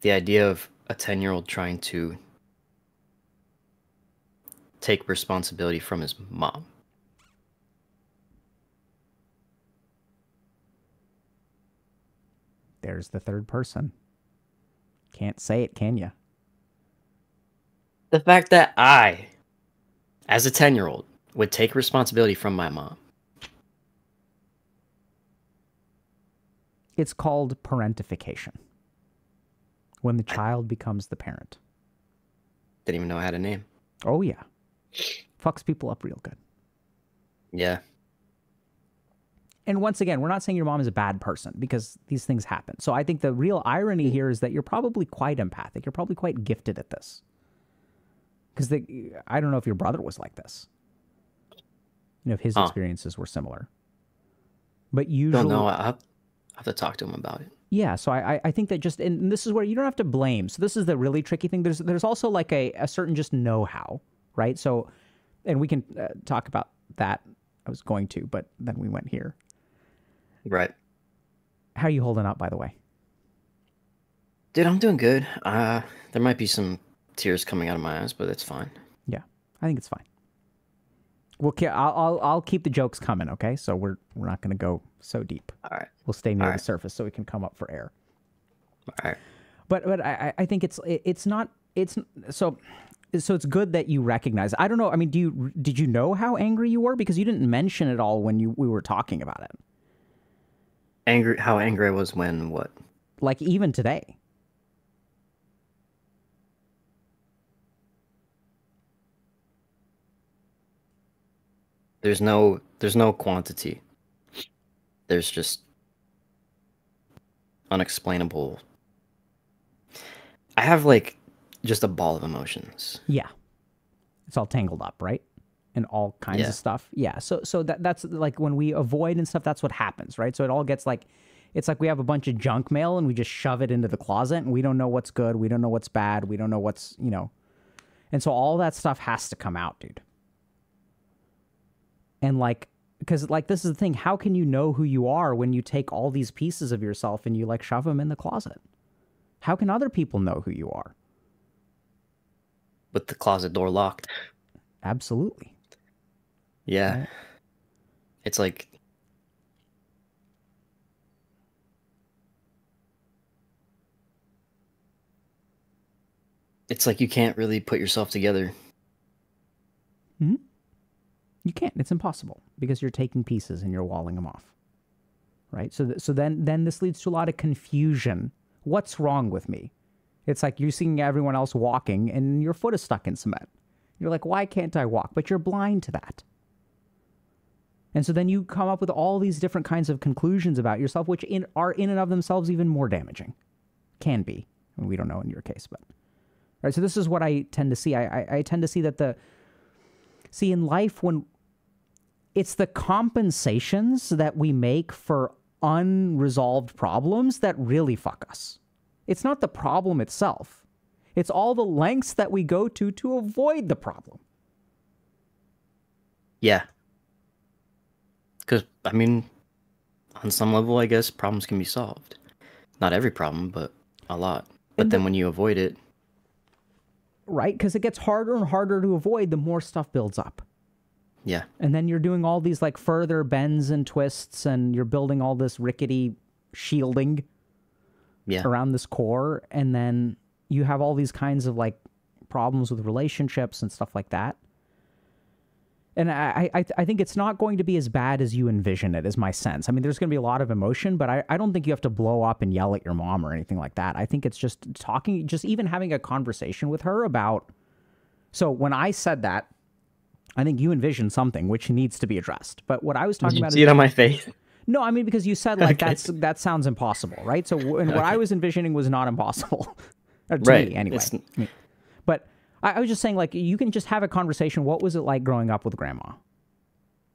The idea of a 10 year old trying to take responsibility from his mom. There's the third person. Can't say it, can you? The fact that I, as a 10 year old, would take responsibility from my mom. It's called parentification. When the child becomes the parent. Didn't even know I had a name. Oh, yeah. Fucks people up real good. Yeah. And once again, we're not saying your mom is a bad person because these things happen. So I think the real irony here is that you're probably quite empathic. You're probably quite gifted at this. Because I don't know if your brother was like this. You know, if his Huh. experiences were similar. But usually, Don't know. I have, I have to talk to him about it. yeah. So I, I- think that just, and this is where you don't have to blame. So this is the really tricky thing. There's, there's also like a, a certain just know-how, right? So, and we can uh, talk about that. I was going to, but then we went here. Right. How are you holding up, by the way? Dude, I'm doing good. Uh, there might be some tears coming out of my eyes, but it's fine. Yeah, I think it's fine. We'll ke- I'll, I'll I'll keep the jokes coming. Okay, so we're we're not going to go so deep. All right. We'll stay near the Alright. surface so we can come up for air. All right. But but I I I think it's it's not it's so so it's good that you recognize. I don't know. I mean, do you did you know how angry you were because you didn't mention it all when you we were talking about it? Angry. How angry I was when what? Like even today. There's no. There's no quantity. There's just unexplainable. I have like just a ball of emotions. Yeah. It's all tangled up, right? And all kinds Yeah. of stuff. Yeah. So so that that's like when we avoid and stuff, that's what happens, right? So it all gets like it's like we have a bunch of junk mail and we just shove it into the closet and we don't know what's good, we don't know what's bad, we don't know what's, you know. And so all that stuff has to come out, dude. And like because like this is the thing, how can you know who you are when you take all these pieces of yourself and you like shove them in the closet? How can other people know who you are? With the closet door locked. Absolutely. Yeah. Right. It's like It's like you can't really put yourself together. Mm-hmm. You can't. It's impossible because you're taking pieces and you're walling them off. Right? So th- so then then this leads to a lot of confusion. What's wrong with me? It's like you're seeing everyone else walking and your foot is stuck in cement. You're like, why can't I walk? But you're blind to that. And so then you come up with all these different kinds of conclusions about yourself, which in, are in and of themselves even more damaging. Can be. We don't know in your case, but. Right, so this is what I tend to see. I, I, I tend to see that the. See, in life, when it's the compensations that we make for unresolved problems that really fuck us. It's not the problem itself, it's all the lengths that we go to to avoid the problem. Yeah. Because, I mean, on some level, I guess problems can be solved. Not every problem, but a lot. But And then the- when you avoid it, Right? Because it gets harder and harder to avoid the more stuff builds up. yeah. And then you're doing all these like further bends and twists, and you're building all this rickety shielding Yeah. around this core. And then you have all these kinds of like problems with relationships and stuff like that. And I, I, I think it's not going to be as bad as you envision it, is my sense. I mean, there's going to be a lot of emotion, but I, I don't think you have to blow up and yell at your mom or anything like that. I think it's just talking, just even having a conversation with her about. So when I said that, I think you envisioned something which needs to be addressed. But what I was Did talking you about see is it on my face? no, I mean because you said like Okay. that's that sounds impossible, right? So and what I was envisioning was not impossible, to Right. me anyway. It's- but I, I was just saying like you can just have a conversation. What was it like growing up with grandma?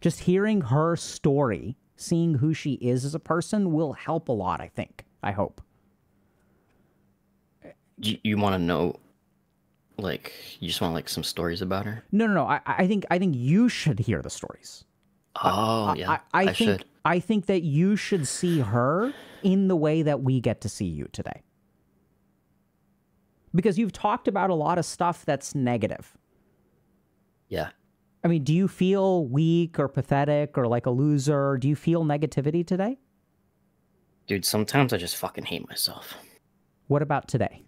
Just hearing her story, seeing who she is as a person, will help a lot. I think. I hope. You, you want to know, like, you just want like some stories about her? No, no, no. I, I think I think you should hear the stories. Oh, yeah. I, I, I, think should. I think that you should see her in the way that we get to see you today. Because you've talked about a lot of stuff that's negative. Yeah. I mean, do you feel weak or pathetic or like a loser? Do you feel negativity today? Dude, sometimes I just fucking hate myself. What about today?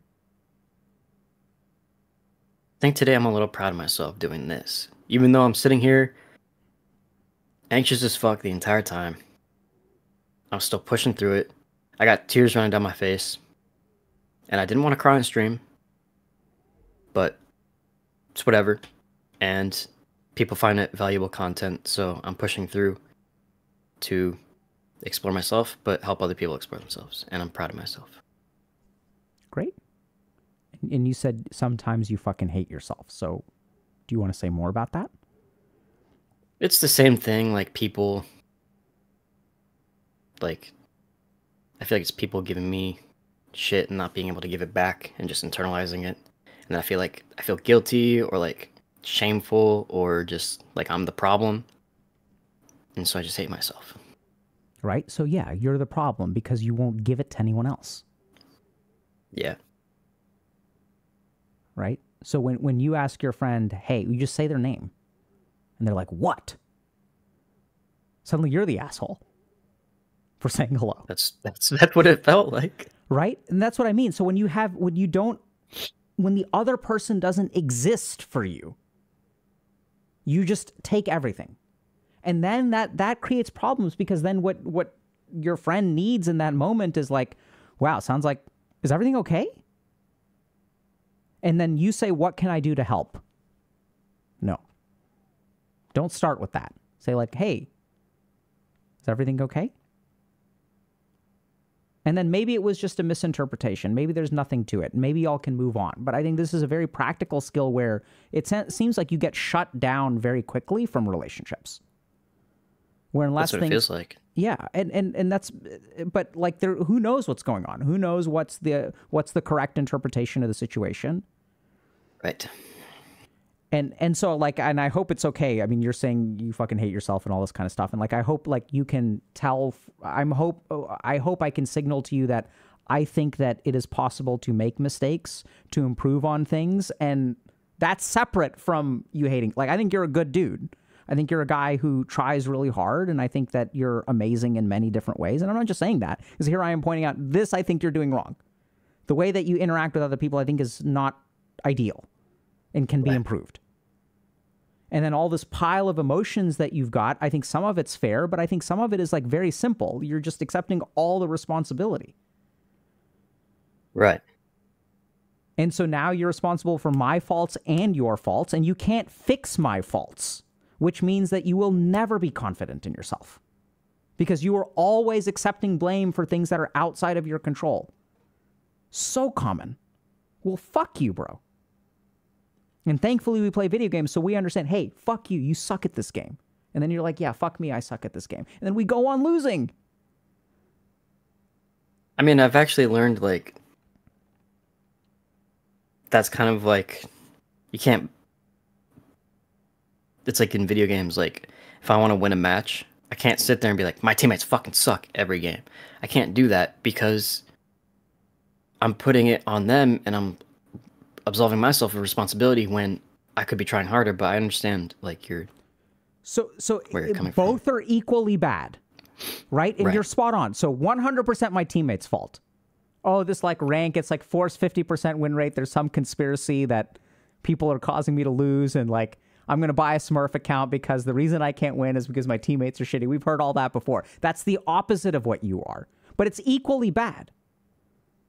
I think today I'm a little proud of myself doing this. Even though I'm sitting here anxious as fuck the entire time, I'm still pushing through it. I got tears running down my face. And I didn't want to cry on stream. But it's whatever. And people find it valuable content, so I'm pushing through to explore myself, but help other people explore themselves. And I'm proud of myself. Great. And- And you said sometimes you fucking hate yourself. So do you want to say more about that? It's the same thing, like people like I feel like it's people giving me shit and not being able to give it back and just internalizing it. And then I feel like I feel guilty or like shameful or just like I'm the problem. And so I just hate myself. Right? So yeah, you're the problem because you won't give it to anyone else. Yeah. right? So when when you ask your friend, "Hey," you just say their name, and they're like, "What?" Suddenly you're the asshole for saying hello, That's that's that's what it felt like. right? And that's what I mean. So when you have when you don't when the other person doesn't exist for you, you just take everything. And then that that creates problems because then what what your friend needs in that moment is like, "Wow, sounds like is everything okay?" And then you say, "What can I do to help?" No. Don't start with that. Say like, "Hey, is everything okay?" And then maybe it was just a misinterpretation. Maybe there's nothing to it. Maybe y'all can move on. But I think this is a very practical skill where it se- seems like you get shut down very quickly from relationships. Where unless That's what it things, feels like. yeah, and and and that's, but like there, who knows what's going on? Who knows what's the what's the correct interpretation of the situation? Right. And and so like and i hope it's okay. I mean you're saying you fucking hate yourself and all this kind of stuff. And like i hope like you can tell i'm hope i hope i can signal to you that i think that it is possible to make mistakes to improve on things and that's separate from you hating. Like i think you're a good dude. I think you're a guy who tries really hard and i think that you're amazing in many different ways. And i'm not just saying that because here i am pointing out this i think you're doing wrong. The way that you interact with other people i think is not ideal and can be improved. And then all this pile of emotions that you've got, I think some of it's fair, but I think some of it is like very simple. You're just accepting all the responsibility. Right. And so now you're responsible for my faults and your faults, and you can't fix my faults, which means that you will never be confident in yourself because you are always accepting blame for things that are outside of your control. So common. Well, fuck you, bro. And thankfully, we play video games so we understand hey, fuck you, you suck at this game. And then you're like, yeah, fuck me, I suck at this game. And then we go on losing. I mean, I've actually learned like that's kind of like you can't. It's like in video games, like if I want to win a match, I can't sit there and be like, my teammates fucking suck every game. I can't do that because I'm putting it on them and I'm absolving myself of responsibility when I could be trying harder. But I understand like you're so so both from. are equally bad, right? And right. you're spot on. So 100% my teammates' fault. Oh, this like rank, it's like force 50% win rate. There's some conspiracy that people are causing me to lose and like I'm going to buy a Smurf account because the reason I can't win is because my teammates are shitty. We've heard all that before. That's the opposite of what you are, but it's equally bad.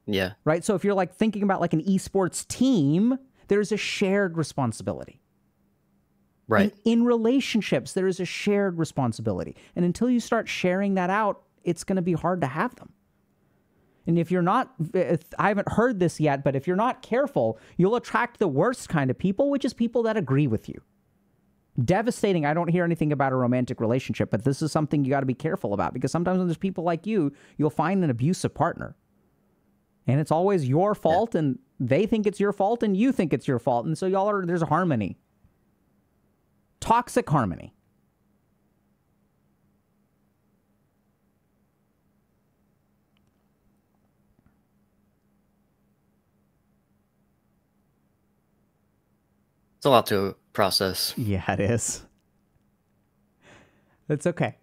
Yeah. Right. So if you're like thinking about like an esports team, there's a shared responsibility. Right. in relationships, there is a shared responsibility. And until you start sharing that out, it's going to be hard to have them. And if you're not, if, I haven't heard this yet, but if you're not careful, you'll attract the worst kind of people, which is people that agree with you devastating. I don't hear anything about a romantic relationship, but this is something you got to be careful about because sometimes when there's people like you, you'll find an abusive partner. And it's always your fault yeah. and they think it's your fault and you think it's your fault. And so y'all are there's a harmony. Toxic harmony. It's a lot to process. Yeah, it is. It's okay.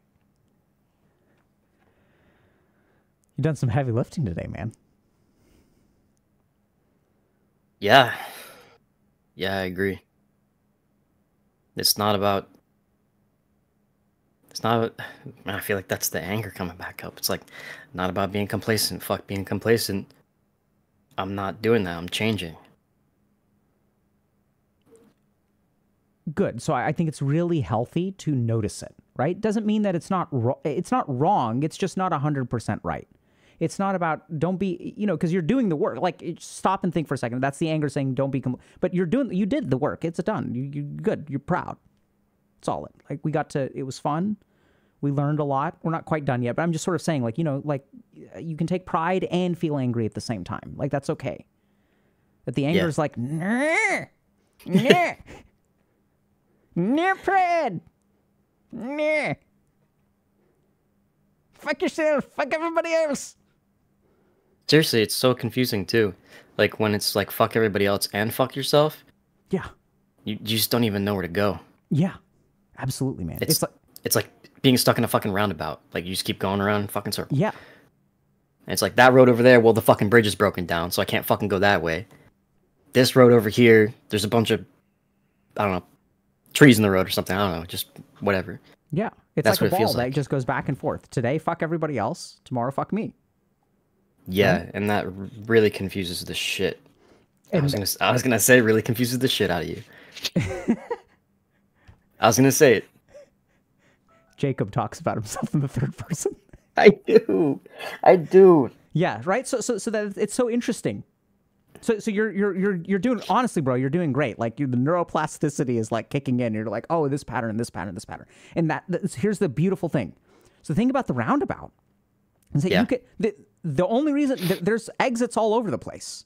You've done some heavy lifting today, man. Yeah. Yeah, I agree. It's not about. It's not. I feel like that's the anger coming back up. It's like, not about being complacent. Fuck being complacent. I'm not doing that. I'm changing. good. So I think it's really healthy to notice it, right? Doesn't mean that it's not ro- it's not wrong. It's just not 100% right. It's not about don't be, you know, because you're doing the work. Like stop and think for a second. That's the anger saying don't be, com-. but you're doing, you did the work. It's done. You, you good. You're proud. Solid. Like we got to, it was fun. We learned a lot. We're not quite done yet, but I'm just sort of saying, like, you know, like you can take pride and feel angry at the same time. Like that's okay. That the anger yeah. is like, nah, nah. Nipred! Nah. Fuck yourself. Fuck everybody else. Seriously, it's so confusing too. Like when it's like fuck everybody else and fuck yourself. Yeah. You, you just don't even know where to go. Yeah. Absolutely, man. It's, it's like it's like being stuck in a fucking roundabout. Like you just keep going around in fucking circles. Yeah. And it's like that road over there, well the fucking bridge is broken down, so I can't fucking go that way. This road over here, there's a bunch of I don't know, trees in the road or something. I don't know, just whatever. Yeah, it's That's like a ball that like. just goes back and forth. Today, fuck everybody else. Tomorrow, fuck me. Yeah, right? and that really confuses the shit. I was gonna, I was gonna say, really confuses the shit out of you. I was gonna say it. Jacob talks about himself in the third person. I do, I do. Yeah, right. So, so, so that it's so interesting so so you're you're you're you're doing honestly, bro. You're doing great. Like you, the neuroplasticity is like kicking in. You're like, oh, this pattern, this pattern, this pattern. And that here's the beautiful thing. So think about the roundabout. And say yeah. you get the only reason there's exits all over the place.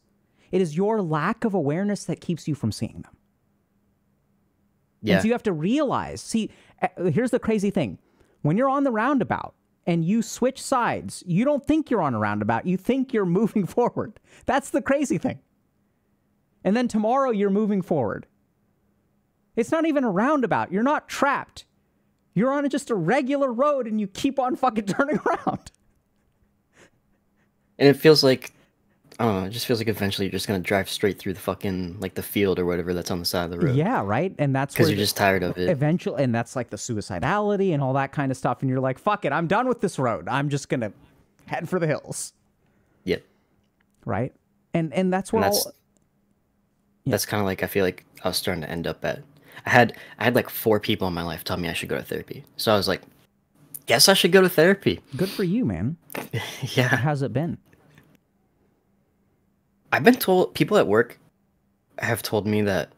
It is your lack of awareness that keeps you from seeing them. Yeah. And so you have to realize. See, eh, here's the crazy thing: when you're on the roundabout, and you switch sides, you don't think you're on a roundabout. You think you're moving forward. That's the crazy thing and then tomorrow you're moving forward. It's not even a roundabout. You're not trapped. You're on just a regular road and you keep on fucking turning around. And it feels like I don't know, it just feels like eventually you're just gonna drive straight through the fucking like the field or whatever that's on the side of the road. Yeah, right. And that's because you're just tired of it. Eventually, and that's like the suicidality and all that kind of stuff. And you're like, fuck it, I'm done with this road. I'm just gonna head for the hills. Yep. Right. And and that's where and that's, all that's kind of like I feel like I was starting to end up at. I had I had like four people in my life tell me I should go to therapy, so I was like, guess I should go to therapy. Good for you, man. yeah, How's it been? I've been told people at work have told me that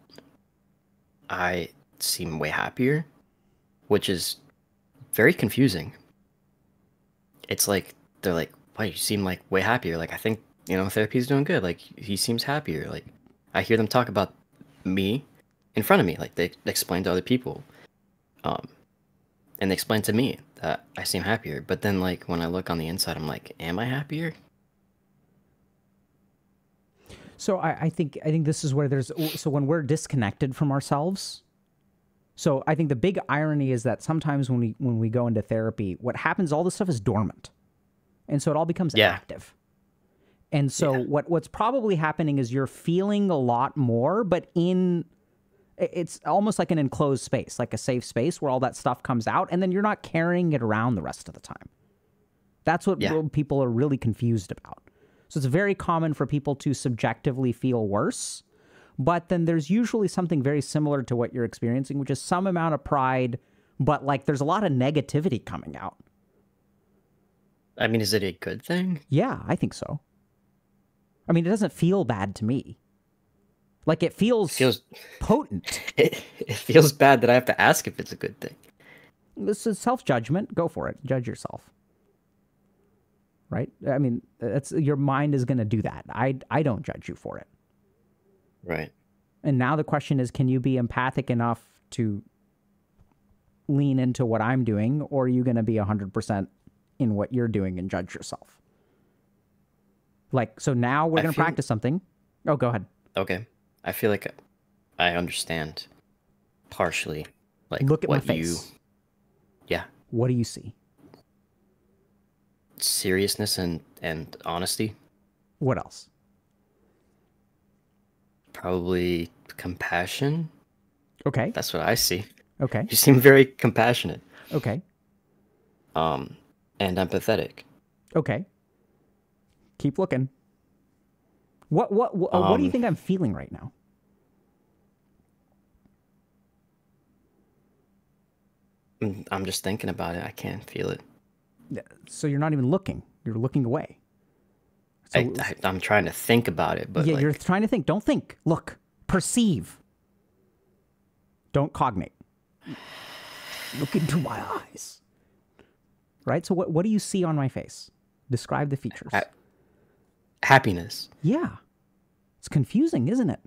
I seem way happier, which is very confusing. It's like they're like, "Why you seem like way happier?" Like I think you know therapy's doing good. Like he seems happier. Like I hear them talk about me in front of me. Like they explain to other people, um, and they explain to me that I seem happier. But then like when I look on the inside, I'm like, "Am I happier?" So I, I think I think this is where there's so when we're disconnected from ourselves. So I think the big irony is that sometimes when we when we go into therapy, what happens all this stuff is dormant, and so it all becomes Yeah. active. And so Yeah. what what's probably happening is you're feeling a lot more, but in it's almost like an enclosed space, like a safe space where all that stuff comes out, and then you're not carrying it around the rest of the time. That's what Yeah. people are really confused about. So it's very common for people to subjectively feel worse, but then there's usually something very similar to what you're experiencing, which is some amount of pride, but like there's a lot of negativity coming out. I mean, is it a good thing? Yeah, I think so. I mean, it doesn't feel bad to me. Like it feels, feels potent. it, it feels bad that I have to ask if it's a good thing. This is self judgment. Go for it. Judge yourself. Right? I mean, that's your mind is going to do that. I I don't judge you for it. Right. And now the question is can you be empathic enough to lean into what I'm doing, or are you going to be 100% in what you're doing and judge yourself? Like, so now we're going to feel- practice something. Oh, go ahead. Okay. I feel like I understand partially like Look at my what you face. yeah, What do you see? seriousness and and honesty, What else? probably compassion. Okay. That's what I see. Okay. You seem very compassionate Okay. um and empathetic. Okay. Keep looking. What what what, what do you Um, think I'm feeling right now? Mm, I'm just thinking about it. I can't feel it. So you're not even looking. You're looking away. So I, I, I'm trying to think about it, but yeah, like, you're trying to think. Don't think. Look. Perceive. Don't cognate. Look into my eyes. Right? So what what do you see on my face? Describe the features. Ha- happiness. yeah. It's confusing, isn't it?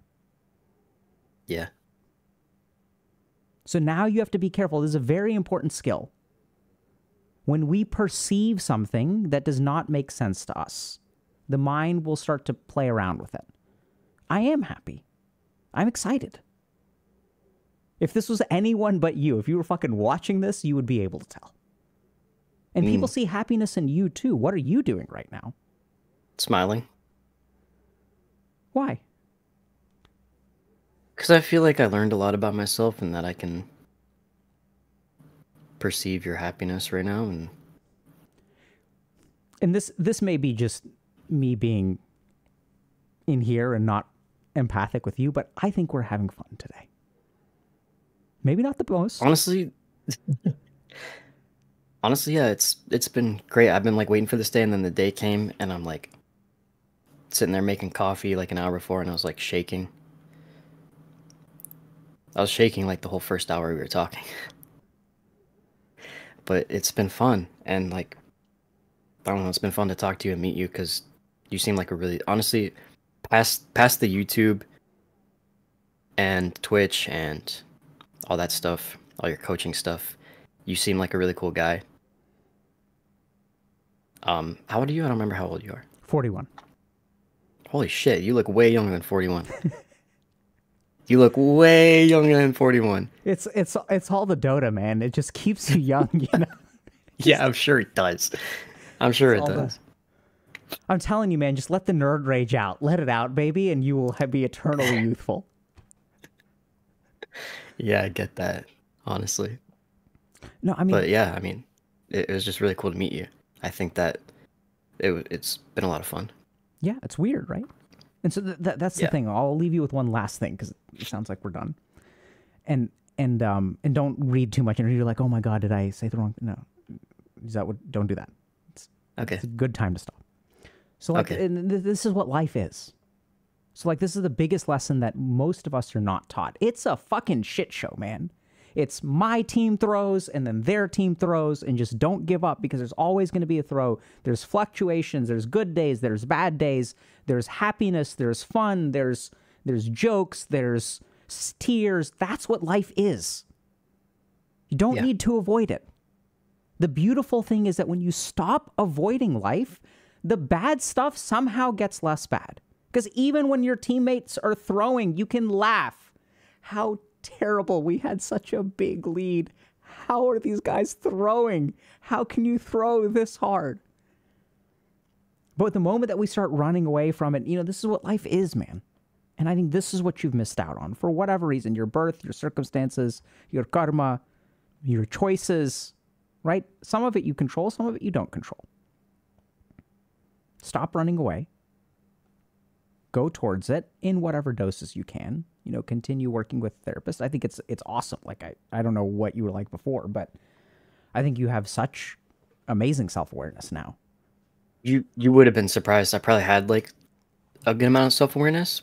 Yeah. So now you have to be careful. This is a very important skill. When we perceive something that does not make sense to us, the mind will start to play around with it. I am happy. I'm excited. If this was anyone but you, if you were fucking watching this, you would be able to tell. And people mm. see happiness in you too. What are you doing right now? Smiling. Why? Because I feel like I learned a lot about myself and that I can perceive your happiness right now. And and this this may be just me being in here and not empathic with you, but I think we're having fun today. Maybe not the most. honestly, honestly, yeah, it's it's been great. I've been like waiting for this day, and then the day came, and I'm like sitting there making coffee like an hour before, and I was like shaking. I was shaking like the whole first hour we were talking. but it's been fun, and like I don't know, it's been fun to talk to you and meet you because you seem like a really honestly past past the YouTube and Twitch and all that stuff, all your coaching stuff. You seem like a really cool guy. Um, how old are you? I don't remember how old you are. 41. Holy shit, you look way younger than 41. you look way younger than 41. It's it's it's all the Dota, man. It just keeps you young, you know. Yeah, I'm sure it does. I'm sure it all the- does. I'm telling you, man, just let the nerd rage out. Let it out, baby, and you will be eternally youthful. Yeah, I get that, honestly. No, I mean, But yeah, I mean, it, it was just really cool to meet you. I think that it, it's been a lot of fun. Yeah, it's weird, right? And so th- th- that's the thing. I'll leave you with one last thing because it sounds like we're done. And and um and don't read too much. And you're like, oh my god, did I say the wrong? No, is that what? Don't do that. Okay. It's a good time to stop. So like, Okay. and th- this is what life is. So like, this is the biggest lesson that most of us are not taught. It's a fucking shit show, man. It's my team throws and then their team throws, and just don't give up because there's always going to be a throw. There's fluctuations. There's good days. There's bad days. There's happiness. There's fun. There's there's jokes. There's tears. That's what life is. You don't Yeah. need to avoid it. The beautiful thing is that when you stop avoiding life, the bad stuff somehow gets less bad. Because even when your teammates are throwing, you can laugh. How terrible. We had such a big lead. How are these guys throwing? How can you throw this hard? But the moment that we start running away from it, you know, this is what life is, man. And I think this is what you've missed out on for whatever reason your birth, your circumstances, your karma, your choices, right? Some of it you control, some of it you don't control. Stop running away. Go towards it in whatever doses you can. You know, continue working with therapists. I think it's it's awesome. Like I, I don't know what you were like before, but I think you have such amazing self awareness now. You you would have been surprised. I probably had like a good amount of self awareness,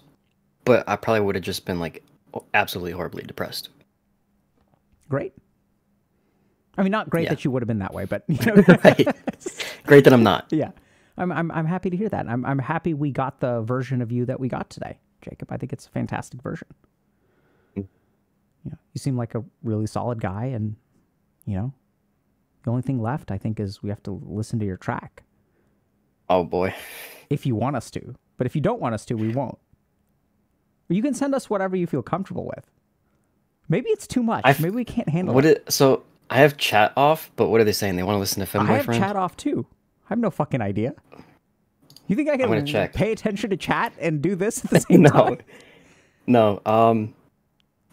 but I probably would have just been like absolutely horribly depressed. Great. I mean, not great Yeah. that you would have been that way, but you know, right. Great that I'm not. yeah, I'm, I'm I'm happy to hear that. I'm I'm happy we got the version of you that we got today, Jacob. I think it's a fantastic version. Mm. You know, you seem like a really solid guy, and you know, the only thing left, I think, is we have to listen to your track Oh boy. if you want us to. But if you don't want us to, we won't. You can send us whatever you feel comfortable with. Maybe it's too much. I've- Maybe we can't handle What it. it so I have chat off, but what are they saying? They want to listen to I have Femboy friend? chat off too. I have no fucking idea. You think I can gonna check. pay attention to chat and do this at the same no. time? No. Um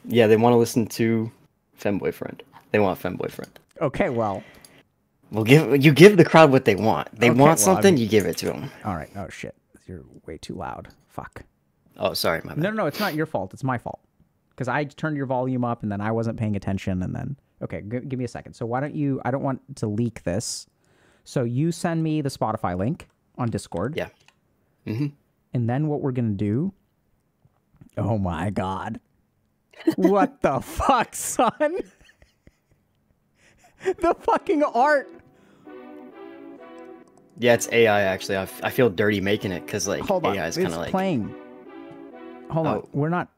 yeah, they want to listen to Femboyfriend. They want Femboyfriend. Okay, well, Well, give you give the crowd what they want. They Okay, want well, I something, mean- you give it to them. all right. Oh shit, you're way too loud. Fuck. Oh, sorry, my bad. No, no, no. It's not your fault. It's my fault because I turned your volume up and then I wasn't paying attention and then okay, g- give me a second. So why don't you? I don't want to leak this. So you send me the Spotify link on Discord. Yeah. Mm-hmm. And then what we're gonna do? Oh my god! what the fuck, son? the fucking art. Yeah, it's AI actually. I, feel dirty making it because like Hold on, AI is kind of like playing. Hold on, Oh. we're not.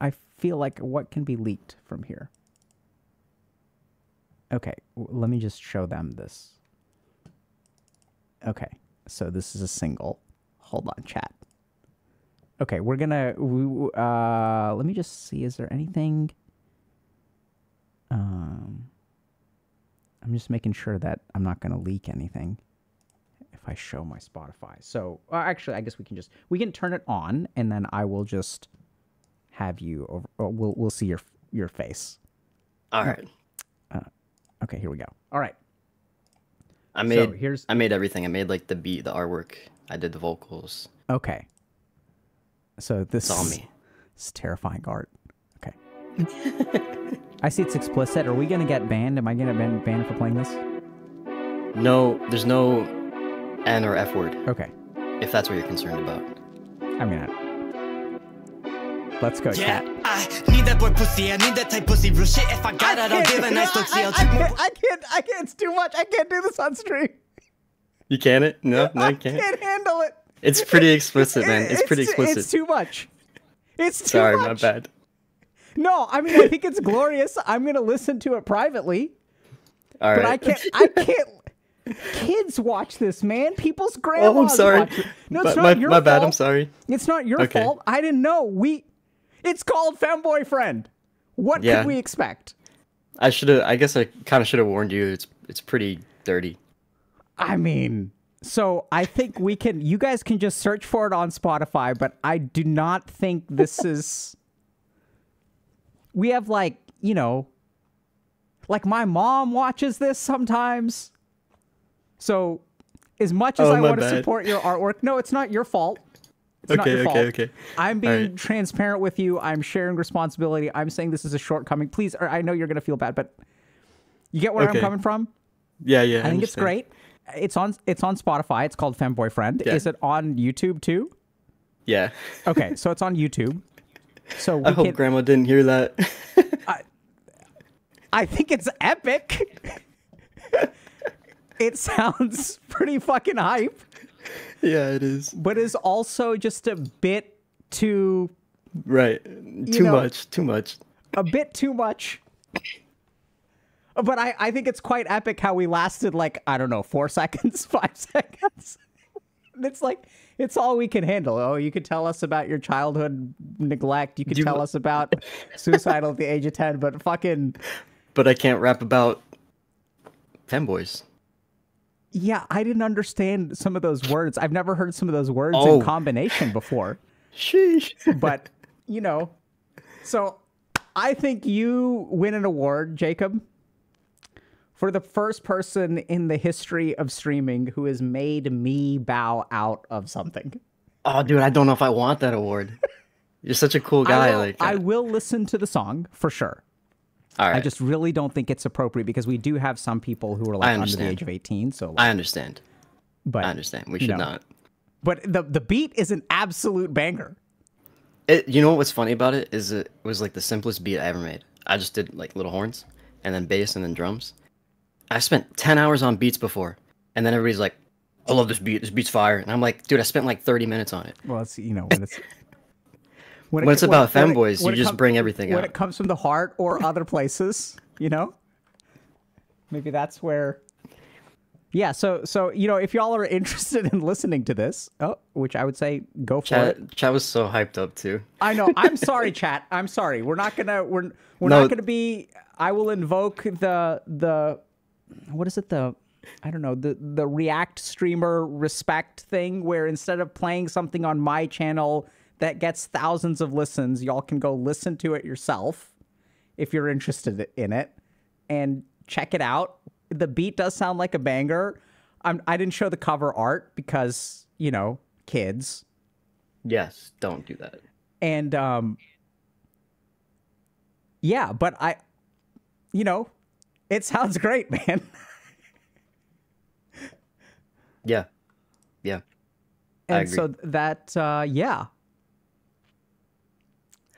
I feel like what can be leaked from here. Okay, w- let me just show them this. Okay, so this is a single. Hold on, chat. Okay, we're gonna. We, uh, let me just see. Is there anything? Um, I'm just making sure that I'm not gonna leak anything if I show my Spotify. So uh, actually, I guess we can just we can turn it on, and then I will just have you over. Or we'll we'll see your your face. all right. Okay, here we go. All right. I made here's- I made everything. I made like the beat, the artwork. I did the vocals. Okay. So this is me. it's terrifying art. Okay. I see it's explicit. Are we gonna get banned? Am I gonna get banned for playing this? No, there's no N or F word. Okay. If that's what you're concerned about. I mean, I- let's go, Yeah, chat. I need that boy pussy. I need that type pussy. Real shit. If I got it, I'll give a nice look. See, I'll I, take more. can't, I can't. I can't. It's too much. I can't do this on stream. You can it? No, no, I you can't. I can't handle it. It's pretty explicit, man. It's pretty explicit. It's too much. It's too Sorry, much. my bad. No, I mean I think it's glorious. I'm gonna listen to it privately, All but right. I can't. I can't. Kids watch this, man. People's grandmas. Oh, I'm sorry. Watch it. No, it's my, not my, your my bad. I'm sorry. It's not your Okay. fault. I didn't know. We. It's called Femboyfriend. What Yeah. could we expect? I should have. I guess I kind of should have warned you. It's it's pretty dirty. I mean, so I think we can. You guys can just search for it on Spotify, but I do not think this is. We have like you know, like my mom watches this sometimes. So, as much as Oh, I want to support your artwork, no, it's not your fault. It's not Okay, your okay, fault. okay. I'm being Alright. transparent with you. I'm sharing responsibility. I'm saying this is a shortcoming. Please, or I know you're gonna feel bad, but you get where I'm coming from. Yeah, yeah. I think it's great. It's on it's on Spotify. It's called Femboyfriend. Yeah. Is it on YouTube too? Yeah. Okay, so it's on YouTube. So I hope can, Grandma didn't hear that. I think it's epic. it sounds pretty fucking hype, yeah, it is. but is also just a bit too Right. Too know- much. Too much. a bit too much. But I, I think it's quite epic how we lasted like, I don't know, four seconds, five seconds. It's like, it's all we can handle. Oh, you could tell us about your childhood neglect. You could You- tell us about suicidal at the age of 10, but fucking, But I can't rap about femboys. Yeah, I didn't understand some of those words. I've never heard some of those words Oh. in combination before. Sheesh. But, you know, so I think you win an award, Jacob, for the first person in the history of streaming who has made me bow out of something. Oh, dude, I don't know if I want that award. You're such a cool guy. I will, like, I uh, will listen to the song for sure. All right. I just really don't think it's appropriate because we do have some people who are like under the age of 18. So, like, I understand. but I understand. We should no. not. but the the beat is an absolute banger. It, you know what's funny about it is it was like the simplest beat I ever made. I just did like little horns and then bass and then drums. I spent 10 hours on beats before. And then everybody's like, I love this beat. This beat's fire. And I'm like, dude, I spent like 30 minutes on it. Well, it's you know when it's when, it's co- about when it- you it just bring everything when out. When it comes from the heart or other places, you know. Maybe that's where. Yeah, so so you know if y'all are interested in listening to this, oh, which I would say go for it. Chat, chat was so hyped up too. I know. I'm sorry, chat. I'm sorry. We're not gonna. We're we're No. not gonna be. I will invoke the the. What is it? The I don't know the the React streamer respect thing, where instead of playing something on my channel that gets thousands of listens, y'all can go listen to it yourself if you're interested in it and check it out. The beat does sound like a banger. I'm, I didn't show the cover art because you know kids Yes, don't do that. and um yeah but i you know it sounds great man Yeah. Yeah. And so that uh yeah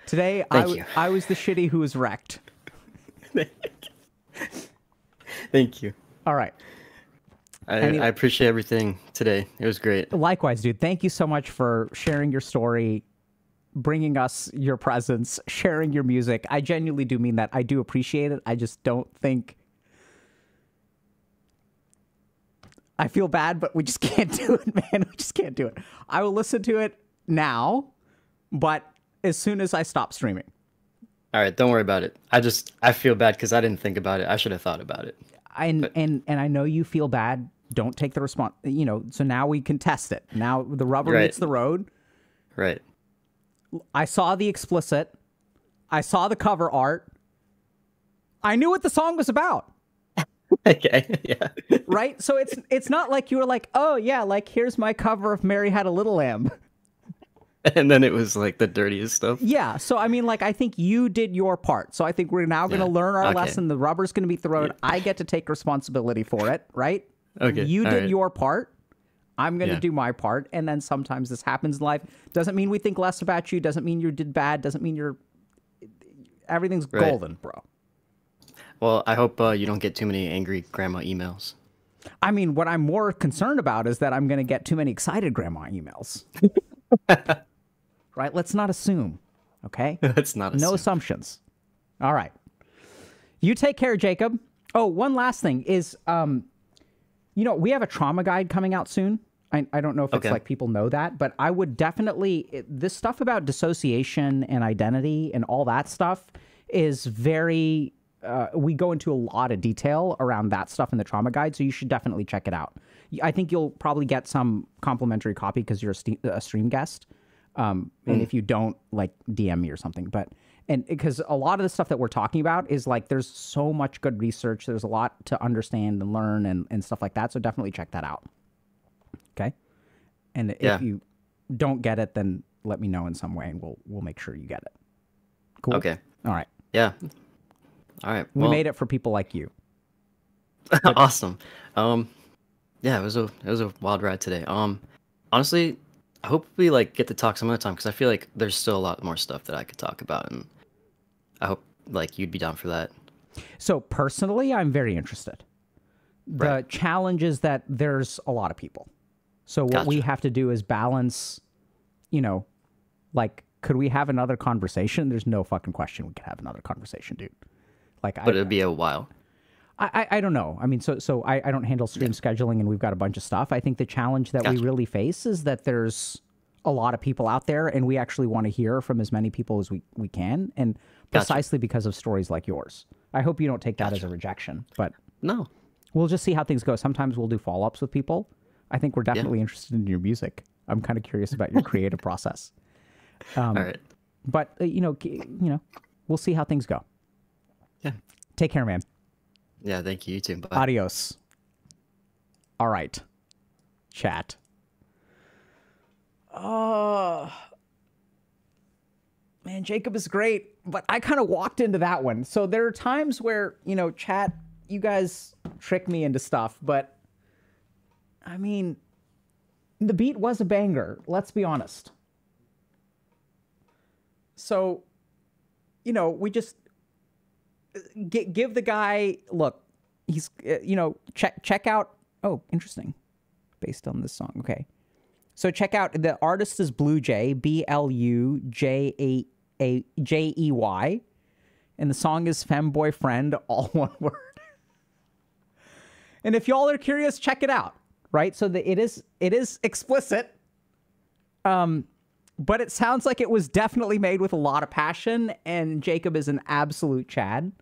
today i w- i was the shitty who was wrecked. Thank you. all right. I, Anyway. I appreciate everything today. It was great. likewise dude. Thank you so much for sharing your story bringing us your presence sharing your music. I genuinely do mean that. I do appreciate it. I just don't think i feel bad but we just can't do it man. We just can't do it. I will listen to it now but as soon as i stop streaming All right, don't worry about it. I just I feel bad because I didn't think about it. I should have thought about it. and and and i know you feel bad don't take the response you know so now we can test it now the rubber Right. meets the road Right. I saw the explicit. I saw the cover art. I knew what the song was about, okay. Yeah. right? so it's it's not like you were like, "Oh yeah, like here's my cover of Mary Had a Little Lamb." and then it was like the dirtiest stuff. Yeah, so I mean like I think you did your part. So I think we're now going to Yeah, learn our okay. lesson. The rubber's going to meet the road. I get to take responsibility for it, right? Okay, You all did right. your part. I'm going to Yeah. do my part, and then sometimes this happens in life. Doesn't mean we think less about you. Doesn't mean you did bad. Doesn't mean you're everything's Right. golden, bro. Well, I hope uh, you don't get too many angry grandma emails. I mean, what I'm more concerned about is that I'm going to get too many excited grandma emails. right? Let's not assume. Okay? That's not a No assumptions. All right. You take care, Jacob. Oh, one last thing is, um, you know, we have a trauma guide coming out soon. I, I don't know if it's like people know that, but I would definitely it- this stuff about dissociation and identity and all that stuff is very. Uh, we go into a lot of detail around that stuff in the trauma guide, so you should definitely check it out. I think you'll probably get some complimentary copy because you're a, ste- a stream guest. Um, and if you don't, like DM me or something. But and because a lot of the stuff that we're talking about is like there's so much good research. There's a lot to understand and learn and, and stuff like that. So definitely check that out. Okay. And Yeah. if you don't get it, then let me know in some way, and we'll we'll make sure you get it. Cool. Okay. All right. Yeah. All right. We made it for people like you. awesome. Um, yeah, it was a it was a wild ride today. Um, honestly, I hope we like get to talk some other time because I feel like there's still a lot more stuff that I could talk about, and I hope like you'd be down for that. So personally, I'm very interested. The Right. challenge is that there's a lot of people. So what we have to do is balance, you know, like could we have another conversation? There's no fucking question we could have another conversation, dude. Like But I, it'd be a while. I, I I don't know. I mean, so so I, I don't handle stream scheduling, and we've got a bunch of stuff. I think the challenge that we really face is that there's a lot of people out there, and we actually want to hear from as many people as we we can, and Gotcha. precisely because of stories like yours. I hope you don't take that as a rejection, but No. we'll just see how things go. Sometimes we'll do follow ups with people. I think we're definitely interested in your music. I'm kind of curious about your creative process, All right. but uh, you know, you know, we'll see how things go. Yeah. Take care, man. Yeah. Thank you. You too. Bye. Adios. All right. Chat. Oh. Man, Jacob is great, but I kind of walked into that one. So there are times where, you know, chat, you guys trick me into stuff, but I mean, the beat was a banger, let's be honest. So, you know, we just gi- give the guy look he's uh, you know check check out oh interesting based on this song okay. So check out the artist is blue jay b l u j a a j e y and the song is femboy friend all one word. And if y'all are curious check it out right? So the, it is it is explicit um but it sounds like it was definitely made with a lot of passion and jacob is an absolute chad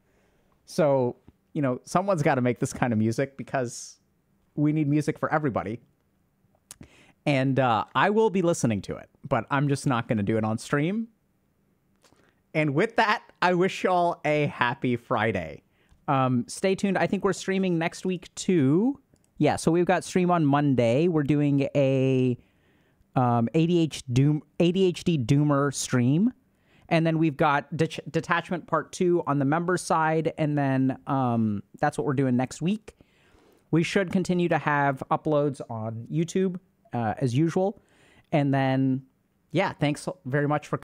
so, you know, someone's got to make this kind of music because we need music for everybody. And uh, I will be listening to it, but I'm just not going to do it on stream. And with that, I wish y'all a happy Friday. Um, stay tuned. I think we're streaming next week too. Yeah, so we've got stream on Monday. We're doing a um, ADHD, Doom, ADHD Doomer stream. And then we've got det- detachment part two on the member side. And then um, that's what we're doing next week. We should continue to have uploads on YouTube uh, as usual. And then, yeah, thanks very much for